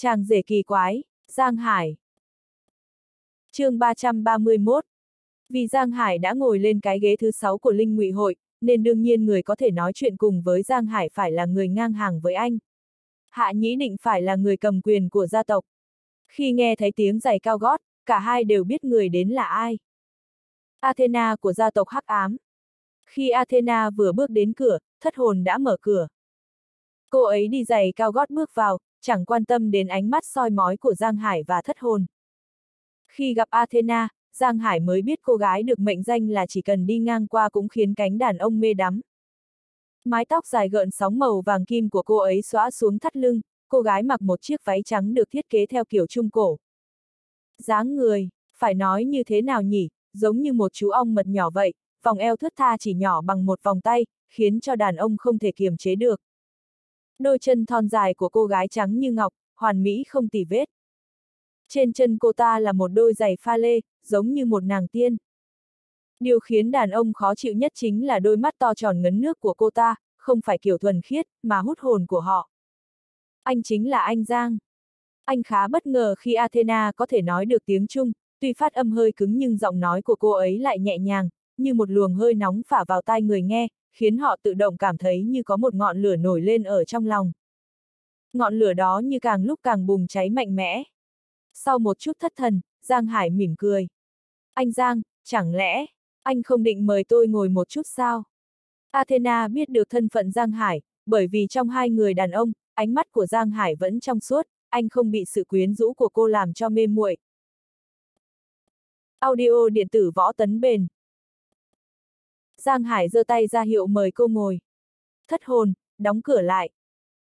Chàng rể kỳ quái, Giang Hải. chương 331 Vì Giang Hải đã ngồi lên cái ghế thứ sáu của Linh Ngụy Hội, nên đương nhiên người có thể nói chuyện cùng với Giang Hải phải là người ngang hàng với anh. Hạ Nhĩ định phải là người cầm quyền của gia tộc. Khi nghe thấy tiếng giày cao gót, cả hai đều biết người đến là ai. Athena của gia tộc Hắc Ám. Khi Athena vừa bước đến cửa, thất hồn đã mở cửa. Cô ấy đi giày cao gót bước vào, chẳng quan tâm đến ánh mắt soi mói của Giang Hải và thất hồn. Khi gặp Athena, Giang Hải mới biết cô gái được mệnh danh là chỉ cần đi ngang qua cũng khiến cánh đàn ông mê đắm. Mái tóc dài gợn sóng màu vàng kim của cô ấy xóa xuống thắt lưng, cô gái mặc một chiếc váy trắng được thiết kế theo kiểu trung cổ. dáng người, phải nói như thế nào nhỉ, giống như một chú ong mật nhỏ vậy, vòng eo thướt tha chỉ nhỏ bằng một vòng tay, khiến cho đàn ông không thể kiềm chế được. Đôi chân thon dài của cô gái trắng như ngọc, hoàn mỹ không tỉ vết. Trên chân cô ta là một đôi giày pha lê, giống như một nàng tiên. Điều khiến đàn ông khó chịu nhất chính là đôi mắt to tròn ngấn nước của cô ta, không phải kiểu thuần khiết, mà hút hồn của họ. Anh chính là anh Giang. Anh khá bất ngờ khi Athena có thể nói được tiếng Trung, tuy phát âm hơi cứng nhưng giọng nói của cô ấy lại nhẹ nhàng, như một luồng hơi nóng phả vào tai người nghe, khiến họ tự động cảm thấy như có một ngọn lửa nổi lên ở trong lòng. Ngọn lửa đó như càng lúc càng bùng cháy mạnh mẽ. Sau một chút thất thần, Giang Hải mỉm cười. Anh Giang, chẳng lẽ, anh không định mời tôi ngồi một chút sao? Athena biết được thân phận Giang Hải, bởi vì trong hai người đàn ông, ánh mắt của Giang Hải vẫn trong suốt, anh không bị sự quyến rũ của cô làm cho mê muội. Audio điện tử võ tấn bền. Giang Hải giơ tay ra hiệu mời cô ngồi. Thất hồn, đóng cửa lại.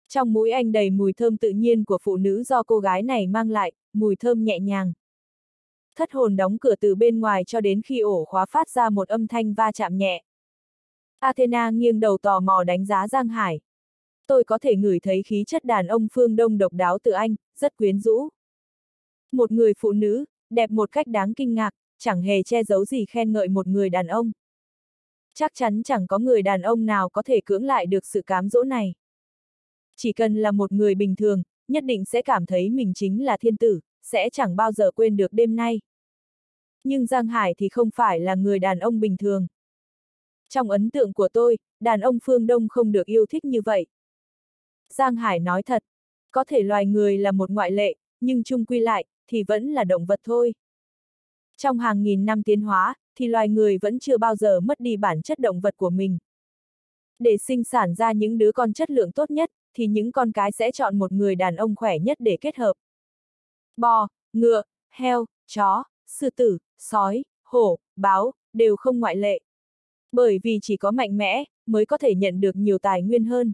Trong mũi anh đầy mùi thơm tự nhiên của phụ nữ do cô gái này mang lại, mùi thơm nhẹ nhàng. Thất hồn đóng cửa từ bên ngoài cho đến khi ổ khóa phát ra một âm thanh va chạm nhẹ. Athena nghiêng đầu tò mò đánh giá Giang Hải. Tôi có thể ngửi thấy khí chất đàn ông phương Đông độc đáo từ anh, rất quyến rũ. Một người phụ nữ, đẹp một cách đáng kinh ngạc, chẳng hề che giấu gì khen ngợi một người đàn ông. Chắc chắn chẳng có người đàn ông nào có thể cưỡng lại được sự cám dỗ này. Chỉ cần là một người bình thường, nhất định sẽ cảm thấy mình chính là thiên tử, sẽ chẳng bao giờ quên được đêm nay. Nhưng Giang Hải thì không phải là người đàn ông bình thường. Trong ấn tượng của tôi, đàn ông phương Đông không được yêu thích như vậy. Giang Hải nói thật, có thể loài người là một ngoại lệ, nhưng chung quy lại, thì vẫn là động vật thôi. Trong hàng nghìn năm tiến hóa, thì loài người vẫn chưa bao giờ mất đi bản chất động vật của mình. Để sinh sản ra những đứa con chất lượng tốt nhất, thì những con cái sẽ chọn một người đàn ông khỏe nhất để kết hợp. Bò, ngựa, heo, chó, sư tử, sói, hổ, báo, đều không ngoại lệ. Bởi vì chỉ có mạnh mẽ, mới có thể nhận được nhiều tài nguyên hơn.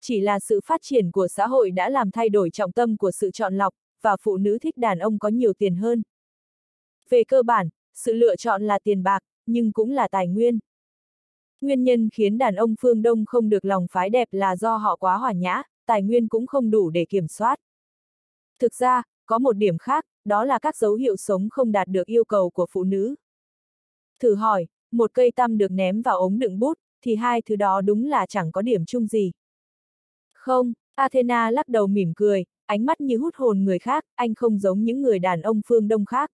Chỉ là sự phát triển của xã hội đã làm thay đổi trọng tâm của sự chọn lọc, và phụ nữ thích đàn ông có nhiều tiền hơn. Về cơ bản, sự lựa chọn là tiền bạc, nhưng cũng là tài nguyên. Nguyên nhân khiến đàn ông phương Đông không được lòng phái đẹp là do họ quá hòa nhã, tài nguyên cũng không đủ để kiểm soát. Thực ra, có một điểm khác, đó là các dấu hiệu sống không đạt được yêu cầu của phụ nữ. Thử hỏi, một cây tăm được ném vào ống đựng bút, thì hai thứ đó đúng là chẳng có điểm chung gì. Không, Athena lắc đầu mỉm cười, ánh mắt như hút hồn người khác, anh không giống những người đàn ông phương Đông khác.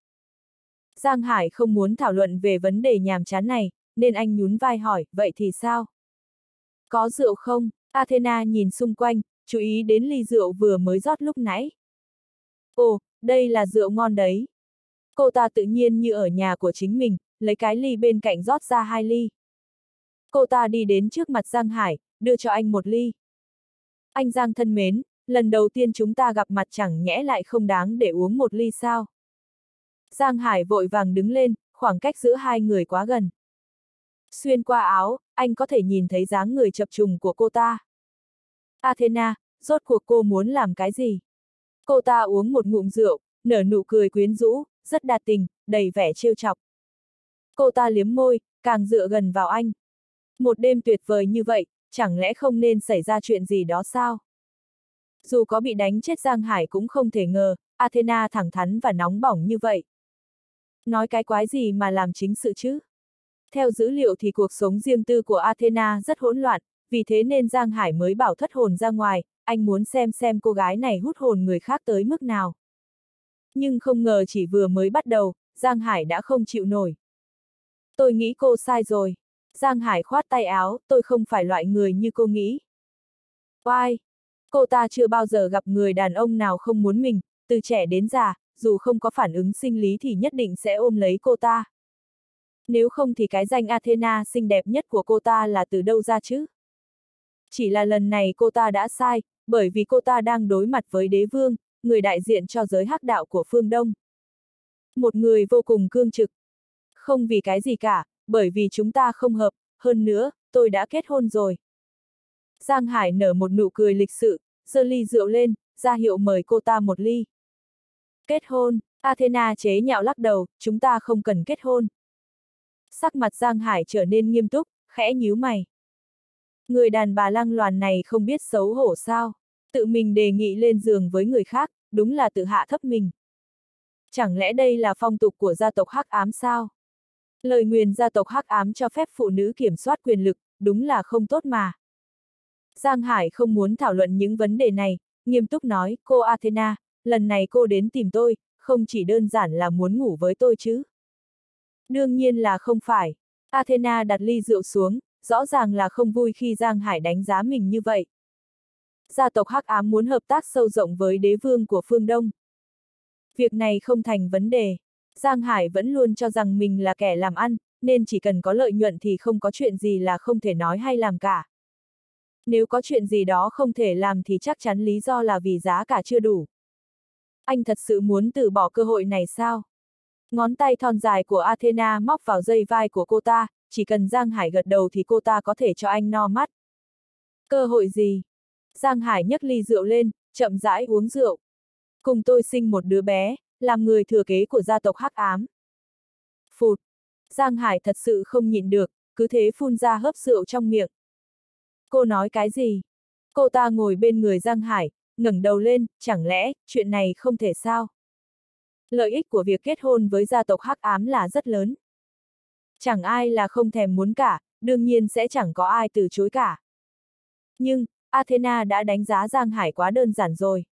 Giang Hải không muốn thảo luận về vấn đề nhàm chán này, nên anh nhún vai hỏi, vậy thì sao? Có rượu không? Athena nhìn xung quanh, chú ý đến ly rượu vừa mới rót lúc nãy. Ồ, đây là rượu ngon đấy. Cô ta tự nhiên như ở nhà của chính mình, lấy cái ly bên cạnh rót ra hai ly. Cô ta đi đến trước mặt Giang Hải, đưa cho anh một ly. Anh Giang thân mến, lần đầu tiên chúng ta gặp mặt chẳng nhẽ lại không đáng để uống một ly sao? Giang Hải vội vàng đứng lên, khoảng cách giữa hai người quá gần. Xuyên qua áo, anh có thể nhìn thấy dáng người chập trùng của cô ta. Athena, rốt cuộc cô muốn làm cái gì? Cô ta uống một ngụm rượu, nở nụ cười quyến rũ, rất đạt tình, đầy vẻ trêu chọc. Cô ta liếm môi, càng dựa gần vào anh. Một đêm tuyệt vời như vậy, chẳng lẽ không nên xảy ra chuyện gì đó sao? Dù có bị đánh chết Giang Hải cũng không thể ngờ, Athena thẳng thắn và nóng bỏng như vậy. Nói cái quái gì mà làm chính sự chứ? Theo dữ liệu thì cuộc sống riêng tư của Athena rất hỗn loạn, vì thế nên Giang Hải mới bảo thất hồn ra ngoài, anh muốn xem xem cô gái này hút hồn người khác tới mức nào. Nhưng không ngờ chỉ vừa mới bắt đầu, Giang Hải đã không chịu nổi. Tôi nghĩ cô sai rồi. Giang Hải khoát tay áo, tôi không phải loại người như cô nghĩ. Oai! Cô ta chưa bao giờ gặp người đàn ông nào không muốn mình, từ trẻ đến già, dù không có phản ứng sinh lý thì nhất định sẽ ôm lấy cô ta. Nếu không thì cái danh Athena xinh đẹp nhất của cô ta là từ đâu ra chứ? Chỉ là lần này cô ta đã sai, bởi vì cô ta đang đối mặt với đế vương, người đại diện cho giới hắc đạo của phương Đông. Một người vô cùng cương trực. Không vì cái gì cả, bởi vì chúng ta không hợp, hơn nữa, tôi đã kết hôn rồi. Giang Hải nở một nụ cười lịch sự, giơ ly rượu lên, ra hiệu mời cô ta một ly. Kết hôn, Athena chế nhạo lắc đầu, chúng ta không cần kết hôn. Sắc mặt Giang Hải trở nên nghiêm túc, khẽ nhíu mày. Người đàn bà lăng loàn này không biết xấu hổ sao, tự mình đề nghị lên giường với người khác, đúng là tự hạ thấp mình. Chẳng lẽ đây là phong tục của gia tộc Hắc Ám sao? Lời nguyền gia tộc Hắc Ám cho phép phụ nữ kiểm soát quyền lực, đúng là không tốt mà. Giang Hải không muốn thảo luận những vấn đề này, nghiêm túc nói, cô Athena, lần này cô đến tìm tôi, không chỉ đơn giản là muốn ngủ với tôi chứ. Đương nhiên là không phải. Athena đặt ly rượu xuống, rõ ràng là không vui khi Giang Hải đánh giá mình như vậy. Gia tộc Hắc Ám muốn hợp tác sâu rộng với đế vương của phương Đông. Việc này không thành vấn đề. Giang Hải vẫn luôn cho rằng mình là kẻ làm ăn, nên chỉ cần có lợi nhuận thì không có chuyện gì là không thể nói hay làm cả. Nếu có chuyện gì đó không thể làm thì chắc chắn lý do là vì giá cả chưa đủ. Anh thật sự muốn từ bỏ cơ hội này sao? Ngón tay thon dài của Athena móc vào dây vai của cô ta, chỉ cần Giang Hải gật đầu thì cô ta có thể cho anh no mắt. Cơ hội gì? Giang Hải nhấc ly rượu lên, chậm rãi uống rượu. Cùng tôi sinh một đứa bé, làm người thừa kế của gia tộc Hắc Ám. Phụt! Giang Hải thật sự không nhịn được, cứ thế phun ra hớp rượu trong miệng. Cô nói cái gì? Cô ta ngồi bên người Giang Hải, ngẩng đầu lên, chẳng lẽ, chuyện này không thể sao? Lợi ích của việc kết hôn với gia tộc Hắc Ám là rất lớn. Chẳng ai là không thèm muốn cả, đương nhiên sẽ chẳng có ai từ chối cả. Nhưng, Athena đã đánh giá Giang Hải quá đơn giản rồi.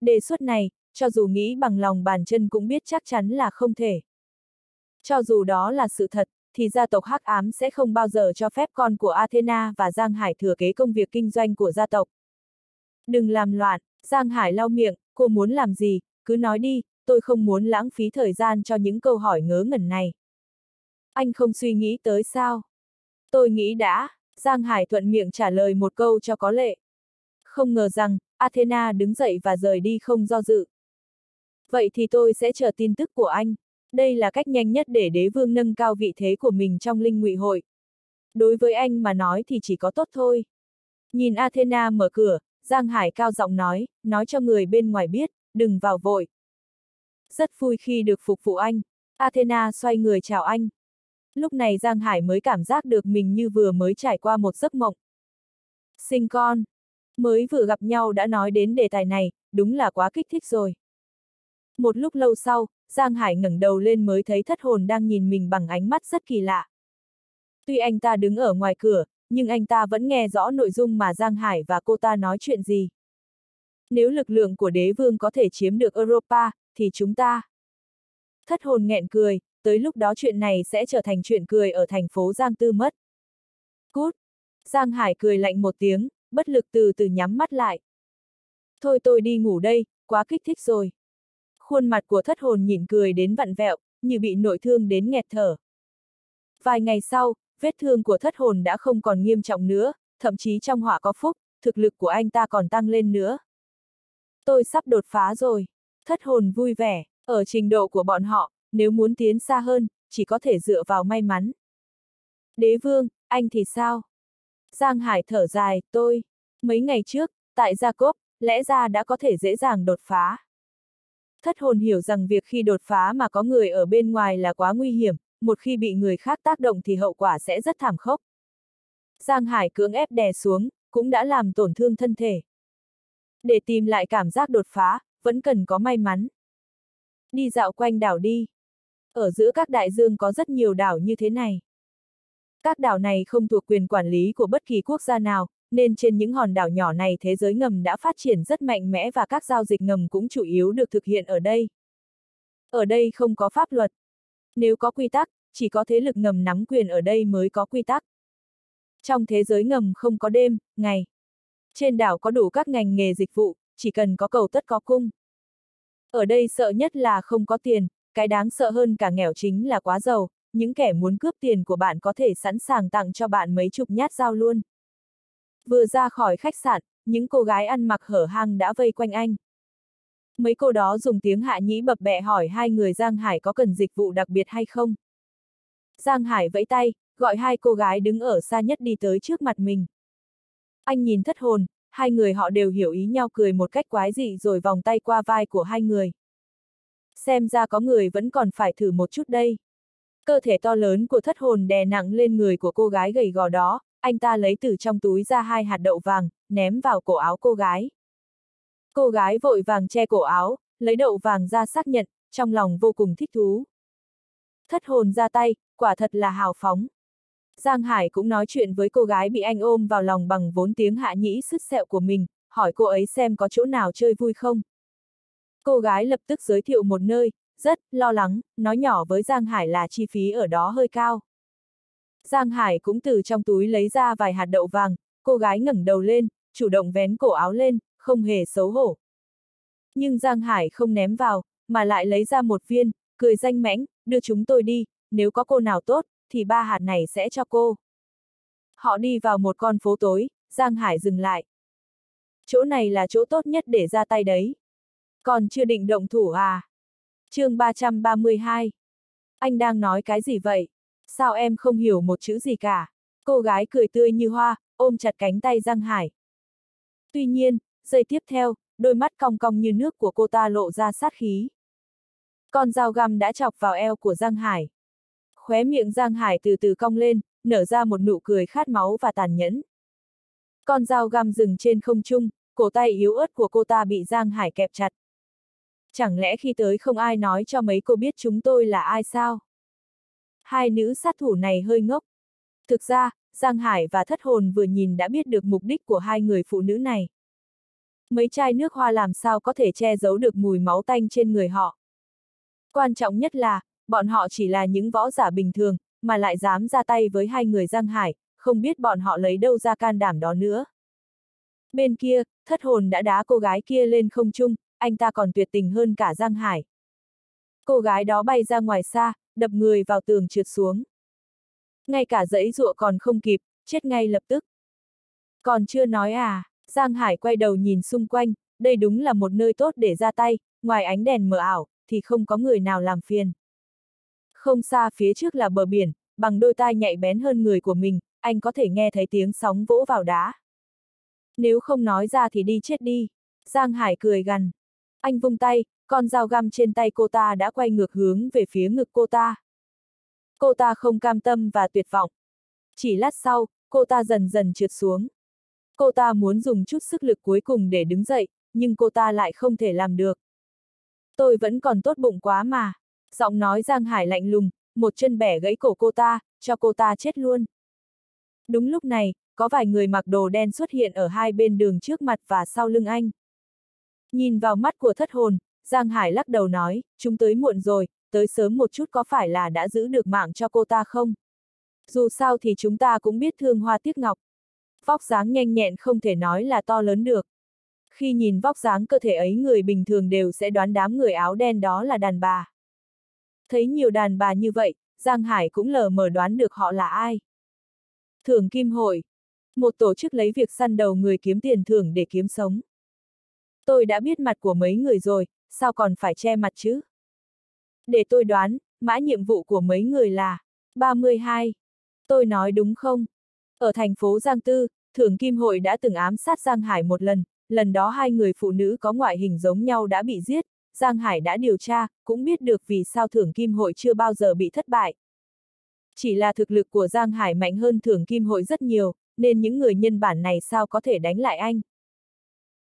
Đề xuất này, cho dù nghĩ bằng lòng bàn chân cũng biết chắc chắn là không thể. Cho dù đó là sự thật, thì gia tộc Hắc Ám sẽ không bao giờ cho phép con của Athena và Giang Hải thừa kế công việc kinh doanh của gia tộc. Đừng làm loạn, Giang Hải lau miệng, cô muốn làm gì, cứ nói đi, tôi không muốn lãng phí thời gian cho những câu hỏi ngớ ngẩn này. Anh không suy nghĩ tới sao? Tôi nghĩ đã, Giang Hải thuận miệng trả lời một câu cho có lệ. Không ngờ rằng, Athena đứng dậy và rời đi không do dự. Vậy thì tôi sẽ chờ tin tức của anh. Đây là cách nhanh nhất để đế vương nâng cao vị thế của mình trong linh ngụy hội. Đối với anh mà nói thì chỉ có tốt thôi. Nhìn Athena mở cửa, Giang Hải cao giọng nói, nói cho người bên ngoài biết, đừng vào vội. Rất vui khi được phục vụ anh. Athena xoay người chào anh. Lúc này Giang Hải mới cảm giác được mình như vừa mới trải qua một giấc mộng. Sinh con. Mới vừa gặp nhau đã nói đến đề tài này, đúng là quá kích thích rồi. Một lúc lâu sau, Giang Hải ngẩng đầu lên mới thấy thất hồn đang nhìn mình bằng ánh mắt rất kỳ lạ. Tuy anh ta đứng ở ngoài cửa, nhưng anh ta vẫn nghe rõ nội dung mà Giang Hải và cô ta nói chuyện gì. Nếu lực lượng của đế vương có thể chiếm được Europa, thì chúng ta... Thất hồn nghẹn cười, tới lúc đó chuyện này sẽ trở thành chuyện cười ở thành phố Giang Tư mất. Cút! Giang Hải cười lạnh một tiếng, bất lực từ từ nhắm mắt lại. Thôi tôi đi ngủ đây, quá kích thích rồi. Khuôn mặt của thất hồn nhìn cười đến vặn vẹo, như bị nội thương đến nghẹt thở. Vài ngày sau, vết thương của thất hồn đã không còn nghiêm trọng nữa, thậm chí trong họa có phúc, thực lực của anh ta còn tăng lên nữa. Tôi sắp đột phá rồi. Thất hồn vui vẻ, ở trình độ của bọn họ, nếu muốn tiến xa hơn, chỉ có thể dựa vào may mắn. Đế vương, anh thì sao? Giang Hải thở dài, tôi, mấy ngày trước, tại Gia Cốp, lẽ ra đã có thể dễ dàng đột phá. Thất hồn hiểu rằng việc khi đột phá mà có người ở bên ngoài là quá nguy hiểm, một khi bị người khác tác động thì hậu quả sẽ rất thảm khốc. Giang Hải cưỡng ép đè xuống, cũng đã làm tổn thương thân thể. Để tìm lại cảm giác đột phá, vẫn cần có may mắn. Đi dạo quanh đảo đi. Ở giữa các đại dương có rất nhiều đảo như thế này. Các đảo này không thuộc quyền quản lý của bất kỳ quốc gia nào, nên trên những hòn đảo nhỏ này thế giới ngầm đã phát triển rất mạnh mẽ và các giao dịch ngầm cũng chủ yếu được thực hiện ở đây. Ở đây không có pháp luật. Nếu có quy tắc, chỉ có thế lực ngầm nắm quyền ở đây mới có quy tắc. Trong thế giới ngầm không có đêm, ngày. Trên đảo có đủ các ngành nghề dịch vụ, chỉ cần có cầu tất có cung. Ở đây sợ nhất là không có tiền, cái đáng sợ hơn cả nghèo chính là quá giàu, những kẻ muốn cướp tiền của bạn có thể sẵn sàng tặng cho bạn mấy chục nhát dao luôn. Vừa ra khỏi khách sạn, những cô gái ăn mặc hở hang đã vây quanh anh. Mấy cô đó dùng tiếng hạ nhĩ bập bẹ hỏi hai người Giang Hải có cần dịch vụ đặc biệt hay không. Giang Hải vẫy tay, gọi hai cô gái đứng ở xa nhất đi tới trước mặt mình. Anh nhìn thất hồn, hai người họ đều hiểu ý nhau cười một cách quái dị rồi vòng tay qua vai của hai người. Xem ra có người vẫn còn phải thử một chút đây. Cơ thể to lớn của thất hồn đè nặng lên người của cô gái gầy gò đó, anh ta lấy từ trong túi ra hai hạt đậu vàng, ném vào cổ áo cô gái. Cô gái vội vàng che cổ áo, lấy đậu vàng ra xác nhận, trong lòng vô cùng thích thú. Thất hồn ra tay, quả thật là hào phóng. Giang Hải cũng nói chuyện với cô gái bị anh ôm vào lòng bằng vốn tiếng hạ nhĩ sứt sẹo của mình, hỏi cô ấy xem có chỗ nào chơi vui không. Cô gái lập tức giới thiệu một nơi, rất lo lắng, nói nhỏ với Giang Hải là chi phí ở đó hơi cao. Giang Hải cũng từ trong túi lấy ra vài hạt đậu vàng, cô gái ngẩng đầu lên, chủ động vén cổ áo lên, không hề xấu hổ. Nhưng Giang Hải không ném vào, mà lại lấy ra một viên, cười danh mẽnh, đưa chúng tôi đi, nếu có cô nào tốt, thì ba hạt này sẽ cho cô. Họ đi vào một con phố tối, Giang Hải dừng lại. Chỗ này là chỗ tốt nhất để ra tay đấy. Còn chưa định động thủ à? chương 332. Anh đang nói cái gì vậy? Sao em không hiểu một chữ gì cả? Cô gái cười tươi như hoa, ôm chặt cánh tay Giang Hải. Tuy nhiên, giây tiếp theo, đôi mắt cong cong như nước của cô ta lộ ra sát khí. Con dao găm đã chọc vào eo của Giang Hải. Khóe miệng Giang Hải từ từ cong lên, nở ra một nụ cười khát máu và tàn nhẫn. Con dao găm dừng trên không trung, cổ tay yếu ớt của cô ta bị Giang Hải kẹp chặt. Chẳng lẽ khi tới không ai nói cho mấy cô biết chúng tôi là ai sao? Hai nữ sát thủ này hơi ngốc. Thực ra, Giang Hải và Thất Hồn vừa nhìn đã biết được mục đích của hai người phụ nữ này. Mấy chai nước hoa làm sao có thể che giấu được mùi máu tanh trên người họ. Quan trọng nhất là, bọn họ chỉ là những võ giả bình thường, mà lại dám ra tay với hai người Giang Hải, không biết bọn họ lấy đâu ra can đảm đó nữa. Bên kia, thất hồn đã đá cô gái kia lên không trung, anh ta còn tuyệt tình hơn cả Giang Hải. Cô gái đó bay ra ngoài xa, đập người vào tường trượt xuống. Ngay cả dãy ruộ còn không kịp, chết ngay lập tức. Còn chưa nói à, Giang Hải quay đầu nhìn xung quanh, đây đúng là một nơi tốt để ra tay, ngoài ánh đèn mờ ảo, thì không có người nào làm phiền. Không xa phía trước là bờ biển, bằng đôi tai nhạy bén hơn người của mình, anh có thể nghe thấy tiếng sóng vỗ vào đá. Nếu không nói ra thì đi chết đi. Giang Hải cười gằn. Anh vung tay, con dao găm trên tay cô ta đã quay ngược hướng về phía ngực cô ta. Cô ta không cam tâm và tuyệt vọng. Chỉ lát sau, cô ta dần dần trượt xuống. Cô ta muốn dùng chút sức lực cuối cùng để đứng dậy, nhưng cô ta lại không thể làm được. Tôi vẫn còn tốt bụng quá mà. Giọng nói Giang Hải lạnh lùng, một chân bẻ gãy cổ cô ta, cho cô ta chết luôn. Đúng lúc này, có vài người mặc đồ đen xuất hiện ở hai bên đường trước mặt và sau lưng anh. Nhìn vào mắt của thất hồn, Giang Hải lắc đầu nói, chúng tới muộn rồi, tới sớm một chút có phải là đã giữ được mạng cho cô ta không? Dù sao thì chúng ta cũng biết thương hoa tiếc ngọc. Vóc dáng nhanh nhẹn không thể nói là to lớn được. Khi nhìn vóc dáng cơ thể ấy người bình thường đều sẽ đoán đám người áo đen đó là đàn bà. Thấy nhiều đàn bà như vậy, Giang Hải cũng lờ mờ đoán được họ là ai. Thưởng Kim Hội. Một tổ chức lấy việc săn đầu người kiếm tiền thưởng để kiếm sống. Tôi đã biết mặt của mấy người rồi, sao còn phải che mặt chứ? Để tôi đoán, mã nhiệm vụ của mấy người là 32. Tôi nói đúng không? Ở thành phố Giang Tư, Thưởng Kim Hội đã từng ám sát Giang Hải một lần, lần đó hai người phụ nữ có ngoại hình giống nhau đã bị giết, Giang Hải đã điều tra, cũng biết được vì sao Thưởng Kim Hội chưa bao giờ bị thất bại. Chỉ là thực lực của Giang Hải mạnh hơn Thưởng Kim Hội rất nhiều, nên những người nhân bản này sao có thể đánh lại anh.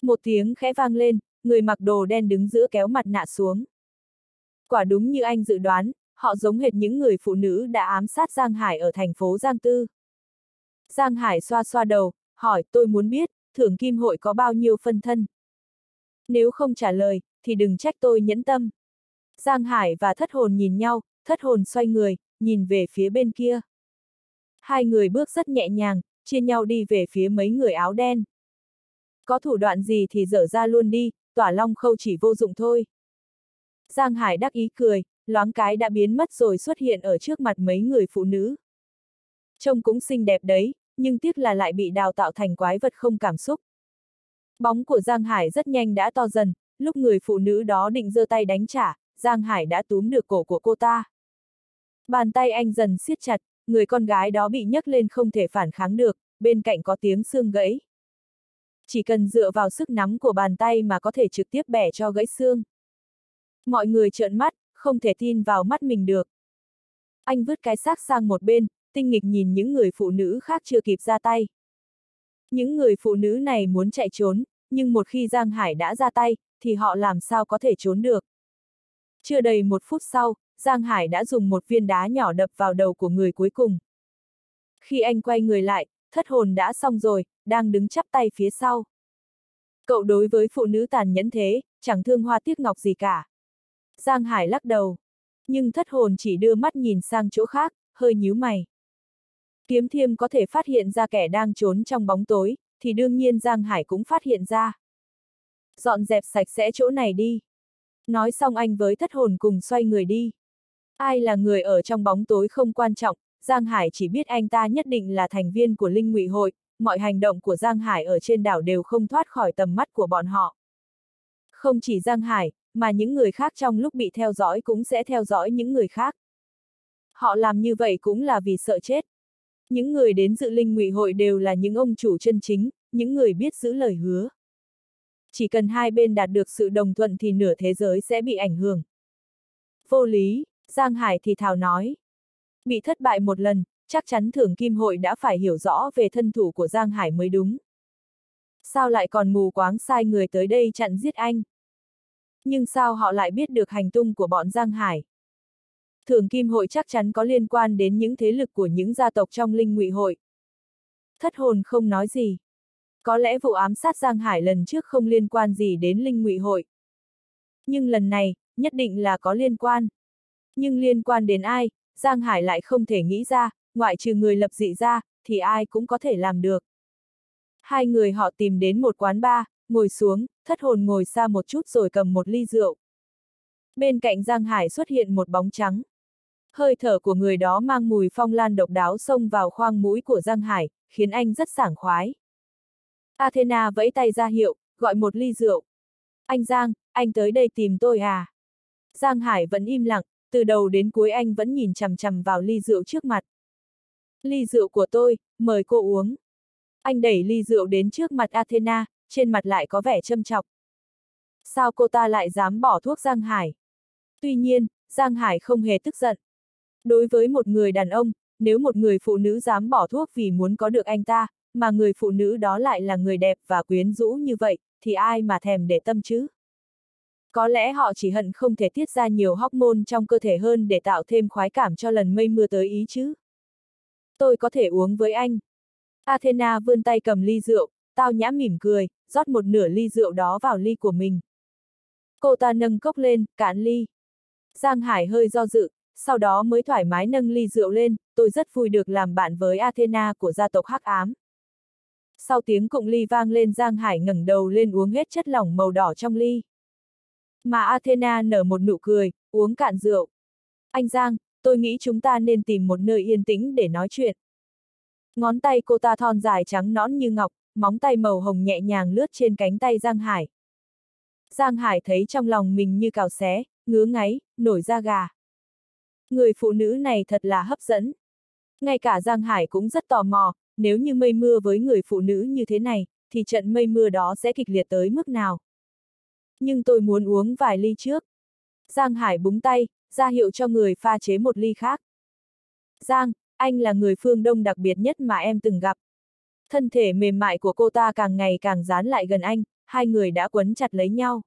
Một tiếng khẽ vang lên, người mặc đồ đen đứng giữa kéo mặt nạ xuống. Quả đúng như anh dự đoán, họ giống hệt những người phụ nữ đã ám sát Giang Hải ở thành phố Giang Tư. Giang Hải xoa xoa đầu, hỏi tôi muốn biết, thưởng kim hội có bao nhiêu phân thân. Nếu không trả lời, thì đừng trách tôi nhẫn tâm. Giang Hải và thất hồn nhìn nhau, thất hồn xoay người, nhìn về phía bên kia. Hai người bước rất nhẹ nhàng, chia nhau đi về phía mấy người áo đen. Có thủ đoạn gì thì dở ra luôn đi, tỏa long khâu chỉ vô dụng thôi. Giang Hải đắc ý cười, loáng cái đã biến mất rồi xuất hiện ở trước mặt mấy người phụ nữ. Trông cũng xinh đẹp đấy, nhưng tiếc là lại bị đào tạo thành quái vật không cảm xúc. Bóng của Giang Hải rất nhanh đã to dần, lúc người phụ nữ đó định giơ tay đánh trả, Giang Hải đã túm được cổ của cô ta. Bàn tay anh dần siết chặt, người con gái đó bị nhấc lên không thể phản kháng được, bên cạnh có tiếng xương gãy. Chỉ cần dựa vào sức nắm của bàn tay mà có thể trực tiếp bẻ cho gãy xương. Mọi người trợn mắt, không thể tin vào mắt mình được. Anh vứt cái xác sang một bên, tinh nghịch nhìn những người phụ nữ khác chưa kịp ra tay. Những người phụ nữ này muốn chạy trốn, nhưng một khi Giang Hải đã ra tay, thì họ làm sao có thể trốn được. Chưa đầy một phút sau, Giang Hải đã dùng một viên đá nhỏ đập vào đầu của người cuối cùng. Khi anh quay người lại, thất hồn đã xong rồi, đang đứng chắp tay phía sau. Cậu đối với phụ nữ tàn nhẫn thế, chẳng thương hoa tiếc ngọc gì cả. Giang Hải lắc đầu. Nhưng thất hồn chỉ đưa mắt nhìn sang chỗ khác, hơi nhíu mày. Kiếm thiêm có thể phát hiện ra kẻ đang trốn trong bóng tối, thì đương nhiên Giang Hải cũng phát hiện ra. Dọn dẹp sạch sẽ chỗ này đi. Nói xong anh với thất hồn cùng xoay người đi. Ai là người ở trong bóng tối không quan trọng, Giang Hải chỉ biết anh ta nhất định là thành viên của Linh Ngụy Hội, mọi hành động của Giang Hải ở trên đảo đều không thoát khỏi tầm mắt của bọn họ. Không chỉ Giang Hải, mà những người khác trong lúc bị theo dõi cũng sẽ theo dõi những người khác. Họ làm như vậy cũng là vì sợ chết. Những người đến dự linh ngụy hội đều là những ông chủ chân chính, những người biết giữ lời hứa. Chỉ cần hai bên đạt được sự đồng thuận thì nửa thế giới sẽ bị ảnh hưởng. Vô lý, Giang Hải thì thào nói. Bị thất bại một lần, chắc chắn thưởng kim hội đã phải hiểu rõ về thân thủ của Giang Hải mới đúng. Sao lại còn mù quáng sai người tới đây chặn giết anh? Nhưng sao họ lại biết được hành tung của bọn Giang Hải? Thưởng Kim hội chắc chắn có liên quan đến những thế lực của những gia tộc trong linh ngụy hội. Thất hồn không nói gì. Có lẽ vụ ám sát Giang Hải lần trước không liên quan gì đến linh ngụy hội. Nhưng lần này, nhất định là có liên quan. Nhưng liên quan đến ai, Giang Hải lại không thể nghĩ ra, ngoại trừ người lập dị ra, thì ai cũng có thể làm được. Hai người họ tìm đến một quán bar, ngồi xuống, thất hồn ngồi xa một chút rồi cầm một ly rượu. Bên cạnh Giang Hải xuất hiện một bóng trắng. Hơi thở của người đó mang mùi phong lan độc đáo xông vào khoang mũi của Giang Hải, khiến anh rất sảng khoái. Athena vẫy tay ra hiệu, gọi một ly rượu. Anh Giang, anh tới đây tìm tôi à? Giang Hải vẫn im lặng, từ đầu đến cuối anh vẫn nhìn chằm chằm vào ly rượu trước mặt. Ly rượu của tôi, mời cô uống. Anh đẩy ly rượu đến trước mặt Athena, trên mặt lại có vẻ châm chọc. Sao cô ta lại dám bỏ thuốc Giang Hải? Tuy nhiên, Giang Hải không hề tức giận. Đối với một người đàn ông, nếu một người phụ nữ dám bỏ thuốc vì muốn có được anh ta, mà người phụ nữ đó lại là người đẹp và quyến rũ như vậy, thì ai mà thèm để tâm chứ? Có lẽ họ chỉ hận không thể tiết ra nhiều hormone trong cơ thể hơn để tạo thêm khoái cảm cho lần mây mưa tới ý chứ. Tôi có thể uống với anh. Athena vươn tay cầm ly rượu, tao nhã mỉm cười, rót một nửa ly rượu đó vào ly của mình. Cô ta nâng cốc lên, cạn ly. Giang Hải hơi do dự, sau đó mới thoải mái nâng ly rượu lên, tôi rất vui được làm bạn với Athena của gia tộc Hắc Ám. Sau tiếng cụng ly vang lên Giang Hải ngẩng đầu lên uống hết chất lỏng màu đỏ trong ly. Mà Athena nở một nụ cười, uống cạn rượu. Anh Giang, tôi nghĩ chúng ta nên tìm một nơi yên tĩnh để nói chuyện. Ngón tay cô ta thon dài trắng nõn như ngọc, móng tay màu hồng nhẹ nhàng lướt trên cánh tay Giang Hải. Giang Hải thấy trong lòng mình như cào xé, ngứa ngáy, nổi da gà. Người phụ nữ này thật là hấp dẫn. Ngay cả Giang Hải cũng rất tò mò, nếu như mây mưa với người phụ nữ như thế này, thì trận mây mưa đó sẽ kịch liệt tới mức nào. Nhưng tôi muốn uống vài ly trước. Giang Hải búng tay, ra hiệu cho người pha chế một ly khác. Giang, anh là người phương Đông đặc biệt nhất mà em từng gặp. Thân thể mềm mại của cô ta càng ngày càng dán lại gần anh, hai người đã quấn chặt lấy nhau.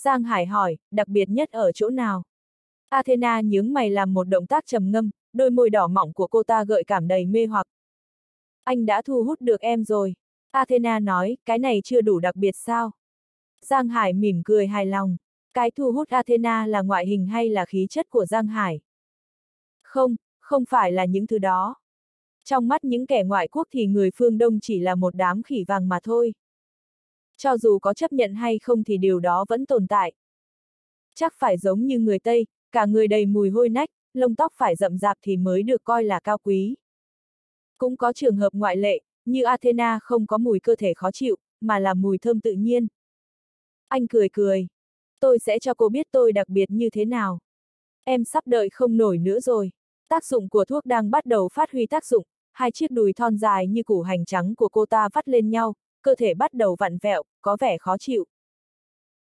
Giang Hải hỏi, đặc biệt nhất ở chỗ nào? Athena nhướng mày làm một động tác trầm ngâm, đôi môi đỏ mỏng của cô ta gợi cảm đầy mê hoặc. Anh đã thu hút được em rồi. Athena nói, cái này chưa đủ đặc biệt sao? Giang Hải mỉm cười hài lòng. Cái thu hút Athena là ngoại hình hay là khí chất của Giang Hải? Không, không phải là những thứ đó. Trong mắt những kẻ ngoại quốc thì người phương Đông chỉ là một đám khỉ vàng mà thôi. Cho dù có chấp nhận hay không thì điều đó vẫn tồn tại. Chắc phải giống như người Tây, cả người đầy mùi hôi nách, lông tóc phải rậm rạp thì mới được coi là cao quý. Cũng có trường hợp ngoại lệ, như Athena không có mùi cơ thể khó chịu, mà là mùi thơm tự nhiên. Anh cười cười. Tôi sẽ cho cô biết tôi đặc biệt như thế nào. Em sắp đợi không nổi nữa rồi. Tác dụng của thuốc đang bắt đầu phát huy tác dụng, hai chiếc đùi thon dài như củ hành trắng của cô ta vắt lên nhau, cơ thể bắt đầu vặn vẹo, có vẻ khó chịu.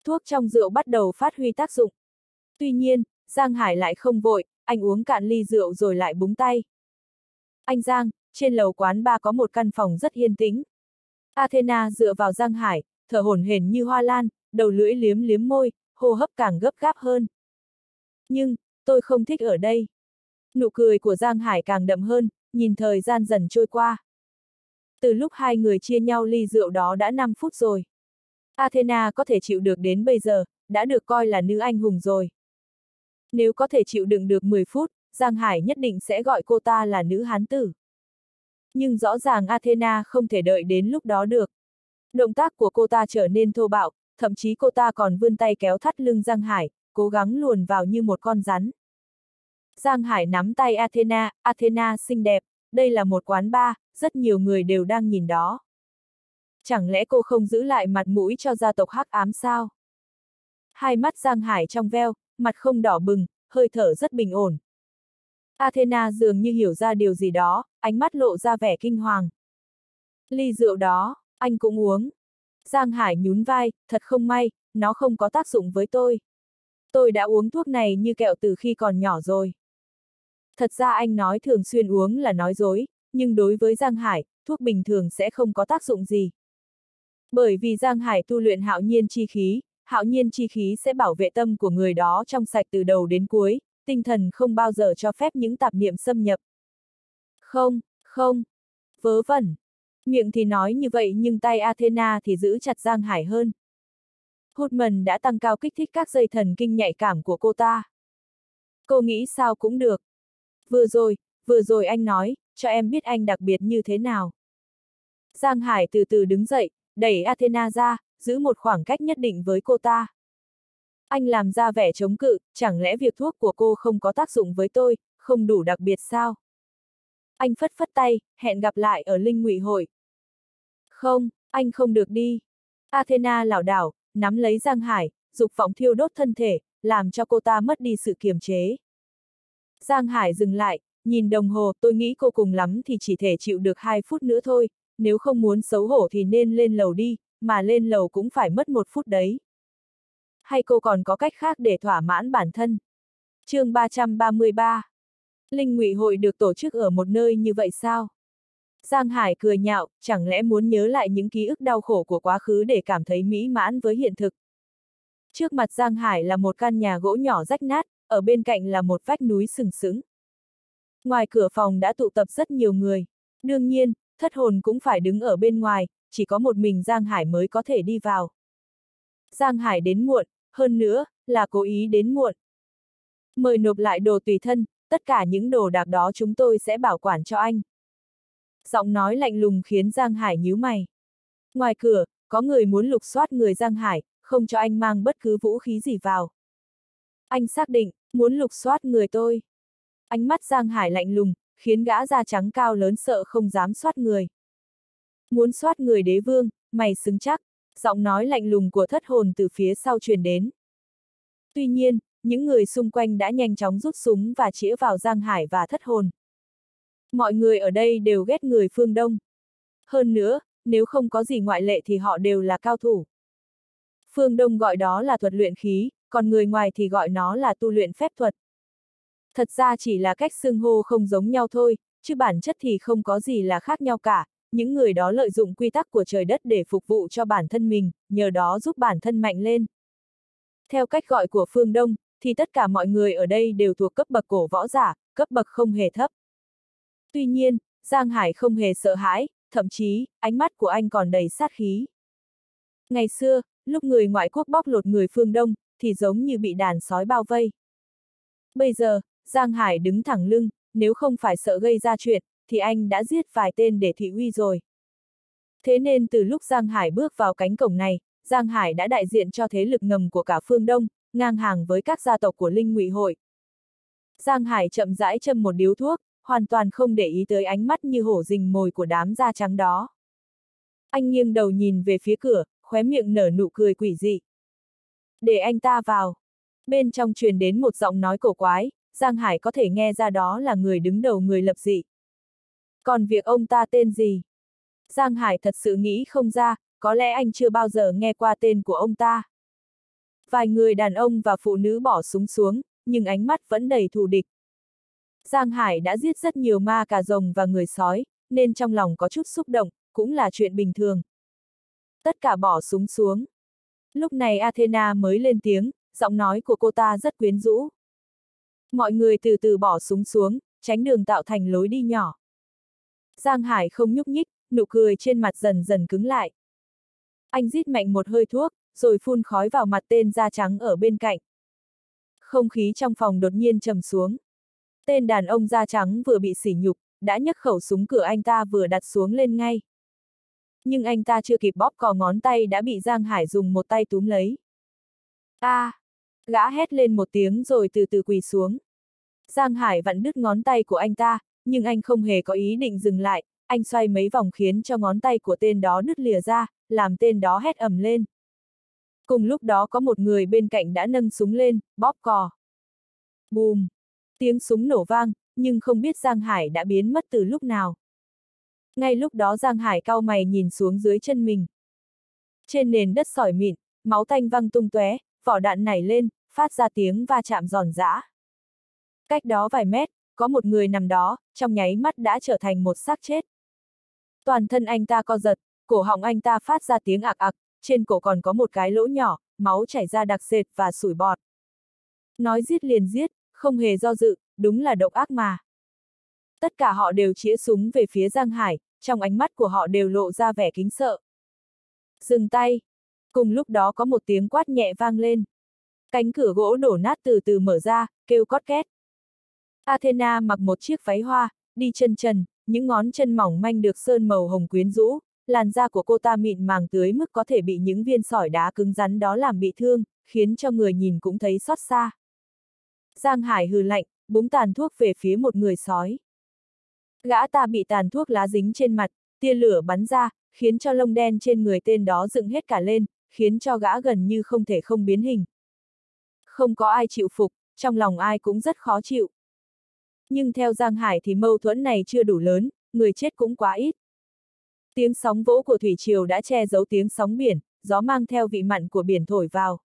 Thuốc trong rượu bắt đầu phát huy tác dụng. Tuy nhiên, Giang Hải lại không vội, anh uống cạn ly rượu rồi lại búng tay. Anh Giang, trên lầu quán ba có một căn phòng rất yên tĩnh. Athena dựa vào Giang Hải, thở hổn hển như hoa lan, đầu lưỡi liếm liếm môi, hô hấp càng gấp gáp hơn. Nhưng, tôi không thích ở đây. Nụ cười của Giang Hải càng đậm hơn, nhìn thời gian dần trôi qua. Từ lúc hai người chia nhau ly rượu đó đã 5 phút rồi. Athena có thể chịu được đến bây giờ, đã được coi là nữ anh hùng rồi. Nếu có thể chịu đựng được 10 phút, Giang Hải nhất định sẽ gọi cô ta là nữ hán tử. Nhưng rõ ràng Athena không thể đợi đến lúc đó được. Động tác của cô ta trở nên thô bạo, thậm chí cô ta còn vươn tay kéo thắt lưng Giang Hải, cố gắng luồn vào như một con rắn. Giang Hải nắm tay Athena, Athena xinh đẹp, đây là một quán bar, rất nhiều người đều đang nhìn đó. Chẳng lẽ cô không giữ lại mặt mũi cho gia tộc hắc ám sao? Hai mắt Giang Hải trong veo, mặt không đỏ bừng, hơi thở rất bình ổn. Athena dường như hiểu ra điều gì đó, ánh mắt lộ ra vẻ kinh hoàng. Ly rượu đó, anh cũng uống. Giang Hải nhún vai, thật không may, nó không có tác dụng với tôi. Tôi đã uống thuốc này như kẹo từ khi còn nhỏ rồi. Thật ra anh nói thường xuyên uống là nói dối, nhưng đối với Giang Hải, thuốc bình thường sẽ không có tác dụng gì. Bởi vì Giang Hải tu luyện hạo nhiên chi khí, hạo nhiên chi khí sẽ bảo vệ tâm của người đó trong sạch từ đầu đến cuối, tinh thần không bao giờ cho phép những tạp niệm xâm nhập. Không, không, vớ vẩn. Miệng thì nói như vậy nhưng tay Athena thì giữ chặt Giang Hải hơn. Hụt đã tăng cao kích thích các dây thần kinh nhạy cảm của cô ta. Cô nghĩ sao cũng được. Vừa rồi, vừa rồi anh nói, cho em biết anh đặc biệt như thế nào. Giang Hải từ từ đứng dậy, đẩy Athena ra, giữ một khoảng cách nhất định với cô ta. Anh làm ra vẻ chống cự, chẳng lẽ việc thuốc của cô không có tác dụng với tôi, không đủ đặc biệt sao? Anh phất phất tay, hẹn gặp lại ở Linh Ngụy Hội. Không, anh không được đi. Athena lảo đảo, nắm lấy Giang Hải, dục vọng thiêu đốt thân thể, làm cho cô ta mất đi sự kiềm chế. Giang Hải dừng lại, nhìn đồng hồ, tôi nghĩ cô cùng lắm thì chỉ thể chịu được 2 phút nữa thôi, nếu không muốn xấu hổ thì nên lên lầu đi, mà lên lầu cũng phải mất một phút đấy. Hay cô còn có cách khác để thỏa mãn bản thân? chương 333 Linh ngụy hội được tổ chức ở một nơi như vậy sao? Giang Hải cười nhạo, chẳng lẽ muốn nhớ lại những ký ức đau khổ của quá khứ để cảm thấy mỹ mãn với hiện thực. Trước mặt Giang Hải là một căn nhà gỗ nhỏ rách nát, ở bên cạnh là một vách núi sừng sững. Ngoài cửa phòng đã tụ tập rất nhiều người. Đương nhiên, thất hồn cũng phải đứng ở bên ngoài, chỉ có một mình Giang Hải mới có thể đi vào. Giang Hải đến muộn, hơn nữa, là cố ý đến muộn. Mời nộp lại đồ tùy thân, tất cả những đồ đạc đó chúng tôi sẽ bảo quản cho anh. Giọng nói lạnh lùng khiến Giang Hải nhíu mày. Ngoài cửa, có người muốn lục soát người Giang Hải, không cho anh mang bất cứ vũ khí gì vào. Anh xác định, muốn lục soát người tôi. Ánh mắt Giang Hải lạnh lùng, khiến gã da trắng cao lớn sợ không dám soát người. Muốn soát người đế vương, mày xứng chắc, giọng nói lạnh lùng của thất hồn từ phía sau truyền đến. Tuy nhiên, những người xung quanh đã nhanh chóng rút súng và chĩa vào Giang Hải và thất hồn. Mọi người ở đây đều ghét người phương Đông. Hơn nữa, nếu không có gì ngoại lệ thì họ đều là cao thủ. Phương Đông gọi đó là thuật luyện khí, còn người ngoài thì gọi nó là tu luyện phép thuật. Thật ra chỉ là cách xưng hô không giống nhau thôi, chứ bản chất thì không có gì là khác nhau cả, những người đó lợi dụng quy tắc của trời đất để phục vụ cho bản thân mình, nhờ đó giúp bản thân mạnh lên. Theo cách gọi của phương Đông, thì tất cả mọi người ở đây đều thuộc cấp bậc cổ võ giả, cấp bậc không hề thấp. Tuy nhiên, Giang Hải không hề sợ hãi, thậm chí, ánh mắt của anh còn đầy sát khí. Ngày xưa, lúc người ngoại quốc bóc lột người phương Đông, thì giống như bị đàn sói bao vây. Bây giờ, Giang Hải đứng thẳng lưng, nếu không phải sợ gây ra chuyện, thì anh đã giết vài tên để thị uy rồi. Thế nên từ lúc Giang Hải bước vào cánh cổng này, Giang Hải đã đại diện cho thế lực ngầm của cả phương Đông, ngang hàng với các gia tộc của Linh Ngụy Hội. Giang Hải chậm rãi châm một điếu thuốc, hoàn toàn không để ý tới ánh mắt như hổ rình mồi của đám da trắng đó. Anh nghiêng đầu nhìn về phía cửa, khóe miệng nở nụ cười quỷ dị. Để anh ta vào. Bên trong truyền đến một giọng nói cổ quái, Giang Hải có thể nghe ra đó là người đứng đầu người lập dị. Còn việc ông ta tên gì? Giang Hải thật sự nghĩ không ra, có lẽ anh chưa bao giờ nghe qua tên của ông ta. Vài người đàn ông và phụ nữ bỏ súng xuống, nhưng ánh mắt vẫn đầy thù địch. Giang Hải đã giết rất nhiều ma cà rồng và người sói, nên trong lòng có chút xúc động, cũng là chuyện bình thường. Tất cả bỏ súng xuống. Lúc này Athena mới lên tiếng, giọng nói của cô ta rất quyến rũ. Mọi người từ từ bỏ súng xuống, tránh đường tạo thành lối đi nhỏ. Giang Hải không nhúc nhích, nụ cười trên mặt dần dần cứng lại. Anh rít mạnh một hơi thuốc, rồi phun khói vào mặt tên da trắng ở bên cạnh. Không khí trong phòng đột nhiên trầm xuống. Tên đàn ông da trắng vừa bị sỉ nhục, đã nhấc khẩu súng cửa anh ta vừa đặt xuống lên ngay. Nhưng anh ta chưa kịp bóp cò ngón tay đã bị Giang Hải dùng một tay túm lấy. A! À, gã hét lên một tiếng rồi từ từ quỳ xuống. Giang Hải vặn đứt ngón tay của anh ta, nhưng anh không hề có ý định dừng lại, anh xoay mấy vòng khiến cho ngón tay của tên đó đứt lìa ra, làm tên đó hét ầm lên. Cùng lúc đó có một người bên cạnh đã nâng súng lên, bóp cò. Bùm! Tiếng súng nổ vang, nhưng không biết Giang Hải đã biến mất từ lúc nào. Ngay lúc đó Giang Hải cau mày nhìn xuống dưới chân mình. Trên nền đất sỏi mịn, máu tanh văng tung tóe, vỏ đạn nảy lên, phát ra tiếng va chạm giòn giã. Cách đó vài mét, có một người nằm đó, trong nháy mắt đã trở thành một xác chết. Toàn thân anh ta co giật, cổ họng anh ta phát ra tiếng ạc ạc, trên cổ còn có một cái lỗ nhỏ, máu chảy ra đặc sệt và sủi bọt. Nói giết liền giết, không hề do dự, đúng là độc ác mà. Tất cả họ đều chĩa súng về phía Giang Hải, trong ánh mắt của họ đều lộ ra vẻ kính sợ. Dừng tay. Cùng lúc đó có một tiếng quát nhẹ vang lên. Cánh cửa gỗ đổ nát từ từ mở ra, kêu cót két. Athena mặc một chiếc váy hoa, đi chân trần, những ngón chân mỏng manh được sơn màu hồng quyến rũ, làn da của cô ta mịn màng tới mức có thể bị những viên sỏi đá cứng rắn đó làm bị thương, khiến cho người nhìn cũng thấy xót xa. Giang Hải hừ lạnh, búng tàn thuốc về phía một người sói. Gã ta bị tàn thuốc lá dính trên mặt, tia lửa bắn ra, khiến cho lông đen trên người tên đó dựng hết cả lên, khiến cho gã gần như không thể không biến hình. Không có ai chịu phục, trong lòng ai cũng rất khó chịu. Nhưng theo Giang Hải thì mâu thuẫn này chưa đủ lớn, người chết cũng quá ít. Tiếng sóng vỗ của thủy triều đã che giấu tiếng sóng biển, gió mang theo vị mặn của biển thổi vào.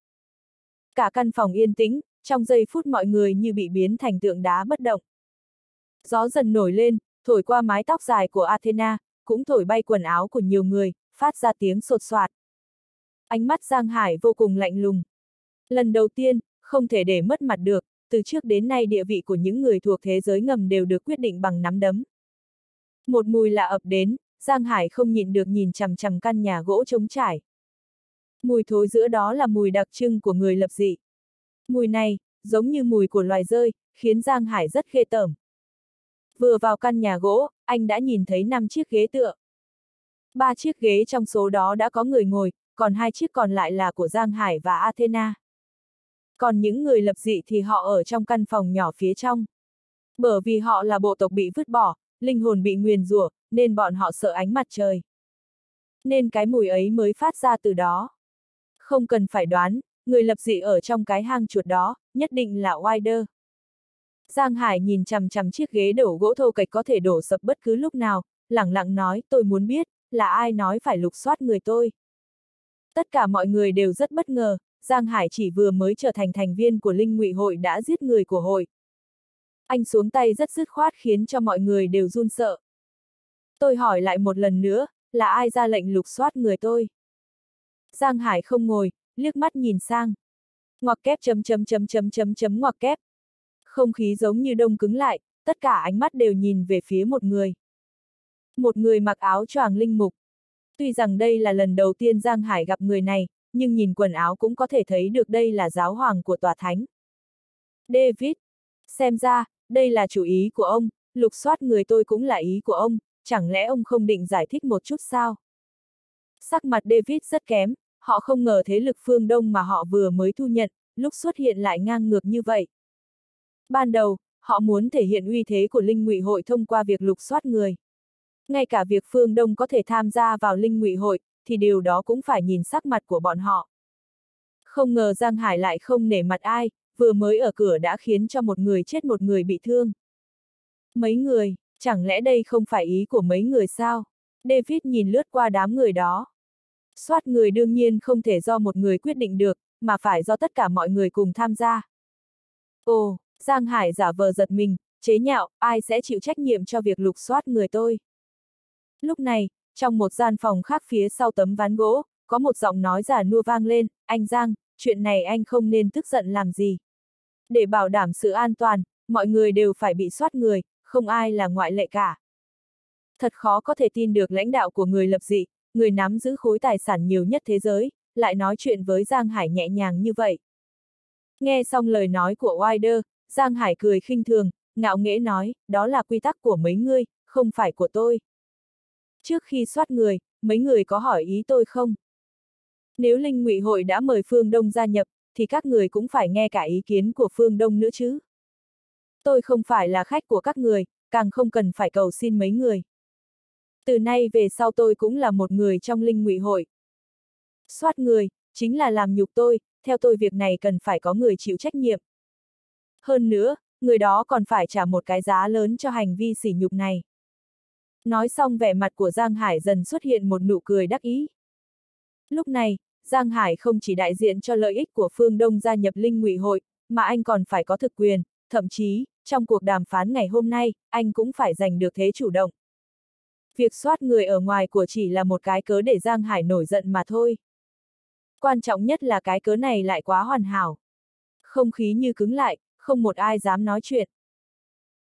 Cả căn phòng yên tĩnh, trong giây phút mọi người như bị biến thành tượng đá bất động. Gió dần nổi lên, thổi qua mái tóc dài của Athena, cũng thổi bay quần áo của nhiều người, phát ra tiếng sột soạt. Ánh mắt Giang Hải vô cùng lạnh lùng. Lần đầu tiên, không thể để mất mặt được, từ trước đến nay địa vị của những người thuộc thế giới ngầm đều được quyết định bằng nắm đấm. Một mùi lạ ập đến, Giang Hải không nhịn được nhìn chằm chằm căn nhà gỗ trống trải. Mùi thối giữa đó là mùi đặc trưng của người lập dị. Mùi này, giống như mùi của loài rơi, khiến Giang Hải rất ghê tởm. Vừa vào căn nhà gỗ, anh đã nhìn thấy 5 chiếc ghế tựa. Ba chiếc ghế trong số đó đã có người ngồi, còn hai chiếc còn lại là của Giang Hải và Athena. Còn những người lập dị thì họ ở trong căn phòng nhỏ phía trong. Bởi vì họ là bộ tộc bị vứt bỏ, linh hồn bị nguyền rủa, nên bọn họ sợ ánh mặt trời. Nên cái mùi ấy mới phát ra từ đó. Không cần phải đoán, người lập dị ở trong cái hang chuột đó, nhất định là Wider. Giang Hải nhìn chằm chằm chiếc ghế đổ gỗ thô kệch có thể đổ sập bất cứ lúc nào, lẳng lặng nói tôi muốn biết, là ai nói phải lục soát người tôi. Tất cả mọi người đều rất bất ngờ, Giang Hải chỉ vừa mới trở thành thành viên của Linh Ngụy Hội đã giết người của hội. Anh xuống tay rất dứt khoát khiến cho mọi người đều run sợ. Tôi hỏi lại một lần nữa, là ai ra lệnh lục soát người tôi? Giang Hải không ngồi, liếc mắt nhìn sang. Ngoặc kép chấm chấm chấm chấm chấm chấm ngoặc kép. Không khí giống như đông cứng lại, tất cả ánh mắt đều nhìn về phía một người. Một người mặc áo choàng linh mục. Tuy rằng đây là lần đầu tiên Giang Hải gặp người này, nhưng nhìn quần áo cũng có thể thấy được đây là giáo hoàng của tòa thánh. David, xem ra, đây là chủ ý của ông, lục soát người tôi cũng là ý của ông, chẳng lẽ ông không định giải thích một chút sao? Sắc mặt David rất kém, họ không ngờ thế lực phương Đông mà họ vừa mới thu nhận, lúc xuất hiện lại ngang ngược như vậy. Ban đầu, họ muốn thể hiện uy thế của Linh Ngụy Hội thông qua việc lục soát người. Ngay cả việc phương Đông có thể tham gia vào Linh Ngụy Hội, thì điều đó cũng phải nhìn sắc mặt của bọn họ. Không ngờ Giang Hải lại không nể mặt ai, vừa mới ở cửa đã khiến cho một người chết một người bị thương. Mấy người, chẳng lẽ đây không phải ý của mấy người sao? David nhìn lướt qua đám người đó. Soát người đương nhiên không thể do một người quyết định được, mà phải do tất cả mọi người cùng tham gia. Ồ, Giang Hải giả vờ giật mình, chế nhạo, ai sẽ chịu trách nhiệm cho việc lục soát người tôi. Lúc này, trong một gian phòng khác phía sau tấm ván gỗ, có một giọng nói giả nua vang lên, anh Giang, chuyện này anh không nên tức giận làm gì. Để bảo đảm sự an toàn, mọi người đều phải bị soát người, không ai là ngoại lệ cả. Thật khó có thể tin được lãnh đạo của người lập dị, người nắm giữ khối tài sản nhiều nhất thế giới, lại nói chuyện với Giang Hải nhẹ nhàng như vậy. Nghe xong lời nói của Wider, Giang Hải cười khinh thường, ngạo nghễ nói, đó là quy tắc của mấy ngươi, không phải của tôi. Trước khi soát người, mấy người có hỏi ý tôi không? Nếu Linh Ngụy Hội đã mời Phương Đông gia nhập, thì các người cũng phải nghe cả ý kiến của Phương Đông nữa chứ. Tôi không phải là khách của các người, càng không cần phải cầu xin mấy người. Từ nay về sau tôi cũng là một người trong Linh Ngụy Hội. Soát người, chính là làm nhục tôi, theo tôi việc này cần phải có người chịu trách nhiệm. Hơn nữa, người đó còn phải trả một cái giá lớn cho hành vi sỉ nhục này. Nói xong vẻ mặt của Giang Hải dần xuất hiện một nụ cười đắc ý. Lúc này, Giang Hải không chỉ đại diện cho lợi ích của phương Đông gia nhập Linh Ngụy Hội, mà anh còn phải có thực quyền, thậm chí, trong cuộc đàm phán ngày hôm nay, anh cũng phải giành được thế chủ động. Việc soát người ở ngoài của chỉ là một cái cớ để Giang Hải nổi giận mà thôi. Quan trọng nhất là cái cớ này lại quá hoàn hảo. Không khí như cứng lại, không một ai dám nói chuyện.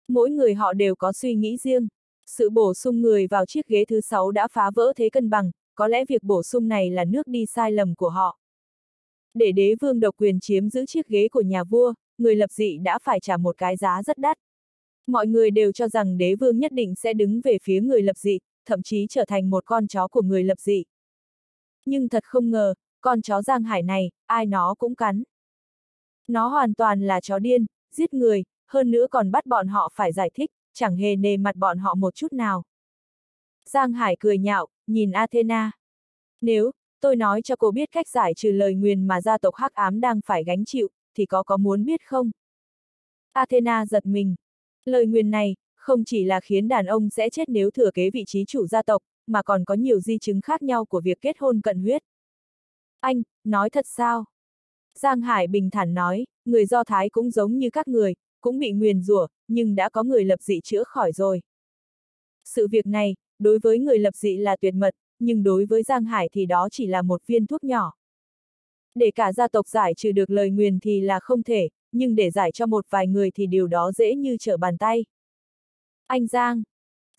Mỗi người họ đều có suy nghĩ riêng. Sự bổ sung người vào chiếc ghế thứ sáu đã phá vỡ thế cân bằng, có lẽ việc bổ sung này là nước đi sai lầm của họ. Để đế vương độc quyền chiếm giữ chiếc ghế của nhà vua, người lập dị đã phải trả một cái giá rất đắt. Mọi người đều cho rằng đế vương nhất định sẽ đứng về phía người lập dị, thậm chí trở thành một con chó của người lập dị. Nhưng thật không ngờ, con chó Giang Hải này, ai nó cũng cắn. Nó hoàn toàn là chó điên, giết người, hơn nữa còn bắt bọn họ phải giải thích, chẳng hề nề mặt bọn họ một chút nào. Giang Hải cười nhạo, nhìn Athena. Nếu, tôi nói cho cô biết cách giải trừ lời nguyền mà gia tộc Hắc Ám đang phải gánh chịu, thì có có muốn biết không? Athena giật mình. Lời nguyền này, không chỉ là khiến đàn ông sẽ chết nếu thừa kế vị trí chủ gia tộc, mà còn có nhiều di chứng khác nhau của việc kết hôn cận huyết. Anh, nói thật sao? Giang Hải bình thản nói, người Do Thái cũng giống như các người, cũng bị nguyền rủa, nhưng đã có người lập dị chữa khỏi rồi. Sự việc này, đối với người lập dị là tuyệt mật, nhưng đối với Giang Hải thì đó chỉ là một viên thuốc nhỏ. Để cả gia tộc giải trừ được lời nguyền thì là không thể, nhưng để giải cho một vài người thì điều đó dễ như trở bàn tay. Anh Giang.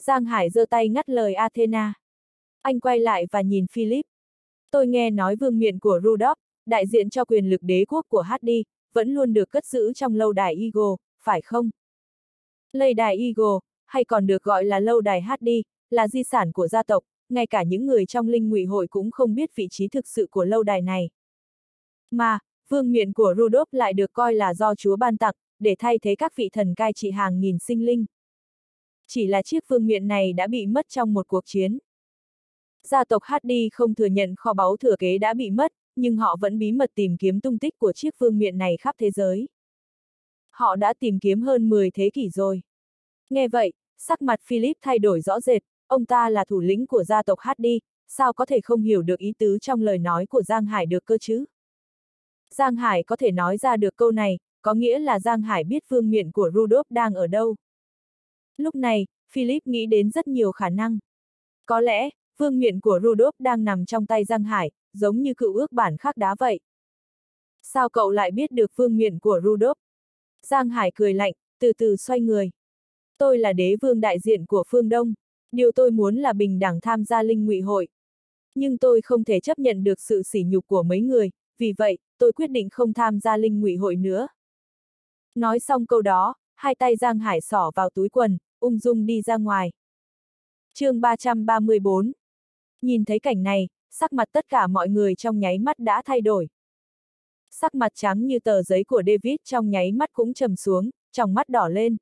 Giang Hải giơ tay ngắt lời Athena. Anh quay lại và nhìn Philip. Tôi nghe nói vương miện của Rudolph, đại diện cho quyền lực đế quốc của Hardy, vẫn luôn được cất giữ trong lâu đài Eagle, phải không? Lây đài Eagle, hay còn được gọi là lâu đài Hardy, là di sản của gia tộc, ngay cả những người trong linh ngụy hội cũng không biết vị trí thực sự của lâu đài này. Mà, vương miện của Rudolf lại được coi là do Chúa ban tặng, để thay thế các vị thần cai trị hàng nghìn sinh linh. Chỉ là chiếc vương miện này đã bị mất trong một cuộc chiến. Gia tộc Hardy không thừa nhận kho báu thừa kế đã bị mất, nhưng họ vẫn bí mật tìm kiếm tung tích của chiếc vương miện này khắp thế giới. Họ đã tìm kiếm hơn 10 thế kỷ rồi. Nghe vậy, sắc mặt Philip thay đổi rõ rệt, ông ta là thủ lĩnh của gia tộc Hardy, sao có thể không hiểu được ý tứ trong lời nói của Giang Hải được cơ chứ? Giang Hải có thể nói ra được câu này, có nghĩa là Giang Hải biết phương miện của Rudolph đang ở đâu. Lúc này, Philip nghĩ đến rất nhiều khả năng. Có lẽ, phương miện của Rudolph đang nằm trong tay Giang Hải, giống như cựu ước bản khắc đá vậy. Sao cậu lại biết được phương miện của Rudolph? Giang Hải cười lạnh, từ từ xoay người. Tôi là đế vương đại diện của phương Đông. Điều tôi muốn là bình đẳng tham gia linh ngụy hội. Nhưng tôi không thể chấp nhận được sự sỉ nhục của mấy người, vì vậy, tôi quyết định không tham gia linh ngụy hội nữa. Nói xong câu đó, hai tay Giang Hải sỏ vào túi quần, ung dung đi ra ngoài. chương 334 Nhìn thấy cảnh này, sắc mặt tất cả mọi người trong nháy mắt đã thay đổi. Sắc mặt trắng như tờ giấy của David trong nháy mắt cũng trầm xuống, trong mắt đỏ lên.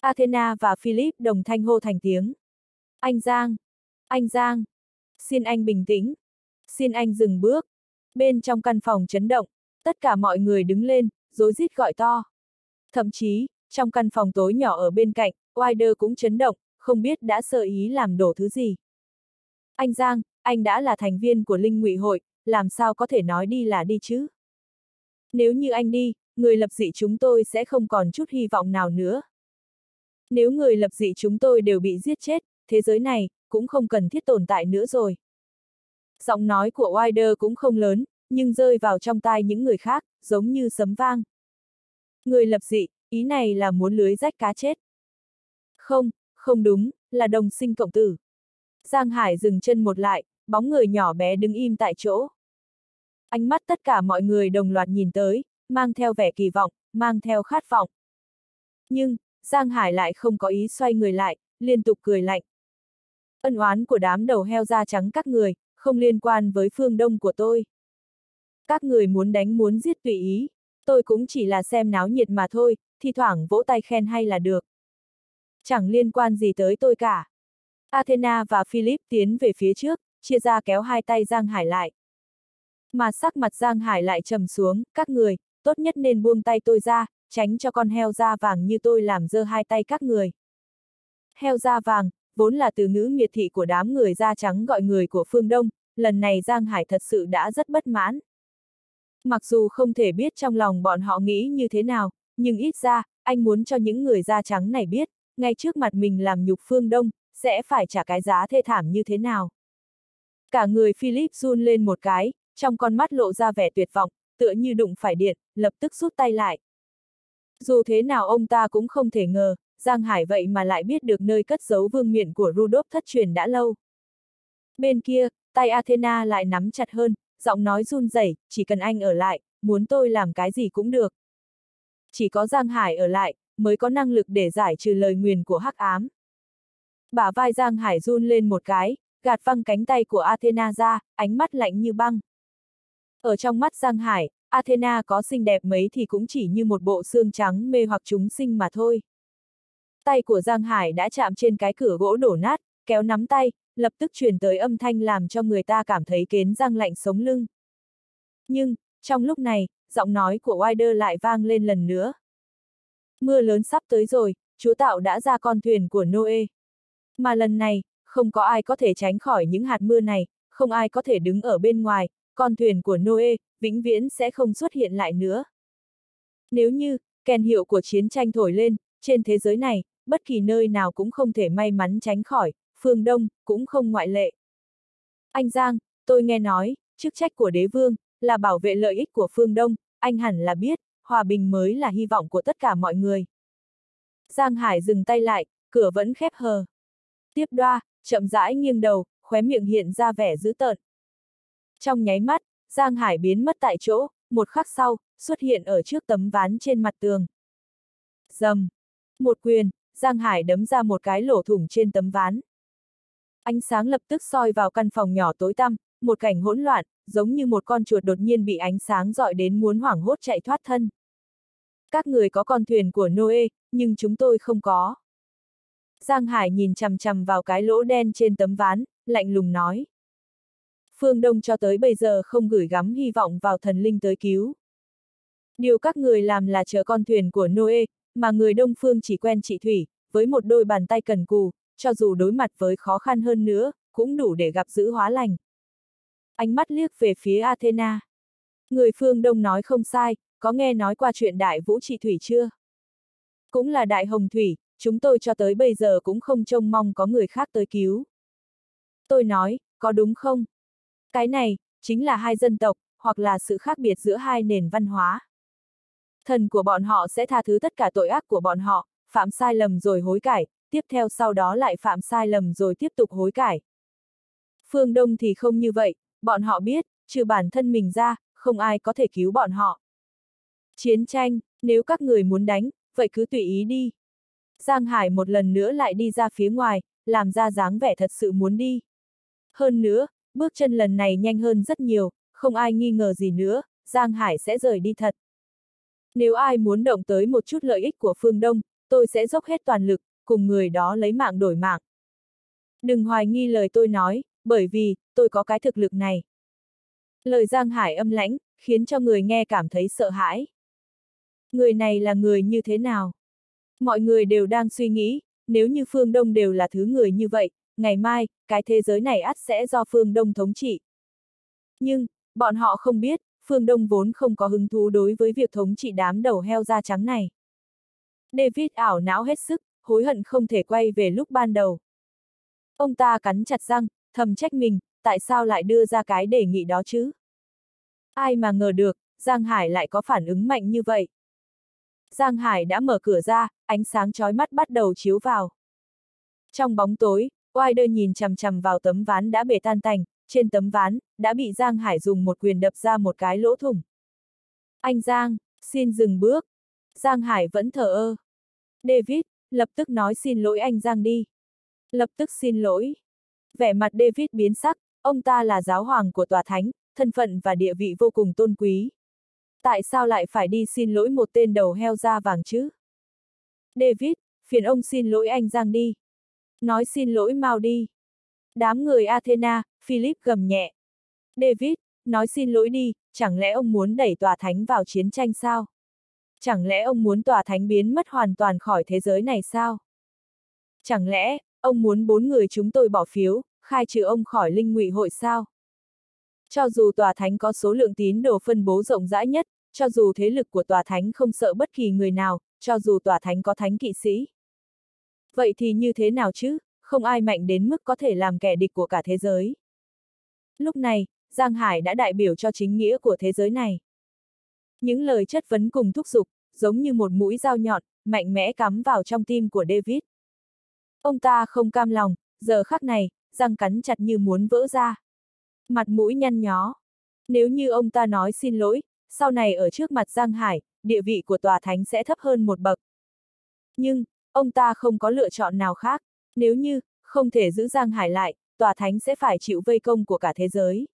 Athena và Philip đồng thanh hô thành tiếng. Anh Giang! Anh Giang! Xin anh bình tĩnh! Xin anh dừng bước! Bên trong căn phòng chấn động, tất cả mọi người đứng lên, rối rít gọi to. Thậm chí, trong căn phòng tối nhỏ ở bên cạnh, Wider cũng chấn động, không biết đã sơ ý làm đổ thứ gì. Anh Giang, anh đã là thành viên của Linh Ngụy Hội, làm sao có thể nói đi là đi chứ? Nếu như anh đi, người lập dị chúng tôi sẽ không còn chút hy vọng nào nữa. Nếu người lập dị chúng tôi đều bị giết chết, thế giới này, cũng không cần thiết tồn tại nữa rồi. Giọng nói của Wider cũng không lớn, nhưng rơi vào trong tai những người khác, giống như sấm vang. Người lập dị, ý này là muốn lưới rách cá chết. Không, không đúng, là đồng sinh cộng tử. Giang Hải dừng chân một lại, bóng người nhỏ bé đứng im tại chỗ. Ánh mắt tất cả mọi người đồng loạt nhìn tới, mang theo vẻ kỳ vọng, mang theo khát vọng. Nhưng, Giang Hải lại không có ý xoay người lại, liên tục cười lạnh. Ân oán của đám đầu heo da trắng các người, không liên quan với phương đông của tôi. Các người muốn đánh muốn giết tùy ý, tôi cũng chỉ là xem náo nhiệt mà thôi, thi thoảng vỗ tay khen hay là được. Chẳng liên quan gì tới tôi cả. Athena và Philip tiến về phía trước, chia ra kéo hai tay Giang Hải lại. Mà sắc mặt Giang Hải lại trầm xuống, các người, tốt nhất nên buông tay tôi ra, tránh cho con heo da vàng như tôi làm dơ hai tay các người. Heo da vàng, vốn là từ ngữ miệt thị của đám người da trắng gọi người của phương Đông, lần này Giang Hải thật sự đã rất bất mãn. Mặc dù không thể biết trong lòng bọn họ nghĩ như thế nào, nhưng ít ra, anh muốn cho những người da trắng này biết, ngay trước mặt mình làm nhục phương Đông, sẽ phải trả cái giá thê thảm như thế nào. Cả người Philip run lên một cái, trong con mắt lộ ra vẻ tuyệt vọng, tựa như đụng phải điện, lập tức rút tay lại. Dù thế nào ông ta cũng không thể ngờ, Giang Hải vậy mà lại biết được nơi cất giấu vương miện của Rudolph thất truyền đã lâu. Bên kia, tay Athena lại nắm chặt hơn, giọng nói run rẩy, chỉ cần anh ở lại, muốn tôi làm cái gì cũng được. Chỉ có Giang Hải ở lại, mới có năng lực để giải trừ lời nguyền của hắc ám. Bả vai Giang Hải run lên một cái, gạt văng cánh tay của Athena ra, ánh mắt lạnh như băng. Ở trong mắt Giang Hải, Athena có xinh đẹp mấy thì cũng chỉ như một bộ xương trắng mê hoặc chúng sinh mà thôi. Tay của Giang Hải đã chạm trên cái cửa gỗ đổ nát, kéo nắm tay, lập tức truyền tới âm thanh làm cho người ta cảm thấy kến răng lạnh sống lưng. Nhưng, trong lúc này, giọng nói của Wider lại vang lên lần nữa. Mưa lớn sắp tới rồi, chúa tạo đã ra con thuyền của Noe. Mà lần này, không có ai có thể tránh khỏi những hạt mưa này, không ai có thể đứng ở bên ngoài, con thuyền của Noe, vĩnh viễn sẽ không xuất hiện lại nữa. Nếu như, kèn hiệu của chiến tranh thổi lên, trên thế giới này, bất kỳ nơi nào cũng không thể may mắn tránh khỏi, phương Đông, cũng không ngoại lệ. Anh Giang, tôi nghe nói, chức trách của đế vương, là bảo vệ lợi ích của phương Đông, anh hẳn là biết, hòa bình mới là hy vọng của tất cả mọi người. Giang Hải dừng tay lại, cửa vẫn khép hờ. Tiếp đoa, chậm rãi nghiêng đầu, khóe miệng hiện ra vẻ dữ tợn. Trong nháy mắt, Giang Hải biến mất tại chỗ, một khắc sau, xuất hiện ở trước tấm ván trên mặt tường. Dầm! Một quyền, Giang Hải đấm ra một cái lỗ thủng trên tấm ván. Ánh sáng lập tức soi vào căn phòng nhỏ tối tăm, một cảnh hỗn loạn, giống như một con chuột đột nhiên bị ánh sáng dọi đến muốn hoảng hốt chạy thoát thân. Các người có con thuyền của Noe, nhưng chúng tôi không có. Giang Hải nhìn chằm chằm vào cái lỗ đen trên tấm ván, lạnh lùng nói. Phương Đông cho tới bây giờ không gửi gắm hy vọng vào thần linh tới cứu. Điều các người làm là chờ con thuyền của Noe, mà người Đông Phương chỉ quen trị thủy, với một đôi bàn tay cần cù, cho dù đối mặt với khó khăn hơn nữa, cũng đủ để gặp giữ hóa lành. Ánh mắt liếc về phía Athena. Người phương Đông nói không sai, có nghe nói qua chuyện đại vũ trị thủy chưa? Cũng là đại hồng thủy, chúng tôi cho tới bây giờ cũng không trông mong có người khác tới cứu. Tôi nói, có đúng không? Cái này, chính là hai dân tộc, hoặc là sự khác biệt giữa hai nền văn hóa. Thần của bọn họ sẽ tha thứ tất cả tội ác của bọn họ, phạm sai lầm rồi hối cải, tiếp theo sau đó lại phạm sai lầm rồi tiếp tục hối cải. Phương Đông thì không như vậy, bọn họ biết, trừ bản thân mình ra, không ai có thể cứu bọn họ. Chiến tranh, nếu các người muốn đánh, vậy cứ tùy ý đi. Giang Hải một lần nữa lại đi ra phía ngoài, làm ra dáng vẻ thật sự muốn đi. Hơn nữa, bước chân lần này nhanh hơn rất nhiều, không ai nghi ngờ gì nữa, Giang Hải sẽ rời đi thật. Nếu ai muốn động tới một chút lợi ích của phương Đông, tôi sẽ dốc hết toàn lực, cùng người đó lấy mạng đổi mạng. Đừng hoài nghi lời tôi nói, bởi vì, tôi có cái thực lực này. Lời Giang Hải âm lãnh, khiến cho người nghe cảm thấy sợ hãi. Người này là người như thế nào? Mọi người đều đang suy nghĩ, nếu như phương Đông đều là thứ người như vậy, ngày mai, cái thế giới này ắt sẽ do phương Đông thống trị. Nhưng, bọn họ không biết, phương Đông vốn không có hứng thú đối với việc thống trị đám đầu heo da trắng này. David ảo não hết sức, hối hận không thể quay về lúc ban đầu. Ông ta cắn chặt răng, thầm trách mình, tại sao lại đưa ra cái đề nghị đó chứ? Ai mà ngờ được, Giang Hải lại có phản ứng mạnh như vậy. Giang Hải đã mở cửa ra, ánh sáng chói mắt bắt đầu chiếu vào. Trong bóng tối, Wilder nhìn chằm chằm vào tấm ván đã bể tan tành, trên tấm ván, đã bị Giang Hải dùng một quyền đập ra một cái lỗ thủng. Anh Giang, xin dừng bước. Giang Hải vẫn thở ơ. David, lập tức nói xin lỗi anh Giang đi. Lập tức xin lỗi. Vẻ mặt David biến sắc, ông ta là giáo hoàng của tòa thánh, thân phận và địa vị vô cùng tôn quý. Tại sao lại phải đi xin lỗi một tên đầu heo da vàng chứ? David, phiền ông xin lỗi anh Giang đi. Nói xin lỗi mau đi. Đám người Athena, Philip gầm nhẹ. David, nói xin lỗi đi, chẳng lẽ ông muốn đẩy tòa thánh vào chiến tranh sao? Chẳng lẽ ông muốn tòa thánh biến mất hoàn toàn khỏi thế giới này sao? Chẳng lẽ, ông muốn bốn người chúng tôi bỏ phiếu, khai trừ ông khỏi linh ngụy hội sao? Cho dù tòa thánh có số lượng tín đồ phân bố rộng rãi nhất, cho dù thế lực của tòa thánh không sợ bất kỳ người nào, cho dù tòa thánh có thánh kỵ sĩ. Vậy thì như thế nào chứ, không ai mạnh đến mức có thể làm kẻ địch của cả thế giới. Lúc này, Giang Hải đã đại biểu cho chính nghĩa của thế giới này. Những lời chất vấn cùng thúc giục, giống như một mũi dao nhọn, mạnh mẽ cắm vào trong tim của David. Ông ta không cam lòng, giờ khắc này, răng cắn chặt như muốn vỡ ra. Mặt mũi nhăn nhó. Nếu như ông ta nói xin lỗi, sau này ở trước mặt Giang Hải, địa vị của tòa thánh sẽ thấp hơn một bậc. Nhưng, ông ta không có lựa chọn nào khác, nếu như, không thể giữ Giang Hải lại, tòa thánh sẽ phải chịu vây công của cả thế giới.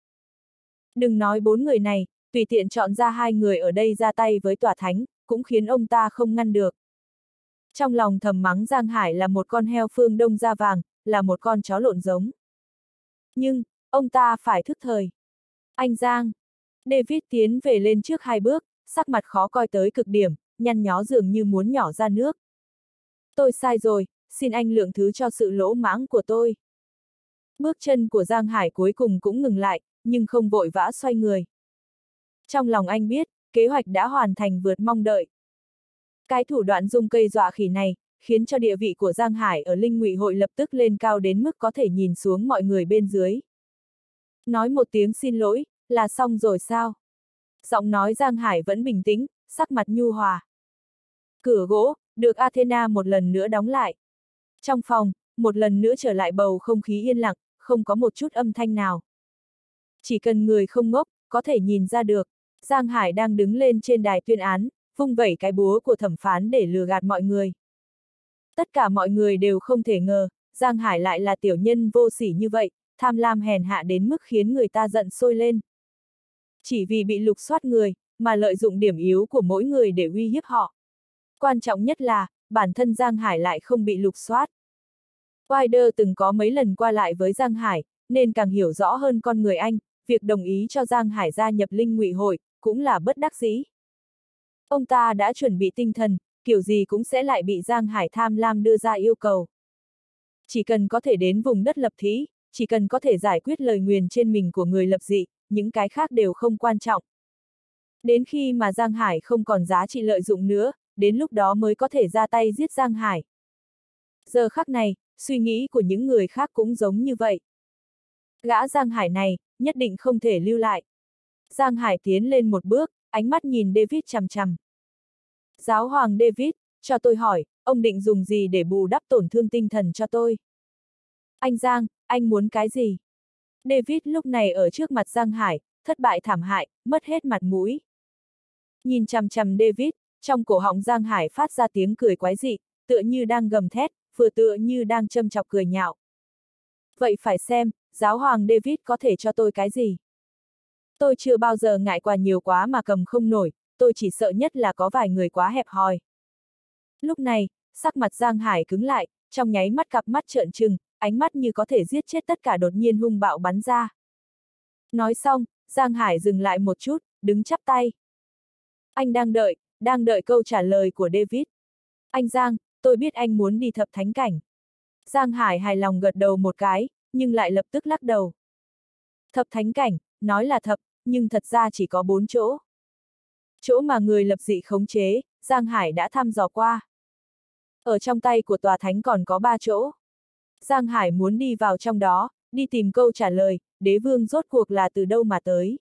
Đừng nói bốn người này, tùy tiện chọn ra hai người ở đây ra tay với tòa thánh, cũng khiến ông ta không ngăn được. Trong lòng thầm mắng Giang Hải là một con heo phương đông da vàng, là một con chó lộn giống. Nhưng, ông ta phải thức thời. Anh Giang. David tiến về lên trước hai bước, sắc mặt khó coi tới cực điểm, nhăn nhó dường như muốn nhỏ ra nước. Tôi sai rồi, xin anh lượng thứ cho sự lỗ mãng của tôi. Bước chân của Giang Hải cuối cùng cũng ngừng lại, nhưng không vội vã xoay người. Trong lòng anh biết, kế hoạch đã hoàn thành vượt mong đợi. Cái thủ đoạn dùng cây dọa khỉ này, khiến cho địa vị của Giang Hải ở Linh Ngụy hội lập tức lên cao đến mức có thể nhìn xuống mọi người bên dưới. Nói một tiếng xin lỗi, là xong rồi sao? Giọng nói Giang Hải vẫn bình tĩnh, sắc mặt nhu hòa. Cửa gỗ, được Athena một lần nữa đóng lại. Trong phòng, một lần nữa trở lại bầu không khí yên lặng, không có một chút âm thanh nào. Chỉ cần người không ngốc, có thể nhìn ra được, Giang Hải đang đứng lên trên đài tuyên án, vung vẩy cái búa của thẩm phán để lừa gạt mọi người. Tất cả mọi người đều không thể ngờ, Giang Hải lại là tiểu nhân vô sỉ như vậy, tham lam hèn hạ đến mức khiến người ta giận sôi lên. Chỉ vì bị lục soát người, mà lợi dụng điểm yếu của mỗi người để uy hiếp họ. Quan trọng nhất là, bản thân Giang Hải lại không bị lục soát. Wilder từng có mấy lần qua lại với Giang Hải, nên càng hiểu rõ hơn con người anh, việc đồng ý cho Giang Hải gia nhập linh ngụy hội, cũng là bất đắc dĩ. Ông ta đã chuẩn bị tinh thần, kiểu gì cũng sẽ lại bị Giang Hải tham lam đưa ra yêu cầu. Chỉ cần có thể đến vùng đất lập thí, chỉ cần có thể giải quyết lời nguyền trên mình của người lập dị, những cái khác đều không quan trọng. Đến khi mà Giang Hải không còn giá trị lợi dụng nữa, đến lúc đó mới có thể ra tay giết Giang Hải. Giờ khắc này, suy nghĩ của những người khác cũng giống như vậy. Gã Giang Hải này, nhất định không thể lưu lại. Giang Hải tiến lên một bước, ánh mắt nhìn David chằm chằm. Giáo hoàng David, cho tôi hỏi, ông định dùng gì để bù đắp tổn thương tinh thần cho tôi? Anh Giang, anh muốn cái gì? David lúc này ở trước mặt Giang Hải, thất bại thảm hại, mất hết mặt mũi. Nhìn chằm chằm David, trong cổ họng Giang Hải phát ra tiếng cười quái dị, tựa như đang gầm thét, vừa tựa như đang châm chọc cười nhạo. Vậy phải xem, giáo hoàng David có thể cho tôi cái gì? Tôi chưa bao giờ ngại quà nhiều quá mà cầm không nổi, tôi chỉ sợ nhất là có vài người quá hẹp hòi. Lúc này, sắc mặt Giang Hải cứng lại, trong nháy mắt cặp mắt trợn trừng, ánh mắt như có thể giết chết tất cả đột nhiên hung bạo bắn ra. Nói xong, Giang Hải dừng lại một chút, đứng chắp tay. Anh đang đợi, đang đợi câu trả lời của David. Anh Giang, tôi biết anh muốn đi thập thánh cảnh. Giang Hải hài lòng gật đầu một cái, nhưng lại lập tức lắc đầu. Thập thánh cảnh, nói là thập, nhưng thật ra chỉ có bốn chỗ. Chỗ mà người lập dị khống chế, Giang Hải đã thăm dò qua. Ở trong tay của tòa thánh còn có ba chỗ. Giang Hải muốn đi vào trong đó, đi tìm câu trả lời, đế vương rốt cuộc là từ đâu mà tới.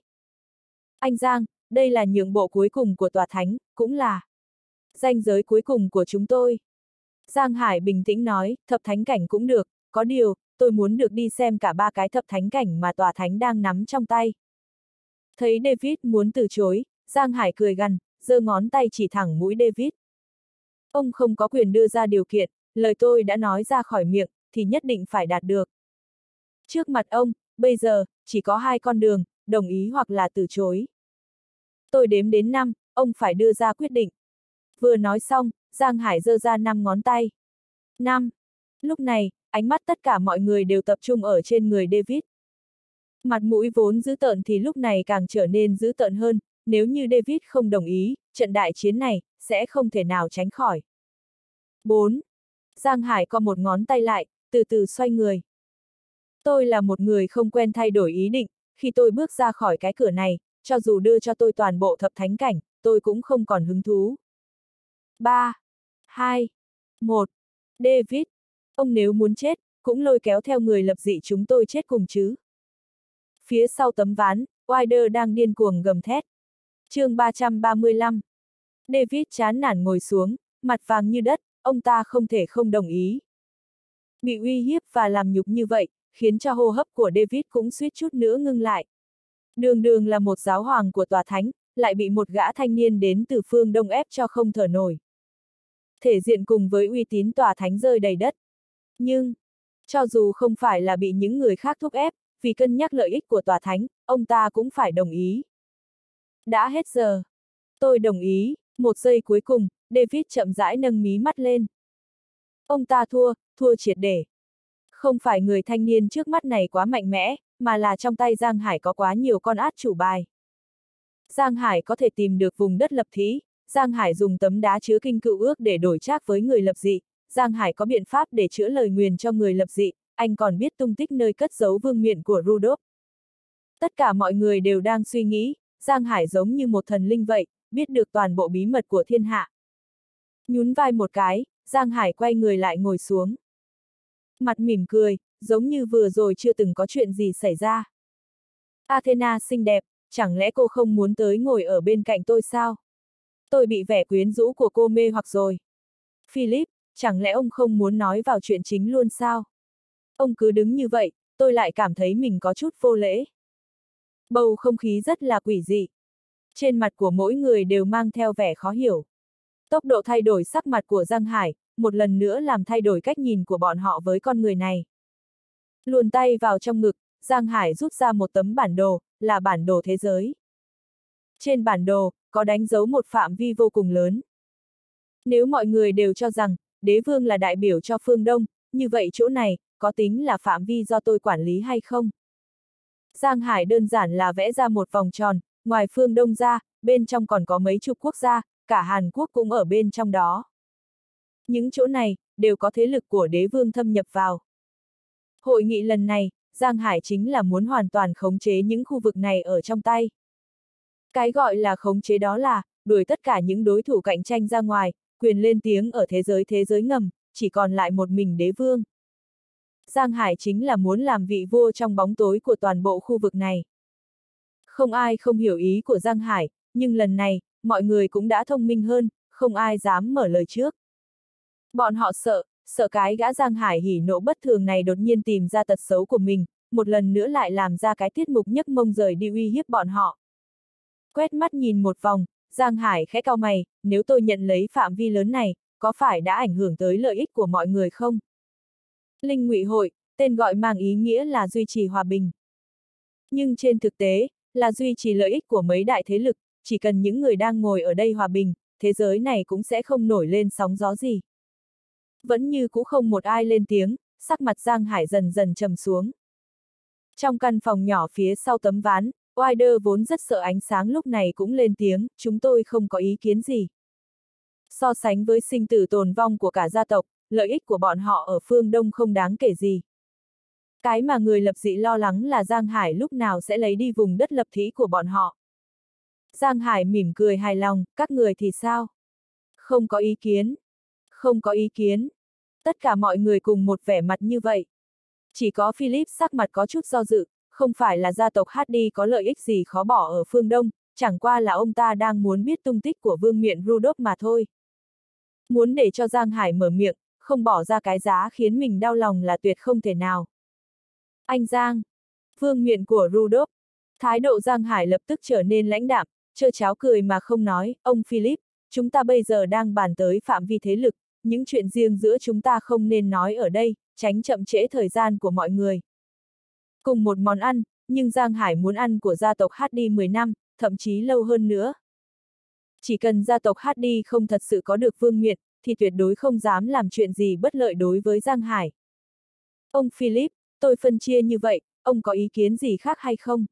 Anh Giang, đây là nhượng bộ cuối cùng của tòa thánh, cũng là danh giới cuối cùng của chúng tôi. Giang Hải bình tĩnh nói, thập thánh cảnh cũng được, có điều, tôi muốn được đi xem cả ba cái thập thánh cảnh mà tòa thánh đang nắm trong tay. Thấy David muốn từ chối, Giang Hải cười gằn, giơ ngón tay chỉ thẳng mũi David. Ông không có quyền đưa ra điều kiện, lời tôi đã nói ra khỏi miệng, thì nhất định phải đạt được. Trước mặt ông, bây giờ, chỉ có hai con đường, đồng ý hoặc là từ chối. Tôi đếm đến năm, ông phải đưa ra quyết định. Vừa nói xong, Giang Hải giơ ra năm ngón tay. Năm. Lúc này, ánh mắt tất cả mọi người đều tập trung ở trên người David. Mặt mũi vốn dữ tợn thì lúc này càng trở nên dữ tợn hơn, nếu như David không đồng ý, trận đại chiến này, sẽ không thể nào tránh khỏi. 4. Giang Hải có một ngón tay lại, từ từ xoay người. Tôi là một người không quen thay đổi ý định, khi tôi bước ra khỏi cái cửa này, cho dù đưa cho tôi toàn bộ thập thánh cảnh, tôi cũng không còn hứng thú. 3, 2, 1. David, ông nếu muốn chết, cũng lôi kéo theo người lập dị chúng tôi chết cùng chứ. Phía sau tấm ván, Wider đang điên cuồng gầm thét. chương 335. David chán nản ngồi xuống, mặt vàng như đất, ông ta không thể không đồng ý. Bị uy hiếp và làm nhục như vậy, khiến cho hô hấp của David cũng suýt chút nữa ngưng lại. Đường đường là một giáo hoàng của tòa thánh, lại bị một gã thanh niên đến từ phương đông ép cho không thở nổi. Thể diện cùng với uy tín tòa thánh rơi đầy đất. Nhưng, cho dù không phải là bị những người khác thúc ép, vì cân nhắc lợi ích của tòa thánh, ông ta cũng phải đồng ý. Đã hết giờ. Tôi đồng ý, một giây cuối cùng, David chậm rãi nâng mí mắt lên. Ông ta thua, thua triệt để. Không phải người thanh niên trước mắt này quá mạnh mẽ, mà là trong tay Giang Hải có quá nhiều con át chủ bài. Giang Hải có thể tìm được vùng đất lập thí, Giang Hải dùng tấm đá chứa kinh cựu ước để đổi trác với người lập dị, Giang Hải có biện pháp để chữa lời nguyền cho người lập dị, anh còn biết tung tích nơi cất giấu vương miện của Rudolph. Tất cả mọi người đều đang suy nghĩ, Giang Hải giống như một thần linh vậy, biết được toàn bộ bí mật của thiên hạ. Nhún vai một cái, Giang Hải quay người lại ngồi xuống. Mặt mỉm cười, giống như vừa rồi chưa từng có chuyện gì xảy ra. Athena xinh đẹp, chẳng lẽ cô không muốn tới ngồi ở bên cạnh tôi sao? Tôi bị vẻ quyến rũ của cô mê hoặc rồi. Philip, chẳng lẽ ông không muốn nói vào chuyện chính luôn sao? Ông cứ đứng như vậy, tôi lại cảm thấy mình có chút vô lễ. Bầu không khí rất là quỷ dị. Trên mặt của mỗi người đều mang theo vẻ khó hiểu. Tốc độ thay đổi sắc mặt của Giang Hải, một lần nữa làm thay đổi cách nhìn của bọn họ với con người này. Luồn tay vào trong ngực, Giang Hải rút ra một tấm bản đồ, là bản đồ thế giới. Trên bản đồ, có đánh dấu một phạm vi vô cùng lớn. Nếu mọi người đều cho rằng, đế vương là đại biểu cho phương Đông, như vậy chỗ này, có tính là phạm vi do tôi quản lý hay không? Giang Hải đơn giản là vẽ ra một vòng tròn, ngoài phương Đông ra, bên trong còn có mấy chục quốc gia, cả Hàn Quốc cũng ở bên trong đó. Những chỗ này, đều có thế lực của đế vương thâm nhập vào. Hội nghị lần này, Giang Hải chính là muốn hoàn toàn khống chế những khu vực này ở trong tay. Cái gọi là khống chế đó là, đuổi tất cả những đối thủ cạnh tranh ra ngoài, quyền lên tiếng ở thế giới thế giới ngầm, chỉ còn lại một mình đế vương. Giang Hải chính là muốn làm vị vua trong bóng tối của toàn bộ khu vực này. Không ai không hiểu ý của Giang Hải, nhưng lần này, mọi người cũng đã thông minh hơn, không ai dám mở lời trước. Bọn họ sợ, sợ cái gã Giang Hải hỉ nộ bất thường này đột nhiên tìm ra tật xấu của mình, một lần nữa lại làm ra cái tiết mục nhấc mông rời đi uy hiếp bọn họ. Quét mắt nhìn một vòng, Giang Hải khẽ cau mày, nếu tôi nhận lấy phạm vi lớn này, có phải đã ảnh hưởng tới lợi ích của mọi người không? Linh Ngụy Hội, tên gọi mang ý nghĩa là duy trì hòa bình. Nhưng trên thực tế, là duy trì lợi ích của mấy đại thế lực, chỉ cần những người đang ngồi ở đây hòa bình, thế giới này cũng sẽ không nổi lên sóng gió gì. Vẫn như cũ không một ai lên tiếng, sắc mặt Giang Hải dần dần trầm xuống. Trong căn phòng nhỏ phía sau tấm ván, Wider vốn rất sợ ánh sáng lúc này cũng lên tiếng, chúng tôi không có ý kiến gì. So sánh với sinh tử tồn vong của cả gia tộc, lợi ích của bọn họ ở phương Đông không đáng kể gì. Cái mà người lập dị lo lắng là Giang Hải lúc nào sẽ lấy đi vùng đất lập thí của bọn họ. Giang Hải mỉm cười hài lòng, các người thì sao? Không có ý kiến. Không có ý kiến. Tất cả mọi người cùng một vẻ mặt như vậy. Chỉ có Philip sắc mặt có chút do dự, không phải là gia tộc Hardy có lợi ích gì khó bỏ ở phương Đông, chẳng qua là ông ta đang muốn biết tung tích của vương miện Rudolph mà thôi. Muốn để cho Giang Hải mở miệng, không bỏ ra cái giá khiến mình đau lòng là tuyệt không thể nào. Anh Giang, vương miện của Rudolph, thái độ Giang Hải lập tức trở nên lãnh đạm, chơ cháo cười mà không nói, ông Philip, chúng ta bây giờ đang bàn tới phạm vi thế lực, những chuyện riêng giữa chúng ta không nên nói ở đây, tránh chậm trễ thời gian của mọi người. Cùng một món ăn, nhưng Giang Hải muốn ăn của gia tộc Hardy 10 năm, thậm chí lâu hơn nữa. Chỉ cần gia tộc Hardy không thật sự có được vương miện, thì tuyệt đối không dám làm chuyện gì bất lợi đối với Giang Hải. Ông Philip, tôi phân chia như vậy, ông có ý kiến gì khác hay không?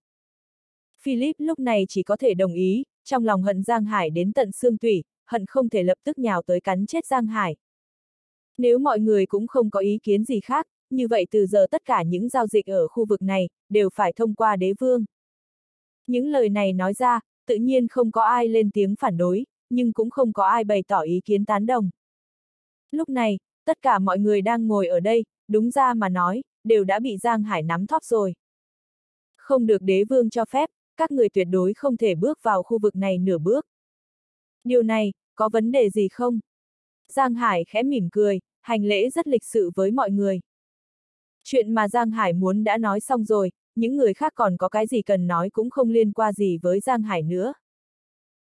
Philip lúc này chỉ có thể đồng ý, trong lòng hận Giang Hải đến tận xương tủy, hận không thể lập tức nhào tới cắn chết Giang Hải. Nếu mọi người cũng không có ý kiến gì khác, như vậy từ giờ tất cả những giao dịch ở khu vực này, đều phải thông qua đế vương. Những lời này nói ra, tự nhiên không có ai lên tiếng phản đối, nhưng cũng không có ai bày tỏ ý kiến tán đồng. Lúc này, tất cả mọi người đang ngồi ở đây, đúng ra mà nói, đều đã bị Giang Hải nắm thóp rồi. Không được đế vương cho phép, các người tuyệt đối không thể bước vào khu vực này nửa bước. Điều này, có vấn đề gì không? Giang Hải khẽ mỉm cười, hành lễ rất lịch sự với mọi người. Chuyện mà Giang Hải muốn đã nói xong rồi, những người khác còn có cái gì cần nói cũng không liên quan gì với Giang Hải nữa.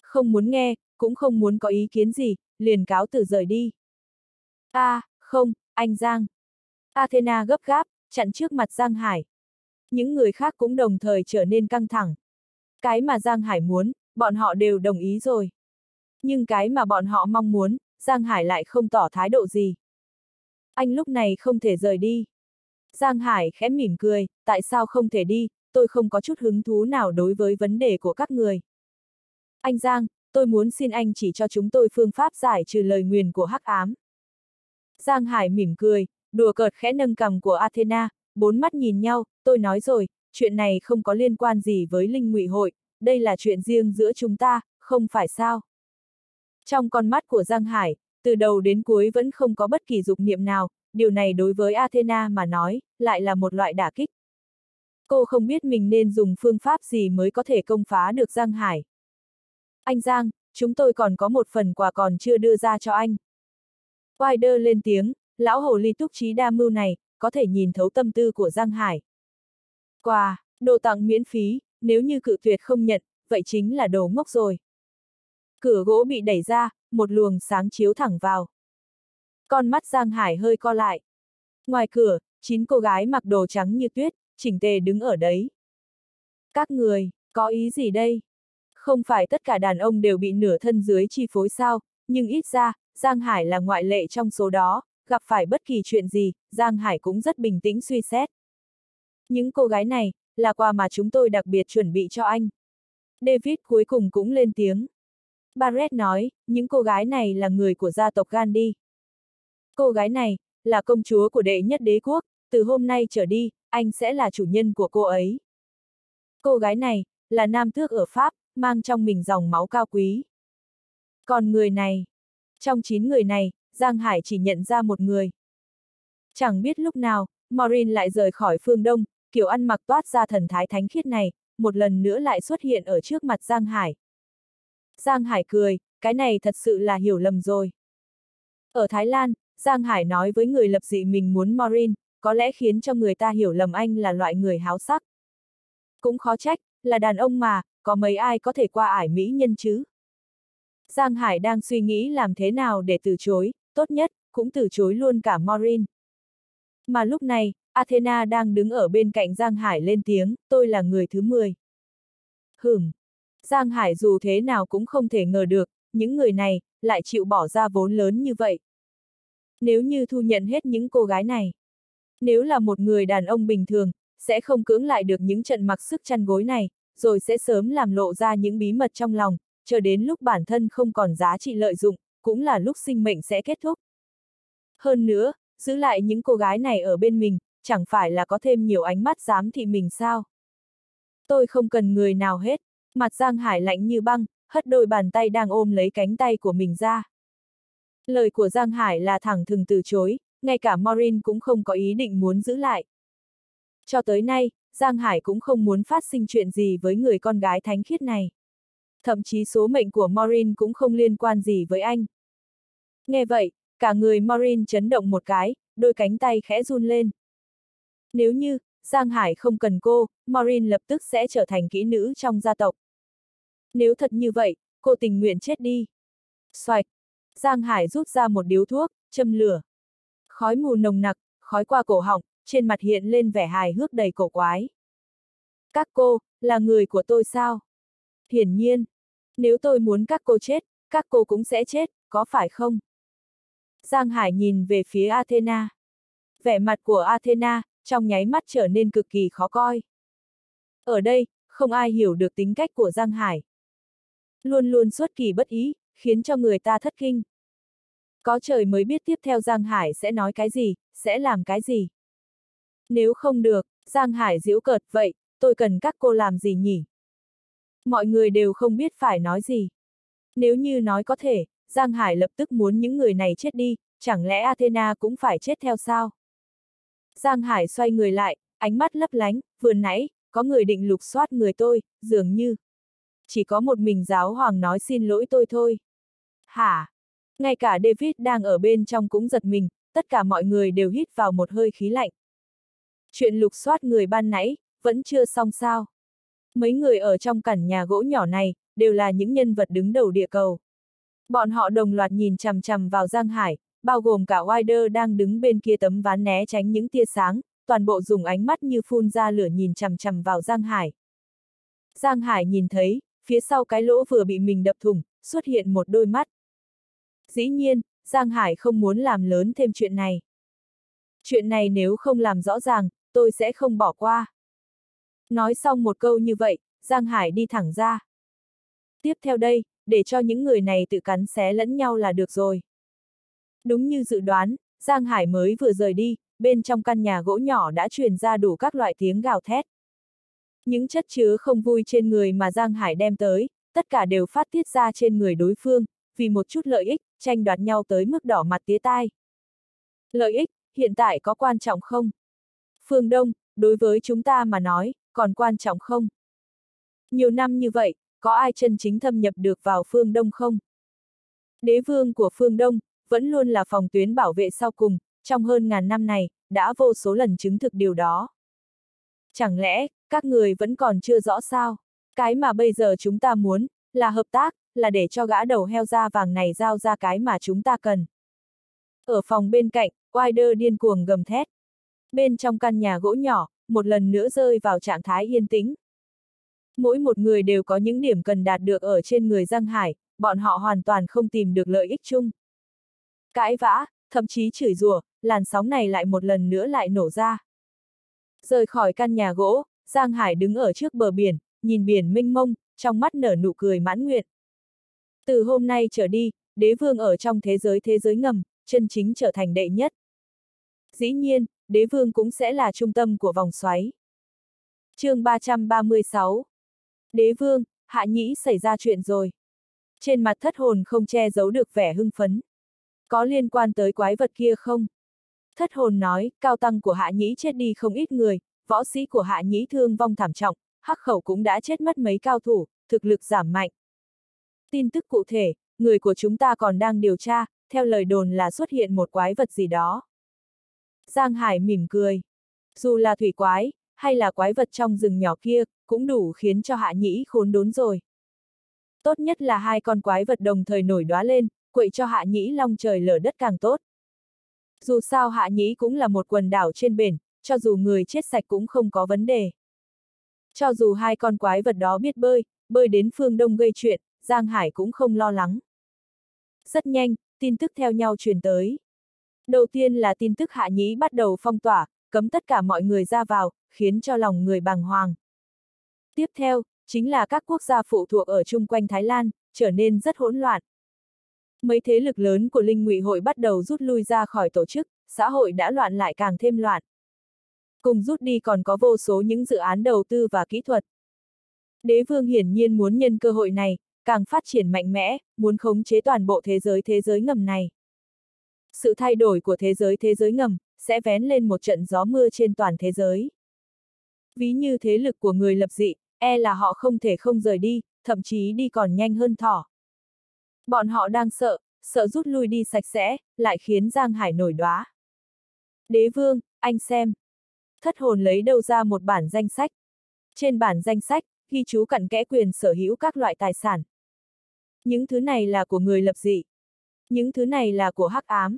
Không muốn nghe, cũng không muốn có ý kiến gì, liền cáo từ rời đi. a à, không, anh Giang. Athena gấp gáp, chặn trước mặt Giang Hải. Những người khác cũng đồng thời trở nên căng thẳng. Cái mà Giang Hải muốn, bọn họ đều đồng ý rồi. Nhưng cái mà bọn họ mong muốn, Giang Hải lại không tỏ thái độ gì. Anh lúc này không thể rời đi. Giang Hải khẽ mỉm cười, tại sao không thể đi, tôi không có chút hứng thú nào đối với vấn đề của các người. Anh Giang, tôi muốn xin anh chỉ cho chúng tôi phương pháp giải trừ lời nguyền của hắc ám. Giang Hải mỉm cười, đùa cợt khẽ nâng cầm của Athena, bốn mắt nhìn nhau, tôi nói rồi, chuyện này không có liên quan gì với linh ngụy hội, đây là chuyện riêng giữa chúng ta, không phải sao. Trong con mắt của Giang Hải, từ đầu đến cuối vẫn không có bất kỳ dục niệm nào, điều này đối với Athena mà nói, lại là một loại đả kích. Cô không biết mình nên dùng phương pháp gì mới có thể công phá được Giang Hải. Anh Giang, chúng tôi còn có một phần quà còn chưa đưa ra cho anh. Wider lên tiếng, lão hồ ly túc trí đa mưu này, có thể nhìn thấu tâm tư của Giang Hải. Quà, đồ tặng miễn phí, nếu như cự tuyệt không nhận, vậy chính là đồ ngốc rồi. Cửa gỗ bị đẩy ra, một luồng sáng chiếu thẳng vào. Con mắt Giang Hải hơi co lại. Ngoài cửa, chín cô gái mặc đồ trắng như tuyết, chỉnh tề đứng ở đấy. Các người, có ý gì đây? Không phải tất cả đàn ông đều bị nửa thân dưới chi phối sao, nhưng ít ra, Giang Hải là ngoại lệ trong số đó, gặp phải bất kỳ chuyện gì, Giang Hải cũng rất bình tĩnh suy xét. Những cô gái này, là quà mà chúng tôi đặc biệt chuẩn bị cho anh. David cuối cùng cũng lên tiếng. Barrett nói, những cô gái này là người của gia tộc Gandhi. Cô gái này, là công chúa của đệ nhất đế quốc, từ hôm nay trở đi, anh sẽ là chủ nhân của cô ấy. Cô gái này, là nam tước ở Pháp, mang trong mình dòng máu cao quý. Còn người này, trong 9 người này, Giang Hải chỉ nhận ra một người. Chẳng biết lúc nào, Maureen lại rời khỏi phương Đông, kiểu ăn mặc toát ra thần thái thánh khiết này, một lần nữa lại xuất hiện ở trước mặt Giang Hải. Giang Hải cười, cái này thật sự là hiểu lầm rồi. Ở Thái Lan, Giang Hải nói với người lập dị mình muốn Maureen, có lẽ khiến cho người ta hiểu lầm anh là loại người háo sắc. Cũng khó trách, là đàn ông mà, có mấy ai có thể qua ải mỹ nhân chứ? Giang Hải đang suy nghĩ làm thế nào để từ chối, tốt nhất, cũng từ chối luôn cả Maureen. Mà lúc này, Athena đang đứng ở bên cạnh Giang Hải lên tiếng, tôi là người thứ 10. Hửm. Giang Hải dù thế nào cũng không thể ngờ được, những người này, lại chịu bỏ ra vốn lớn như vậy. Nếu như thu nhận hết những cô gái này, nếu là một người đàn ông bình thường, sẽ không cưỡng lại được những trận mặc sức chăn gối này, rồi sẽ sớm làm lộ ra những bí mật trong lòng, chờ đến lúc bản thân không còn giá trị lợi dụng, cũng là lúc sinh mệnh sẽ kết thúc. Hơn nữa, giữ lại những cô gái này ở bên mình, chẳng phải là có thêm nhiều ánh mắt dám thị mình sao? Tôi không cần người nào hết, mặt Giang Hải lạnh như băng, hất đôi bàn tay đang ôm lấy cánh tay của mình ra. Lời của Giang Hải là thẳng thừng từ chối, ngay cả Maureen cũng không có ý định muốn giữ lại. Cho tới nay, Giang Hải cũng không muốn phát sinh chuyện gì với người con gái thánh khiết này. Thậm chí số mệnh của Maureen cũng không liên quan gì với anh. Nghe vậy, cả người Maureen chấn động một cái, đôi cánh tay khẽ run lên. Nếu như, Giang Hải không cần cô, Maureen lập tức sẽ trở thành kỹ nữ trong gia tộc. Nếu thật như vậy, cô tình nguyện chết đi. Xoạch! Giang Hải rút ra một điếu thuốc, châm lửa. Khói mù nồng nặc, khói qua cổ họng, trên mặt hiện lên vẻ hài hước đầy cổ quái. Các cô, là người của tôi sao? Hiển nhiên, nếu tôi muốn các cô chết, các cô cũng sẽ chết, có phải không? Giang Hải nhìn về phía Athena. Vẻ mặt của Athena, trong nháy mắt trở nên cực kỳ khó coi. Ở đây, không ai hiểu được tính cách của Giang Hải. Luôn luôn xuất kỳ bất ý, khiến cho người ta thất kinh. Có trời mới biết tiếp theo Giang Hải sẽ nói cái gì, sẽ làm cái gì. Nếu không được, Giang Hải giễu cợt vậy, tôi cần các cô làm gì nhỉ? Mọi người đều không biết phải nói gì. Nếu như nói có thể, Giang Hải lập tức muốn những người này chết đi, chẳng lẽ Athena cũng phải chết theo sao? Giang Hải xoay người lại, ánh mắt lấp lánh, vừa nãy, có người định lục soát người tôi, dường như. Chỉ có một mình giáo hoàng nói xin lỗi tôi thôi. Hả? Ngay cả David đang ở bên trong cũng giật mình, tất cả mọi người đều hít vào một hơi khí lạnh. Chuyện lục soát người ban nãy, vẫn chưa xong sao. Mấy người ở trong cản nhà gỗ nhỏ này, đều là những nhân vật đứng đầu địa cầu. Bọn họ đồng loạt nhìn chằm chằm vào Giang Hải, bao gồm cả Wider đang đứng bên kia tấm ván né tránh những tia sáng, toàn bộ dùng ánh mắt như phun ra lửa nhìn chằm chằm vào Giang Hải. Giang Hải nhìn thấy, phía sau cái lỗ vừa bị mình đập thủng, xuất hiện một đôi mắt. Dĩ nhiên, Giang Hải không muốn làm lớn thêm chuyện này. Chuyện này nếu không làm rõ ràng, tôi sẽ không bỏ qua. Nói xong một câu như vậy, Giang Hải đi thẳng ra. Tiếp theo đây, để cho những người này tự cắn xé lẫn nhau là được rồi. Đúng như dự đoán, Giang Hải mới vừa rời đi, bên trong căn nhà gỗ nhỏ đã truyền ra đủ các loại tiếng gào thét. Những chất chứa không vui trên người mà Giang Hải đem tới, tất cả đều phát tiết ra trên người đối phương, vì một chút lợi ích, tranh đoạt nhau tới mức đỏ mặt tía tai. Lợi ích, hiện tại có quan trọng không? Phương Đông, đối với chúng ta mà nói, còn quan trọng không? Nhiều năm như vậy, có ai chân chính thâm nhập được vào phương Đông không? Đế vương của phương Đông, vẫn luôn là phòng tuyến bảo vệ sau cùng, trong hơn ngàn năm này, đã vô số lần chứng thực điều đó. Chẳng lẽ, các người vẫn còn chưa rõ sao? Cái mà bây giờ chúng ta muốn, là hợp tác, là để cho gã đầu heo da vàng này giao ra cái mà chúng ta cần. Ở phòng bên cạnh, Wider điên cuồng gầm thét. Bên trong căn nhà gỗ nhỏ, một lần nữa rơi vào trạng thái yên tĩnh. Mỗi một người đều có những điểm cần đạt được ở trên người Giang Hải, bọn họ hoàn toàn không tìm được lợi ích chung. Cãi vã, thậm chí chửi rủa, làn sóng này lại một lần nữa lại nổ ra. Rời khỏi căn nhà gỗ, Giang Hải đứng ở trước bờ biển, nhìn biển mênh mông, trong mắt nở nụ cười mãn nguyện. Từ hôm nay trở đi, đế vương ở trong thế giới thế giới ngầm, chân chính trở thành đệ nhất. Dĩ nhiên, đế vương cũng sẽ là trung tâm của vòng xoáy. chương 336 Đế vương, hạ nhĩ xảy ra chuyện rồi. Trên mặt thất hồn không che giấu được vẻ hưng phấn. Có liên quan tới quái vật kia không? Thất hồn nói, cao tăng của hạ nhĩ chết đi không ít người, võ sĩ của hạ nhĩ thương vong thảm trọng, hắc khẩu cũng đã chết mất mấy cao thủ, thực lực giảm mạnh. Tin tức cụ thể, người của chúng ta còn đang điều tra, theo lời đồn là xuất hiện một quái vật gì đó. Giang Hải mỉm cười. Dù là thủy quái, hay là quái vật trong rừng nhỏ kia, cũng đủ khiến cho hạ nhĩ khốn đốn rồi. Tốt nhất là hai con quái vật đồng thời nổi đóa lên, quậy cho hạ nhĩ long trời lở đất càng tốt. Dù sao hạ nhĩ cũng là một quần đảo trên biển, cho dù người chết sạch cũng không có vấn đề. Cho dù hai con quái vật đó biết bơi, bơi đến phương đông gây chuyện, Giang Hải cũng không lo lắng. Rất nhanh, tin tức theo nhau truyền tới. Đầu tiên là tin tức hạ nhĩ bắt đầu phong tỏa, cấm tất cả mọi người ra vào, khiến cho lòng người bàng hoàng. Tiếp theo, chính là các quốc gia phụ thuộc ở chung quanh Thái Lan, trở nên rất hỗn loạn. Mấy thế lực lớn của Linh Ngụy Hội bắt đầu rút lui ra khỏi tổ chức, xã hội đã loạn lại càng thêm loạn. Cùng rút đi còn có vô số những dự án đầu tư và kỹ thuật. Đế vương hiển nhiên muốn nhân cơ hội này, càng phát triển mạnh mẽ, muốn khống chế toàn bộ thế giới thế giới ngầm này. Sự thay đổi của thế giới thế giới ngầm, sẽ vén lên một trận gió mưa trên toàn thế giới. Ví như thế lực của người lập dị, e là họ không thể không rời đi, thậm chí đi còn nhanh hơn thỏ. Bọn họ đang sợ, sợ rút lui đi sạch sẽ, lại khiến Giang Hải nổi đoá. Đế vương, anh xem. Thất hồn lấy đâu ra một bản danh sách. Trên bản danh sách, ghi chú cặn kẽ quyền sở hữu các loại tài sản. Những thứ này là của người lập dị. Những thứ này là của hắc ám.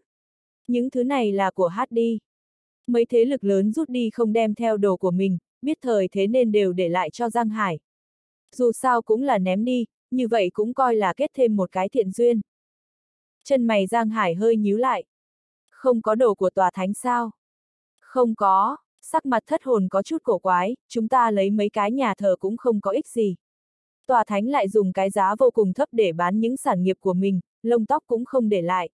Những thứ này là của hát đi. Mấy thế lực lớn rút đi không đem theo đồ của mình, biết thời thế nên đều để lại cho Giang Hải. Dù sao cũng là ném đi, như vậy cũng coi là kết thêm một cái thiện duyên. Chân mày Giang Hải hơi nhíu lại. Không có đồ của tòa thánh sao? Không có, sắc mặt thất hồn có chút cổ quái, chúng ta lấy mấy cái nhà thờ cũng không có ích gì. Tòa thánh lại dùng cái giá vô cùng thấp để bán những sản nghiệp của mình, lông tóc cũng không để lại.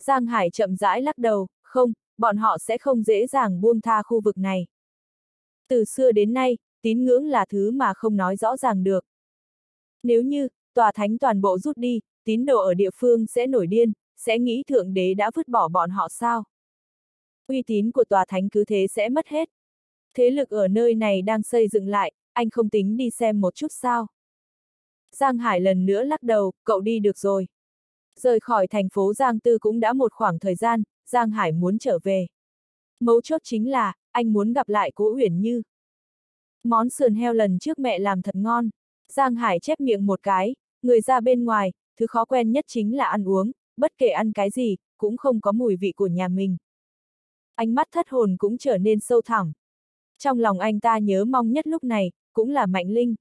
Giang Hải chậm rãi lắc đầu, không, bọn họ sẽ không dễ dàng buông tha khu vực này. Từ xưa đến nay, tín ngưỡng là thứ mà không nói rõ ràng được. Nếu như, tòa thánh toàn bộ rút đi, tín đồ ở địa phương sẽ nổi điên, sẽ nghĩ thượng đế đã vứt bỏ bọn họ sao? Uy tín của tòa thánh cứ thế sẽ mất hết. Thế lực ở nơi này đang xây dựng lại, anh không tính đi xem một chút sao? Giang Hải lần nữa lắc đầu, cậu đi được rồi. Rời khỏi thành phố Giang Tư cũng đã một khoảng thời gian, Giang Hải muốn trở về. Mấu chốt chính là, anh muốn gặp lại cố Uyển Như. Món sườn heo lần trước mẹ làm thật ngon. Giang Hải chép miệng một cái, người ra bên ngoài, thứ khó quen nhất chính là ăn uống, bất kể ăn cái gì, cũng không có mùi vị của nhà mình. Ánh mắt thất hồn cũng trở nên sâu thẳm. Trong lòng anh ta nhớ mong nhất lúc này, cũng là Mạnh Linh.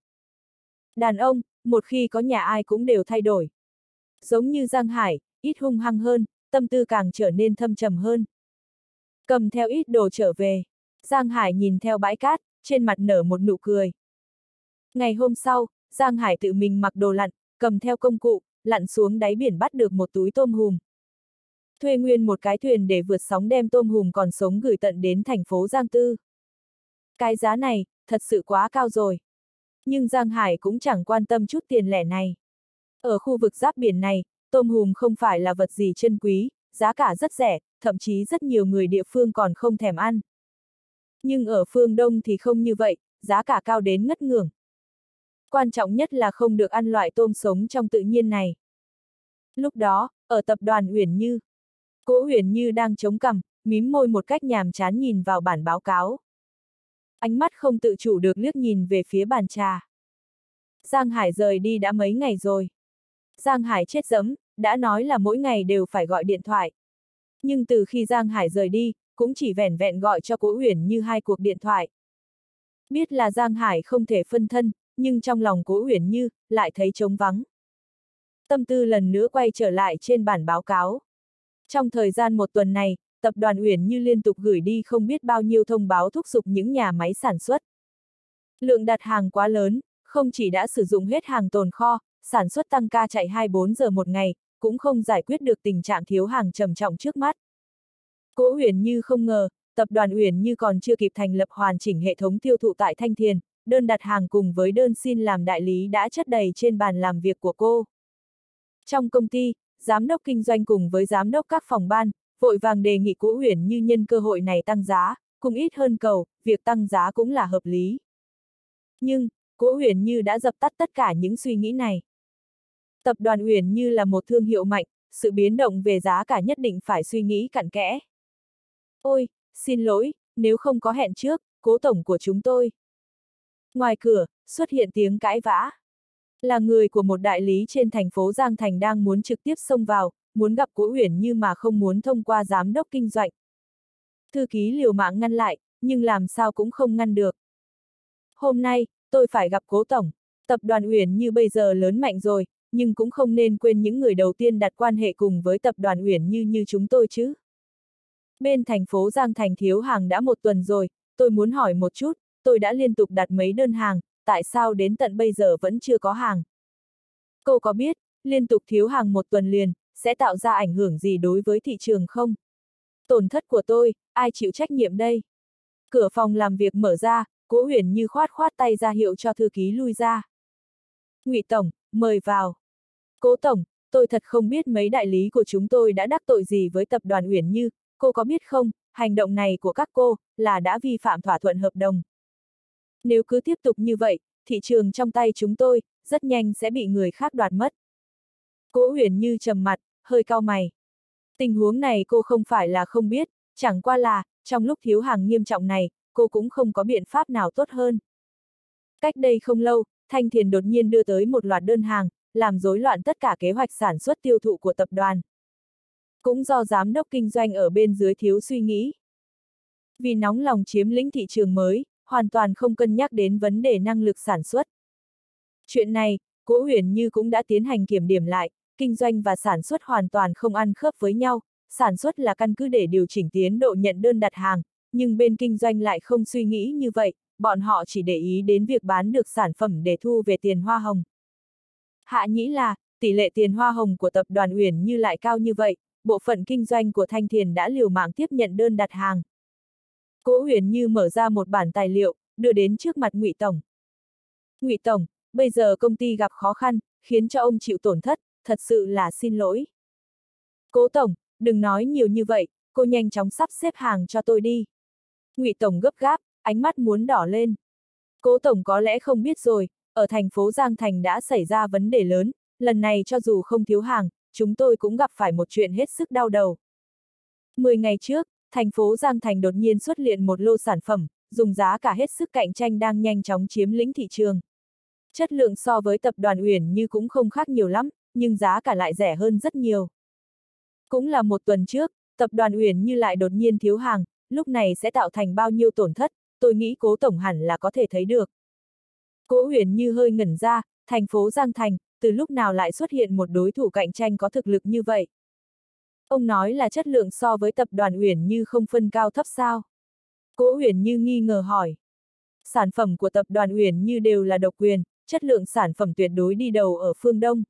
Đàn ông, một khi có nhà ai cũng đều thay đổi. Giống như Giang Hải, ít hung hăng hơn, tâm tư càng trở nên thâm trầm hơn. Cầm theo ít đồ trở về, Giang Hải nhìn theo bãi cát, trên mặt nở một nụ cười. Ngày hôm sau, Giang Hải tự mình mặc đồ lặn, cầm theo công cụ, lặn xuống đáy biển bắt được một túi tôm hùm. Thuê nguyên một cái thuyền để vượt sóng đem tôm hùm còn sống gửi tận đến thành phố Giang Tư. Cái giá này, thật sự quá cao rồi. Nhưng Giang Hải cũng chẳng quan tâm chút tiền lẻ này. Ở khu vực giáp biển này, tôm hùm không phải là vật gì chân quý, giá cả rất rẻ, thậm chí rất nhiều người địa phương còn không thèm ăn. Nhưng ở phương Đông thì không như vậy, giá cả cao đến ngất ngưỡng. Quan trọng nhất là không được ăn loại tôm sống trong tự nhiên này. Lúc đó, ở tập đoàn Uyển Như, Cố Uyển Như đang chống cằm, mím môi một cách nhàm chán nhìn vào bản báo cáo. Ánh mắt không tự chủ được liếc nhìn về phía bàn trà. Giang Hải rời đi đã mấy ngày rồi. Giang Hải chết dẫm, đã nói là mỗi ngày đều phải gọi điện thoại. Nhưng từ khi Giang Hải rời đi, cũng chỉ vẻn vẹn gọi cho Cố Uyển như hai cuộc điện thoại. Biết là Giang Hải không thể phân thân, nhưng trong lòng Cố Uyển Như lại thấy trống vắng. Tâm tư lần nữa quay trở lại trên bản báo cáo. Trong thời gian một tuần này, tập đoàn Uyển Như liên tục gửi đi không biết bao nhiêu thông báo thúc giục những nhà máy sản xuất. Lượng đặt hàng quá lớn, không chỉ đã sử dụng hết hàng tồn kho, sản xuất tăng ca chạy 24 giờ một ngày, cũng không giải quyết được tình trạng thiếu hàng trầm trọng trước mắt. Cố Uyển Như không ngờ, tập đoàn Uyển Như còn chưa kịp thành lập hoàn chỉnh hệ thống tiêu thụ tại Thanh Thiền, đơn đặt hàng cùng với đơn xin làm đại lý đã chất đầy trên bàn làm việc của cô. Trong công ty, giám đốc kinh doanh cùng với giám đốc các phòng ban, vội vàng đề nghị Cố huyền Như nhân cơ hội này tăng giá, cùng ít hơn cầu, việc tăng giá cũng là hợp lý. Nhưng, Cố huyền Như đã dập tắt tất cả những suy nghĩ này. Tập đoàn huyền Như là một thương hiệu mạnh, sự biến động về giá cả nhất định phải suy nghĩ cặn kẽ. Ôi, xin lỗi, nếu không có hẹn trước, cố tổng của chúng tôi. Ngoài cửa, xuất hiện tiếng cãi vã. Là người của một đại lý trên thành phố Giang Thành đang muốn trực tiếp xông vào, muốn gặp Cố Uyển Như mà không muốn thông qua giám đốc kinh doanh. Thư ký liều mạng ngăn lại, nhưng làm sao cũng không ngăn được. Hôm nay, tôi phải gặp Cố Tổng. Tập đoàn Uyển Như bây giờ lớn mạnh rồi, nhưng cũng không nên quên những người đầu tiên đặt quan hệ cùng với tập đoàn Uyển Như như chúng tôi chứ. Bên thành phố Giang Thành thiếu hàng đã một tuần rồi, tôi muốn hỏi một chút, tôi đã liên tục đặt mấy đơn hàng, tại sao đến tận bây giờ vẫn chưa có hàng? Cô có biết, liên tục thiếu hàng một tuần liền, sẽ tạo ra ảnh hưởng gì đối với thị trường không? Tổn thất của tôi, ai chịu trách nhiệm đây? Cửa phòng làm việc mở ra, Cố Huyền như khoát khoát tay ra hiệu cho thư ký lui ra. Ngụy Tổng, mời vào. Cố Tổng, tôi thật không biết mấy đại lý của chúng tôi đã đắc tội gì với tập đoàn Uyển Như, cô có biết không, hành động này của các cô, là đã vi phạm thỏa thuận hợp đồng. Nếu cứ tiếp tục như vậy, thị trường trong tay chúng tôi, rất nhanh sẽ bị người khác đoạt mất. Cố huyền như trầm mặt, hơi cau mày. Tình huống này cô không phải là không biết, chẳng qua là, trong lúc thiếu hàng nghiêm trọng này, cô cũng không có biện pháp nào tốt hơn. Cách đây không lâu, Thanh Thiền đột nhiên đưa tới một loạt đơn hàng, làm rối loạn tất cả kế hoạch sản xuất tiêu thụ của tập đoàn. Cũng do giám đốc kinh doanh ở bên dưới thiếu suy nghĩ. Vì nóng lòng chiếm lĩnh thị trường mới, hoàn toàn không cân nhắc đến vấn đề năng lực sản xuất. Chuyện này, Cố Huyền Như cũng đã tiến hành kiểm điểm lại, kinh doanh và sản xuất hoàn toàn không ăn khớp với nhau, sản xuất là căn cứ để điều chỉnh tiến độ nhận đơn đặt hàng, nhưng bên kinh doanh lại không suy nghĩ như vậy, bọn họ chỉ để ý đến việc bán được sản phẩm để thu về tiền hoa hồng. Hạ nhĩ là, tỷ lệ tiền hoa hồng của tập đoàn Huyền như lại cao như vậy, bộ phận kinh doanh của Thanh Thiền đã liều mạng tiếp nhận đơn đặt hàng. Cố Huyền Như mở ra một bản tài liệu, đưa đến trước mặt Ngụy Tổng. Ngụy Tổng, bây giờ công ty gặp khó khăn, khiến cho ông chịu tổn thất, thật sự là xin lỗi. Cố Tổng, đừng nói nhiều như vậy, cô nhanh chóng sắp xếp hàng cho tôi đi. Ngụy Tổng gấp gáp, ánh mắt muốn đỏ lên. Cố Tổng có lẽ không biết rồi, ở thành phố Giang Thành đã xảy ra vấn đề lớn, lần này cho dù không thiếu hàng, chúng tôi cũng gặp phải một chuyện hết sức đau đầu. Mười ngày trước, thành phố Giang Thành đột nhiên xuất hiện một lô sản phẩm, dùng giá cả hết sức cạnh tranh đang nhanh chóng chiếm lĩnh thị trường. Chất lượng so với tập đoàn Uyển như cũng không khác nhiều lắm, nhưng giá cả lại rẻ hơn rất nhiều. Cũng là một tuần trước, tập đoàn Uyển như lại đột nhiên thiếu hàng, lúc này sẽ tạo thành bao nhiêu tổn thất, tôi nghĩ cố tổng hẳn là có thể thấy được. Cố Uyển như hơi ngẩn ra, thành phố Giang Thành, từ lúc nào lại xuất hiện một đối thủ cạnh tranh có thực lực như vậy? Ông nói là chất lượng so với tập đoàn Uyển Như không phân cao thấp sao? Cố Uyển Như nghi ngờ hỏi. Sản phẩm của tập đoàn Uyển Như đều là độc quyền, chất lượng sản phẩm tuyệt đối đi đầu ở phương Đông.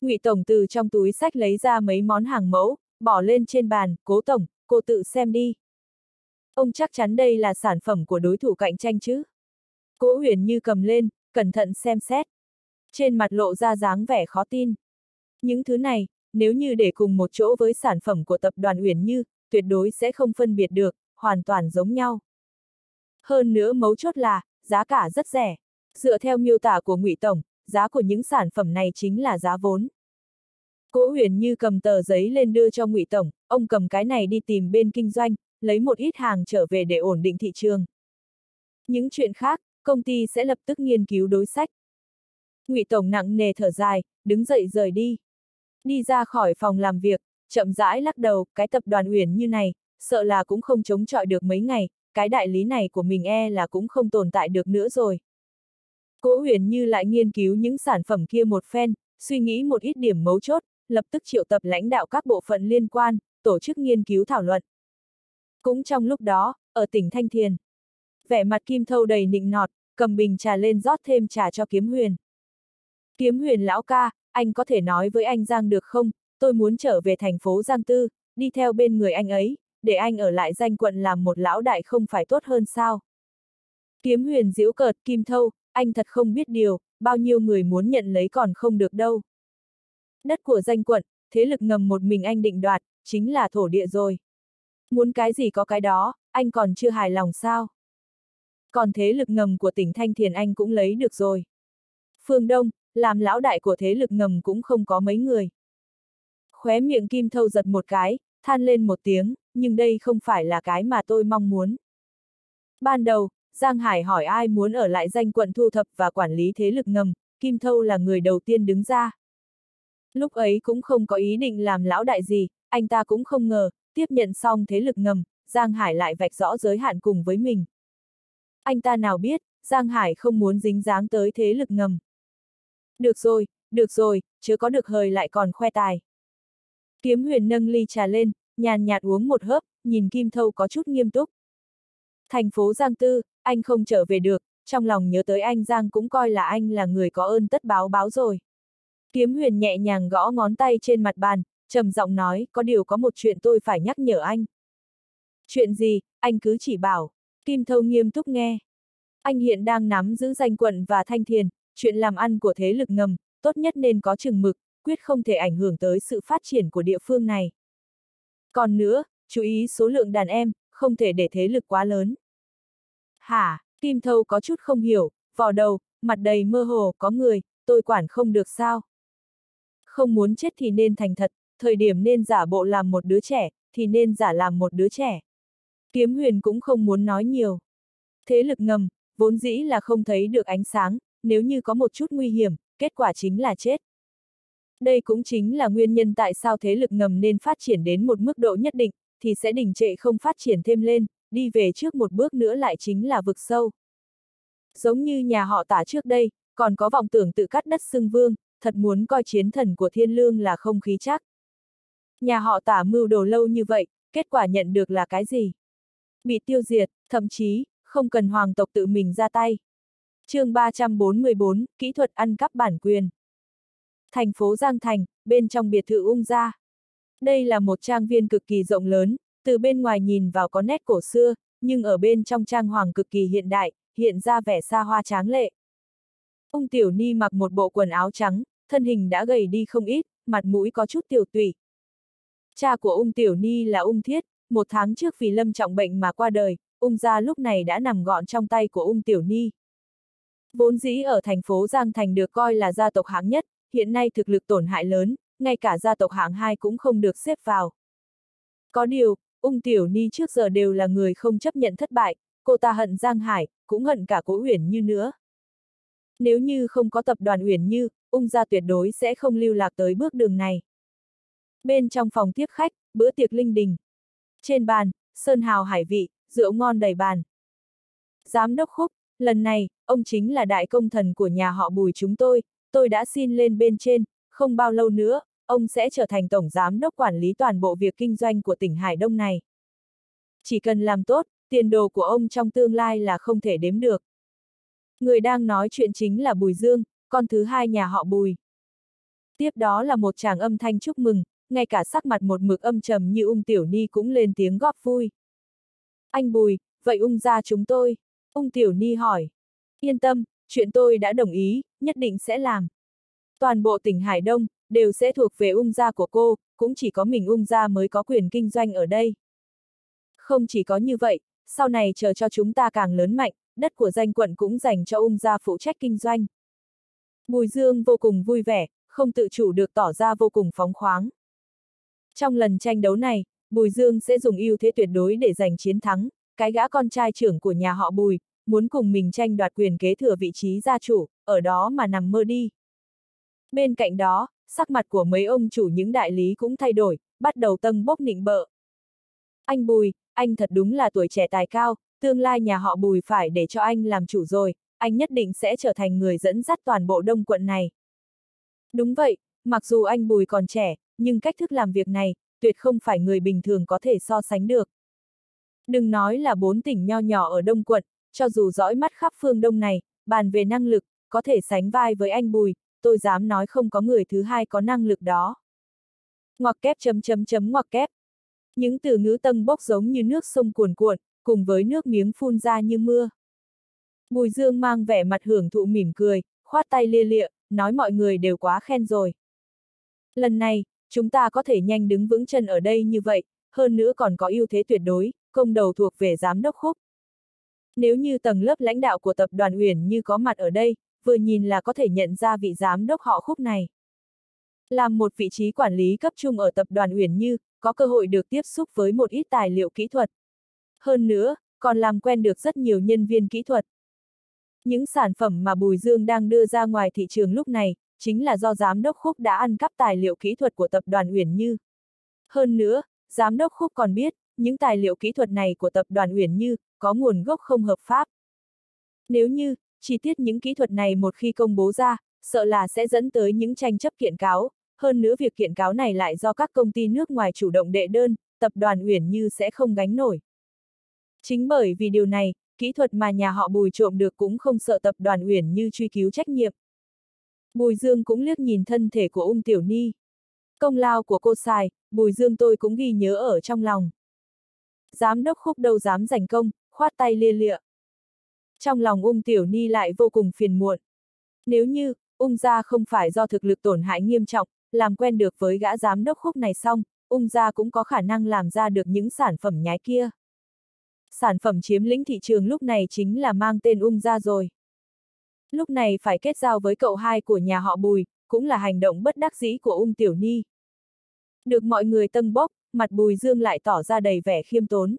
Ngụy Tổng từ trong túi sách lấy ra mấy món hàng mẫu, bỏ lên trên bàn, cố Tổng, cô tự xem đi. Ông chắc chắn đây là sản phẩm của đối thủ cạnh tranh chứ? Cố huyền như cầm lên, cẩn thận xem xét. Trên mặt lộ ra dáng vẻ khó tin. Những thứ này, nếu như để cùng một chỗ với sản phẩm của tập đoàn Uyển Như, tuyệt đối sẽ không phân biệt được, hoàn toàn giống nhau. Hơn nữa mấu chốt là, giá cả rất rẻ. Dựa theo miêu tả của Ngụy Tổng, giá của những sản phẩm này chính là giá vốn. Cố huyền như cầm tờ giấy lên đưa cho Ngụy Tổng, ông cầm cái này đi tìm bên kinh doanh, lấy một ít hàng trở về để ổn định thị trường. Những chuyện khác, công ty sẽ lập tức nghiên cứu đối sách. Ngụy Tổng nặng nề thở dài, đứng dậy rời đi. Đi ra khỏi phòng làm việc, chậm rãi lắc đầu, cái tập đoàn Uyển như này, sợ là cũng không chống chọi được mấy ngày, cái đại lý này của mình e là cũng không tồn tại được nữa rồi. Cố Uyển như lại nghiên cứu những sản phẩm kia một phen, suy nghĩ một ít điểm mấu chốt, lập tức triệu tập lãnh đạo các bộ phận liên quan, tổ chức nghiên cứu thảo luận. Cũng trong lúc đó, ở tỉnh Thanh Thiền, vẻ mặt Kim Thâu đầy nịnh nọt, cầm bình trà lên rót thêm trà cho Kiếm Huyền. Kiếm Huyền lão ca, anh có thể nói với anh Giang được không, tôi muốn trở về thành phố Giang Tư, đi theo bên người anh ấy, để anh ở lại danh quận làm một lão đại không phải tốt hơn sao? Kiếm huyền diễu cợt kim thâu, anh thật không biết điều, bao nhiêu người muốn nhận lấy còn không được đâu. Đất của danh quận, thế lực ngầm một mình anh định đoạt, chính là thổ địa rồi. Muốn cái gì có cái đó, anh còn chưa hài lòng sao? Còn thế lực ngầm của tỉnh Thanh Thiền anh cũng lấy được rồi. Phương Đông, làm lão đại của thế lực ngầm cũng không có mấy người. Khóe miệng Kim Thâu giật một cái, than lên một tiếng, nhưng đây không phải là cái mà tôi mong muốn. Ban đầu, Giang Hải hỏi ai muốn ở lại danh quận thu thập và quản lý thế lực ngầm, Kim Thâu là người đầu tiên đứng ra. Lúc ấy cũng không có ý định làm lão đại gì, anh ta cũng không ngờ, tiếp nhận xong thế lực ngầm, Giang Hải lại vạch rõ giới hạn cùng với mình. Anh ta nào biết, Giang Hải không muốn dính dáng tới thế lực ngầm. Được rồi, được rồi, chứ có được hời lại còn khoe tài. Kiếm huyền nâng ly trà lên, nhàn nhạt uống một hớp, nhìn Kim Thâu có chút nghiêm túc. Thành phố Giang Tư, anh không trở về được, trong lòng nhớ tới anh Giang cũng coi là anh là người có ơn tất báo báo rồi. Kiếm huyền nhẹ nhàng gõ ngón tay trên mặt bàn, trầm giọng nói, có điều có một chuyện tôi phải nhắc nhở anh. Chuyện gì, anh cứ chỉ bảo. Kim Thâu nghiêm túc nghe. Anh hiện đang nắm giữ danh quận và thanh thiền, chuyện làm ăn của thế lực ngầm, tốt nhất nên có chừng mực, quyết không thể ảnh hưởng tới sự phát triển của địa phương này. Còn nữa, chú ý số lượng đàn em, không thể để thế lực quá lớn. Hả, Kim Thâu có chút không hiểu, vò đầu, mặt đầy mơ hồ, có người, tôi quản không được sao. Không muốn chết thì nên thành thật, thời điểm nên giả bộ làm một đứa trẻ, thì nên giả làm một đứa trẻ. Kiếm huyền cũng không muốn nói nhiều. Thế lực ngầm, vốn dĩ là không thấy được ánh sáng, nếu như có một chút nguy hiểm, kết quả chính là chết. Đây cũng chính là nguyên nhân tại sao thế lực ngầm nên phát triển đến một mức độ nhất định, thì sẽ đình trệ không phát triển thêm lên, đi về trước một bước nữa lại chính là vực sâu. Giống như nhà họ tả trước đây, còn có vọng tưởng tự cắt đất xưng vương, thật muốn coi chiến thần của thiên lương là không khí chắc. Nhà họ tả mưu đồ lâu như vậy, kết quả nhận được là cái gì? Bị tiêu diệt, thậm chí, không cần hoàng tộc tự mình ra tay chương 344, Kỹ thuật ăn cắp bản quyền. Thành phố Giang Thành, bên trong biệt thự ung gia. Đây là một trang viên cực kỳ rộng lớn, từ bên ngoài nhìn vào có nét cổ xưa, nhưng ở bên trong trang hoàng cực kỳ hiện đại, hiện ra vẻ xa hoa tráng lệ. Ung Tiểu Ni mặc một bộ quần áo trắng, thân hình đã gầy đi không ít, mặt mũi có chút tiểu tụy. Cha của Ung Tiểu Ni là Ung Thiết, một tháng trước vì lâm trọng bệnh mà qua đời, Ung gia lúc này đã nằm gọn trong tay của Ung Tiểu Ni. Vốn dĩ ở thành phố Giang Thành được coi là gia tộc hạng nhất, hiện nay thực lực tổn hại lớn, ngay cả gia tộc hạng hai cũng không được xếp vào. Có điều, Ung Tiểu Ni trước giờ đều là người không chấp nhận thất bại, cô ta hận Giang Hải, cũng hận cả cố Uyển Như nữa. Nếu như không có tập đoàn Uyển Như, Ung gia tuyệt đối sẽ không lưu lạc tới bước đường này. Bên trong phòng tiếp khách, bữa tiệc linh đình. Trên bàn, sơn hào hải vị, rượu ngon đầy bàn. Giám đốc khúc, lần này, ông chính là đại công thần của nhà họ bùi chúng tôi, tôi đã xin lên bên trên, không bao lâu nữa, ông sẽ trở thành tổng giám đốc quản lý toàn bộ việc kinh doanh của tỉnh Hải Đông này. Chỉ cần làm tốt, tiền đồ của ông trong tương lai là không thể đếm được. Người đang nói chuyện chính là Bùi Dương, con thứ hai nhà họ Bùi. Tiếp đó là một chàng âm thanh chúc mừng, ngay cả sắc mặt một mực âm trầm như ung tiểu ni cũng lên tiếng góp vui. Anh Bùi, vậy ung ra chúng tôi? Ung tiểu ni hỏi. Yên tâm, chuyện tôi đã đồng ý, nhất định sẽ làm. Toàn bộ tỉnh Hải Đông, đều sẽ thuộc về ung gia của cô, cũng chỉ có mình ung gia mới có quyền kinh doanh ở đây. Không chỉ có như vậy, sau này chờ cho chúng ta càng lớn mạnh, đất của danh quận cũng dành cho ung gia phụ trách kinh doanh. Bùi Dương vô cùng vui vẻ, không tự chủ được tỏ ra vô cùng phóng khoáng. Trong lần tranh đấu này, Bùi Dương sẽ dùng ưu thế tuyệt đối để giành chiến thắng, cái gã con trai trưởng của nhà họ Bùi, muốn cùng mình tranh đoạt quyền kế thừa vị trí gia chủ, ở đó mà nằm mơ đi. Bên cạnh đó, sắc mặt của mấy ông chủ những đại lý cũng thay đổi, bắt đầu tâng bốc nịnh bợ. Anh Bùi, anh thật đúng là tuổi trẻ tài cao, tương lai nhà họ Bùi phải để cho anh làm chủ rồi, anh nhất định sẽ trở thành người dẫn dắt toàn bộ đông quận này. Đúng vậy, mặc dù anh Bùi còn trẻ, nhưng cách thức làm việc này, tuyệt không phải người bình thường có thể so sánh được. Đừng nói là bốn tỉnh nho nhỏ ở Đông quận, cho dù dõi mắt khắp phương Đông này, bàn về năng lực, có thể sánh vai với anh Bùi, tôi dám nói không có người thứ hai có năng lực đó. Ngoặc kép chấm chấm chấm ngoặc kép. Những từ ngữ tâng bốc giống như nước sông cuồn cuộn, cùng với nước miếng phun ra như mưa. Bùi Dương mang vẻ mặt hưởng thụ mỉm cười, khoát tay lia lịa, nói mọi người đều quá khen rồi. Lần này, chúng ta có thể nhanh đứng vững chân ở đây như vậy, hơn nữa còn có ưu thế tuyệt đối, công đầu thuộc về giám đốc khúc. Nếu như tầng lớp lãnh đạo của tập đoàn Uyển như có mặt ở đây, vừa nhìn là có thể nhận ra vị giám đốc họ khúc này. Làm một vị trí quản lý cấp trung ở tập đoàn Uyển Như, có cơ hội được tiếp xúc với một ít tài liệu kỹ thuật. Hơn nữa, còn làm quen được rất nhiều nhân viên kỹ thuật. Những sản phẩm mà Bùi Dương đang đưa ra ngoài thị trường lúc này, chính là do Giám đốc Khúc đã ăn cắp tài liệu kỹ thuật của tập đoàn Uyển Như. Hơn nữa, Giám đốc Khúc còn biết, những tài liệu kỹ thuật này của tập đoàn Uyển Như, có nguồn gốc không hợp pháp. Nếu như, chi tiết những kỹ thuật này một khi công bố ra, sợ là sẽ dẫn tới những tranh chấp kiện cáo, hơn nữa việc kiện cáo này lại do các công ty nước ngoài chủ động đệ đơn, tập đoàn Uyển Như sẽ không gánh nổi. Chính bởi vì điều này, kỹ thuật mà nhà họ Bùi trộm được cũng không sợ tập đoàn Uyển Như truy cứu trách nhiệm. Bùi Dương cũng liếc nhìn thân thể của ung tiểu ni. Công lao của cô xài, Bùi Dương tôi cũng ghi nhớ ở trong lòng. Giám đốc khúc đâu dám giành công, khoát tay lia lịa. Trong lòng ung tiểu ni lại vô cùng phiền muộn. Nếu như, ung gia không phải do thực lực tổn hại nghiêm trọng, làm quen được với gã giám đốc khúc này xong, ung gia cũng có khả năng làm ra được những sản phẩm nhái kia. Sản phẩm chiếm lĩnh thị trường lúc này chính là mang tên ung gia rồi. Lúc này phải kết giao với cậu hai của nhà họ Bùi, cũng là hành động bất đắc dĩ của ung tiểu ni. Được mọi người tân bốc, mặt Bùi Dương lại tỏ ra đầy vẻ khiêm tốn.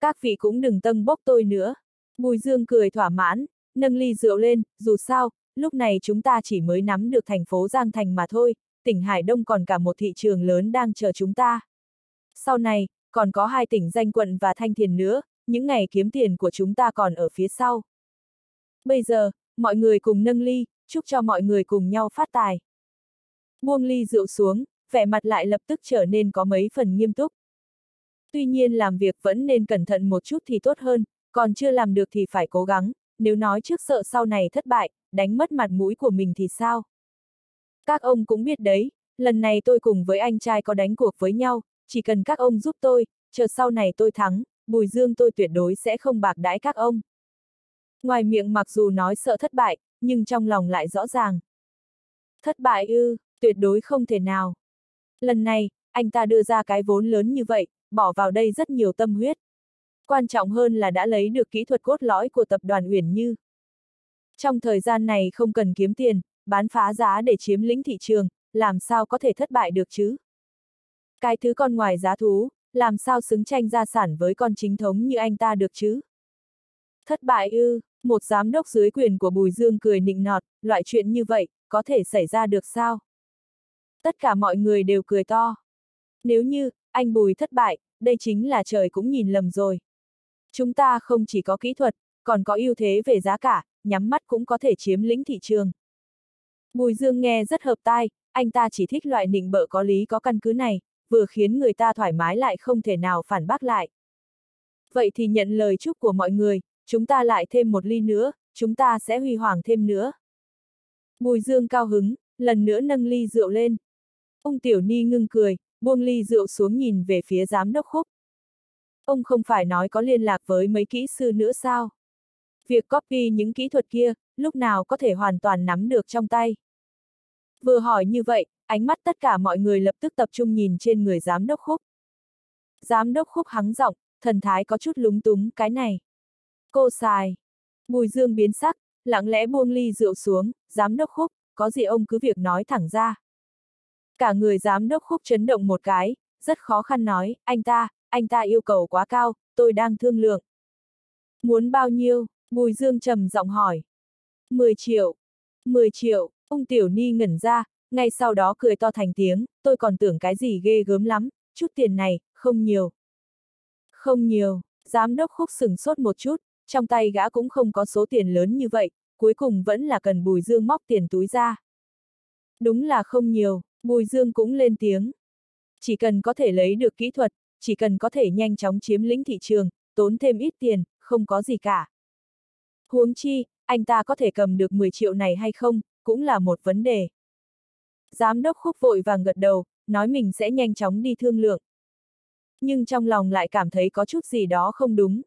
Các vị cũng đừng tân bốc tôi nữa. Bùi Dương cười thỏa mãn, nâng ly rượu lên, dù sao, lúc này chúng ta chỉ mới nắm được thành phố Giang Thành mà thôi, tỉnh Hải Đông còn cả một thị trường lớn đang chờ chúng ta. Sau này, còn có hai tỉnh danh quận và thanh thiền nữa, những ngày kiếm tiền của chúng ta còn ở phía sau. Bây giờ, mọi người cùng nâng ly, chúc cho mọi người cùng nhau phát tài. Buông ly rượu xuống, vẻ mặt lại lập tức trở nên có mấy phần nghiêm túc. Tuy nhiên làm việc vẫn nên cẩn thận một chút thì tốt hơn, còn chưa làm được thì phải cố gắng, nếu nói trước sợ sau này thất bại, đánh mất mặt mũi của mình thì sao? Các ông cũng biết đấy, lần này tôi cùng với anh trai có đánh cuộc với nhau, chỉ cần các ông giúp tôi, chờ sau này tôi thắng, Bùi Dương tôi tuyệt đối sẽ không bạc đãi các ông. Ngoài miệng mặc dù nói sợ thất bại, nhưng trong lòng lại rõ ràng. Thất bại ư, tuyệt đối không thể nào. Lần này, anh ta đưa ra cái vốn lớn như vậy, bỏ vào đây rất nhiều tâm huyết. Quan trọng hơn là đã lấy được kỹ thuật cốt lõi của tập đoàn Uyển Như. Trong thời gian này không cần kiếm tiền, bán phá giá để chiếm lĩnh thị trường, làm sao có thể thất bại được chứ? Cái thứ con ngoài giá thú, làm sao xứng tranh gia sản với con chính thống như anh ta được chứ? Thất bại ư, một giám đốc dưới quyền của Bùi Dương cười nịnh nọt, loại chuyện như vậy, có thể xảy ra được sao? Tất cả mọi người đều cười to. Nếu như, anh Bùi thất bại, đây chính là trời cũng nhìn lầm rồi. Chúng ta không chỉ có kỹ thuật, còn có ưu thế về giá cả, nhắm mắt cũng có thể chiếm lĩnh thị trường. Bùi Dương nghe rất hợp tai, anh ta chỉ thích loại nịnh bợ có lý có căn cứ này, vừa khiến người ta thoải mái lại không thể nào phản bác lại. Vậy thì nhận lời chúc của mọi người, chúng ta lại thêm một ly nữa, chúng ta sẽ huy hoàng thêm nữa. Bùi Dương cao hứng, lần nữa nâng ly rượu lên. Ông Tiểu Ni ngưng cười, buông ly rượu xuống nhìn về phía giám đốc khúc. Ông không phải nói có liên lạc với mấy kỹ sư nữa sao? Việc copy những kỹ thuật kia, lúc nào có thể hoàn toàn nắm được trong tay. Vừa hỏi như vậy, ánh mắt tất cả mọi người lập tức tập trung nhìn trên người giám đốc khúc. Giám đốc khúc hắng giọng, thần thái có chút lúng túng cái này. Cô xài. Bùi dương biến sắc, lặng lẽ buông ly rượu xuống, giám đốc khúc, có gì ông cứ việc nói thẳng ra. Cả người giám đốc khúc chấn động một cái, rất khó khăn nói, anh ta, anh ta yêu cầu quá cao, tôi đang thương lượng. Muốn bao nhiêu? Bùi Dương trầm giọng hỏi. 10 triệu. 10 triệu, ung tiểu ni ngẩn ra, ngay sau đó cười to thành tiếng, tôi còn tưởng cái gì ghê gớm lắm, chút tiền này, không nhiều. Không nhiều, giám đốc khúc sừng sốt một chút, trong tay gã cũng không có số tiền lớn như vậy, cuối cùng vẫn là cần Bùi Dương móc tiền túi ra. Đúng là không nhiều, Bùi Dương cũng lên tiếng. Chỉ cần có thể lấy được kỹ thuật, chỉ cần có thể nhanh chóng chiếm lĩnh thị trường, tốn thêm ít tiền, không có gì cả. Huống chi, anh ta có thể cầm được 10 triệu này hay không, cũng là một vấn đề. Giám đốc khúc vội vàng gật đầu, nói mình sẽ nhanh chóng đi thương lượng. Nhưng trong lòng lại cảm thấy có chút gì đó không đúng.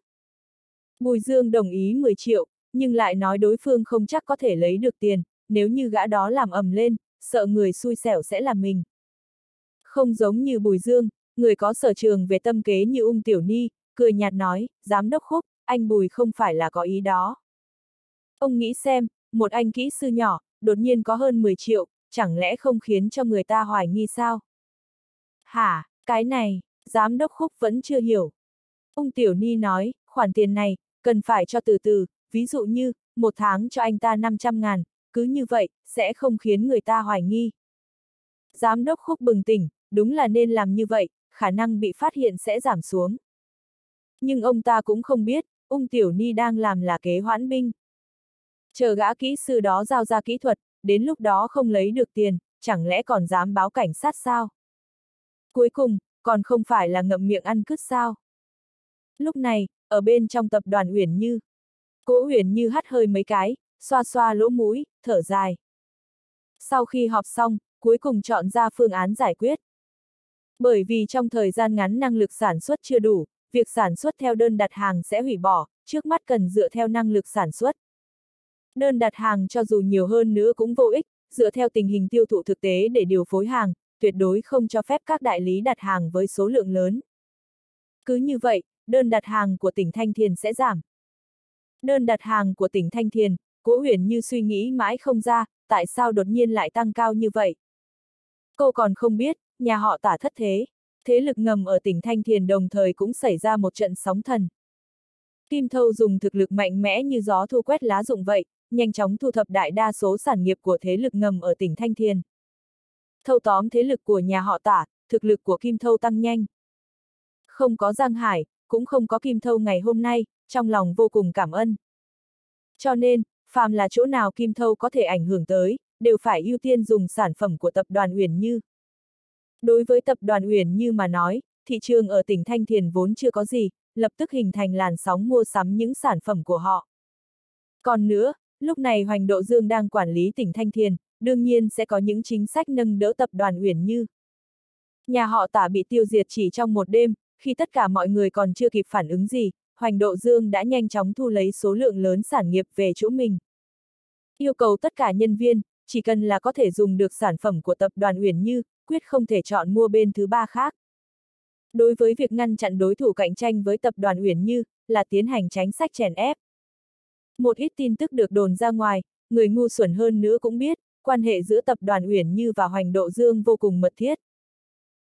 Bùi Dương đồng ý 10 triệu, nhưng lại nói đối phương không chắc có thể lấy được tiền, nếu như gã đó làm ầm lên, sợ người xui xẻo sẽ là mình. Không giống như Bùi Dương, người có sở trường về tâm kế như ung tiểu ni, cười nhạt nói, giám đốc khúc, anh Bùi không phải là có ý đó. Ông nghĩ xem, một anh kỹ sư nhỏ, đột nhiên có hơn 10 triệu, chẳng lẽ không khiến cho người ta hoài nghi sao? Hả, cái này, giám đốc khúc vẫn chưa hiểu. Ung Tiểu Ni nói, khoản tiền này, cần phải cho từ từ, ví dụ như, một tháng cho anh ta 500 ngàn, cứ như vậy, sẽ không khiến người ta hoài nghi. Giám đốc khúc bừng tỉnh, đúng là nên làm như vậy, khả năng bị phát hiện sẽ giảm xuống. Nhưng ông ta cũng không biết, ung tiểu ni đang làm là kế hoãn binh. Chờ gã kỹ sư đó giao ra kỹ thuật, đến lúc đó không lấy được tiền, chẳng lẽ còn dám báo cảnh sát sao? Cuối cùng, còn không phải là ngậm miệng ăn cứt sao? Lúc này, ở bên trong tập đoàn Uyển Như, Cố Uyển Như hắt hơi mấy cái, xoa xoa lỗ mũi, thở dài. Sau khi họp xong, cuối cùng chọn ra phương án giải quyết. Bởi vì trong thời gian ngắn năng lực sản xuất chưa đủ, việc sản xuất theo đơn đặt hàng sẽ hủy bỏ, trước mắt cần dựa theo năng lực sản xuất. Đơn đặt hàng cho dù nhiều hơn nữa cũng vô ích, dựa theo tình hình tiêu thụ thực tế để điều phối hàng, tuyệt đối không cho phép các đại lý đặt hàng với số lượng lớn. Cứ như vậy, đơn đặt hàng của tỉnh Thanh Thiền sẽ giảm. Đơn đặt hàng của tỉnh Thanh Thiền, Cố huyền như suy nghĩ mãi không ra, tại sao đột nhiên lại tăng cao như vậy. Cô còn không biết, nhà họ tả thất thế. Thế lực ngầm ở tỉnh Thanh Thiền đồng thời cũng xảy ra một trận sóng thần. Kim Thâu dùng thực lực mạnh mẽ như gió thu quét lá rụng vậy, nhanh chóng thu thập đại đa số sản nghiệp của thế lực ngầm ở tỉnh Thanh Thiền. Thâu tóm thế lực của nhà họ tả, thực lực của Kim Thâu tăng nhanh. Không có Giang Hải, cũng không có Kim Thâu ngày hôm nay, trong lòng vô cùng cảm ơn. Cho nên, phàm là chỗ nào Kim Thâu có thể ảnh hưởng tới, đều phải ưu tiên dùng sản phẩm của tập đoàn Uyển Như. Đối với tập đoàn Uyển Như mà nói, thị trường ở tỉnh Thanh Thiền vốn chưa có gì, lập tức hình thành làn sóng mua sắm những sản phẩm của họ. Còn nữa, lúc này Hoành Độ Dương đang quản lý tỉnh Thanh Thiền, đương nhiên sẽ có những chính sách nâng đỡ tập đoàn Uyển Như. Nhà họ tả bị tiêu diệt chỉ trong một đêm, khi tất cả mọi người còn chưa kịp phản ứng gì, Hoành Độ Dương đã nhanh chóng thu lấy số lượng lớn sản nghiệp về chỗ mình. Yêu cầu tất cả nhân viên, chỉ cần là có thể dùng được sản phẩm của tập đoàn Uyển Như, quyết không thể chọn mua bên thứ ba khác. Đối với việc ngăn chặn đối thủ cạnh tranh với tập đoàn Uyển Như, là tiến hành tránh sách chèn ép. Một ít tin tức được đồn ra ngoài, người ngu xuẩn hơn nữa cũng biết, quan hệ giữa tập đoàn Uyển Như và Hoành Độ Dương vô cùng mật thiết.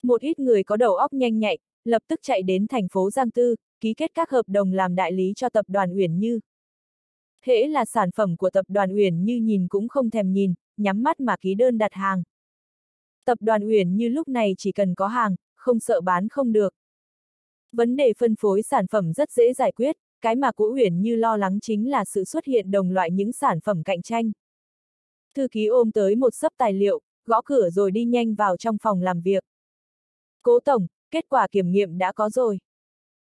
Một ít người có đầu óc nhanh nhạy, lập tức chạy đến thành phố Giang Tư, ký kết các hợp đồng làm đại lý cho tập đoàn Uyển Như. Hễ là sản phẩm của tập đoàn Uyển Như nhìn cũng không thèm nhìn, nhắm mắt mà ký đơn đặt hàng. Tập đoàn Uyển Như lúc này chỉ cần có hàng, không sợ bán không được. Vấn đề phân phối sản phẩm rất dễ giải quyết, cái mà Cũ Uyển Như lo lắng chính là sự xuất hiện đồng loại những sản phẩm cạnh tranh. Thư ký ôm tới một sấp tài liệu, gõ cửa rồi đi nhanh vào trong phòng làm việc. Cố Tổng, kết quả kiểm nghiệm đã có rồi.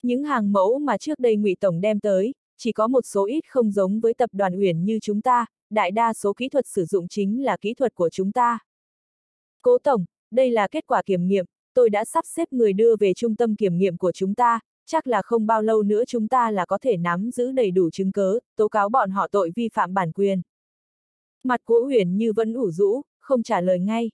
Những hàng mẫu mà trước đây ngụy Tổng đem tới, chỉ có một số ít không giống với tập đoàn Uyển như chúng ta, đại đa số kỹ thuật sử dụng chính là kỹ thuật của chúng ta. Cố Tổng, đây là kết quả kiểm nghiệm, tôi đã sắp xếp người đưa về trung tâm kiểm nghiệm của chúng ta, chắc là không bao lâu nữa chúng ta là có thể nắm giữ đầy đủ chứng cớ, tố cáo bọn họ tội vi phạm bản quyền. Mặt của Uyển như vẫn ủ rũ, không trả lời ngay.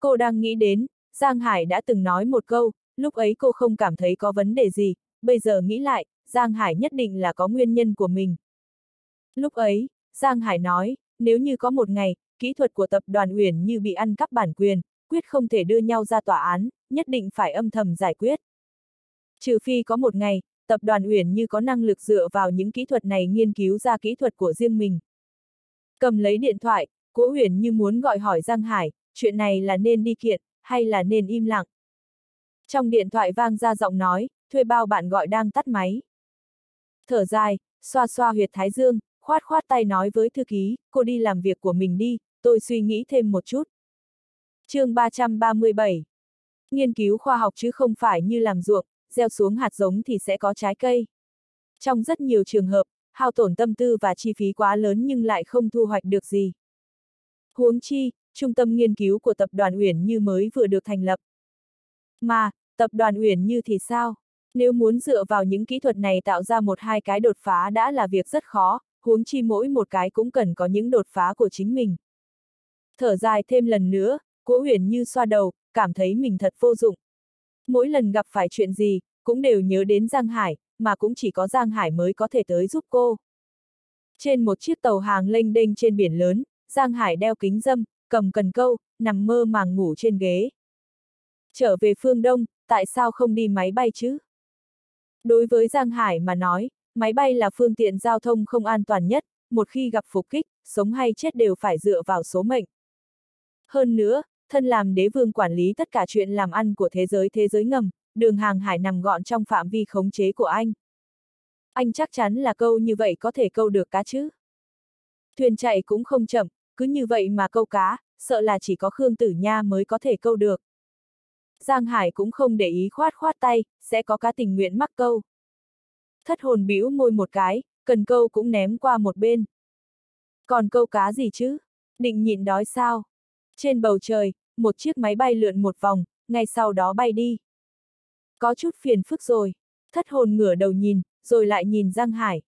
Cô đang nghĩ đến, Giang Hải đã từng nói một câu, lúc ấy cô không cảm thấy có vấn đề gì, bây giờ nghĩ lại, Giang Hải nhất định là có nguyên nhân của mình. Lúc ấy, Giang Hải nói, nếu như có một ngày, kỹ thuật của tập đoàn Uyển như bị ăn cắp bản quyền, quyết không thể đưa nhau ra tòa án, nhất định phải âm thầm giải quyết. Trừ phi có một ngày, tập đoàn Uyển như có năng lực dựa vào những kỹ thuật này nghiên cứu ra kỹ thuật của riêng mình. Cầm lấy điện thoại, Cố Uyển như muốn gọi hỏi Giang Hải, chuyện này là nên đi kiện, hay là nên im lặng. Trong điện thoại vang ra giọng nói, thuê bao bạn gọi đang tắt máy. Thở dài, xoa xoa huyệt thái dương, khoát khoát tay nói với thư ký, cô đi làm việc của mình đi, tôi suy nghĩ thêm một chút. chương 337 Nghiên cứu khoa học chứ không phải như làm ruộng, gieo xuống hạt giống thì sẽ có trái cây. Trong rất nhiều trường hợp, hao tổn tâm tư và chi phí quá lớn nhưng lại không thu hoạch được gì. Huống chi, trung tâm nghiên cứu của tập đoàn Uyển Như mới vừa được thành lập. Mà, tập đoàn Uyển Như thì sao? Nếu muốn dựa vào những kỹ thuật này tạo ra một hai cái đột phá đã là việc rất khó, huống chi mỗi một cái cũng cần có những đột phá của chính mình. Thở dài thêm lần nữa, Cố Huyền Như xoa đầu, cảm thấy mình thật vô dụng. Mỗi lần gặp phải chuyện gì, cũng đều nhớ đến Giang Hải, mà cũng chỉ có Giang Hải mới có thể tới giúp cô. Trên một chiếc tàu hàng lênh đênh trên biển lớn, Giang Hải đeo kính dâm, cầm cần câu, nằm mơ màng ngủ trên ghế. Trở về phương Đông, tại sao không đi máy bay chứ? Đối với Giang Hải mà nói, máy bay là phương tiện giao thông không an toàn nhất, một khi gặp phục kích, sống hay chết đều phải dựa vào số mệnh. Hơn nữa, thân làm đế vương quản lý tất cả chuyện làm ăn của thế giới thế giới ngầm, đường hàng hải nằm gọn trong phạm vi khống chế của anh. Anh chắc chắn là câu như vậy có thể câu được cá chứ. Thuyền chạy cũng không chậm, cứ như vậy mà câu cá, sợ là chỉ có Khương Tử Nha mới có thể câu được. Giang Hải cũng không để ý khoát khoát tay, sẽ có cá tình nguyện mắc câu. Thất hồn bĩu môi một cái, cần câu cũng ném qua một bên. Còn câu cá gì chứ? Định nhịn đói sao? Trên bầu trời, một chiếc máy bay lượn một vòng, ngay sau đó bay đi. Có chút phiền phức rồi. Thất hồn ngửa đầu nhìn, rồi lại nhìn Giang Hải.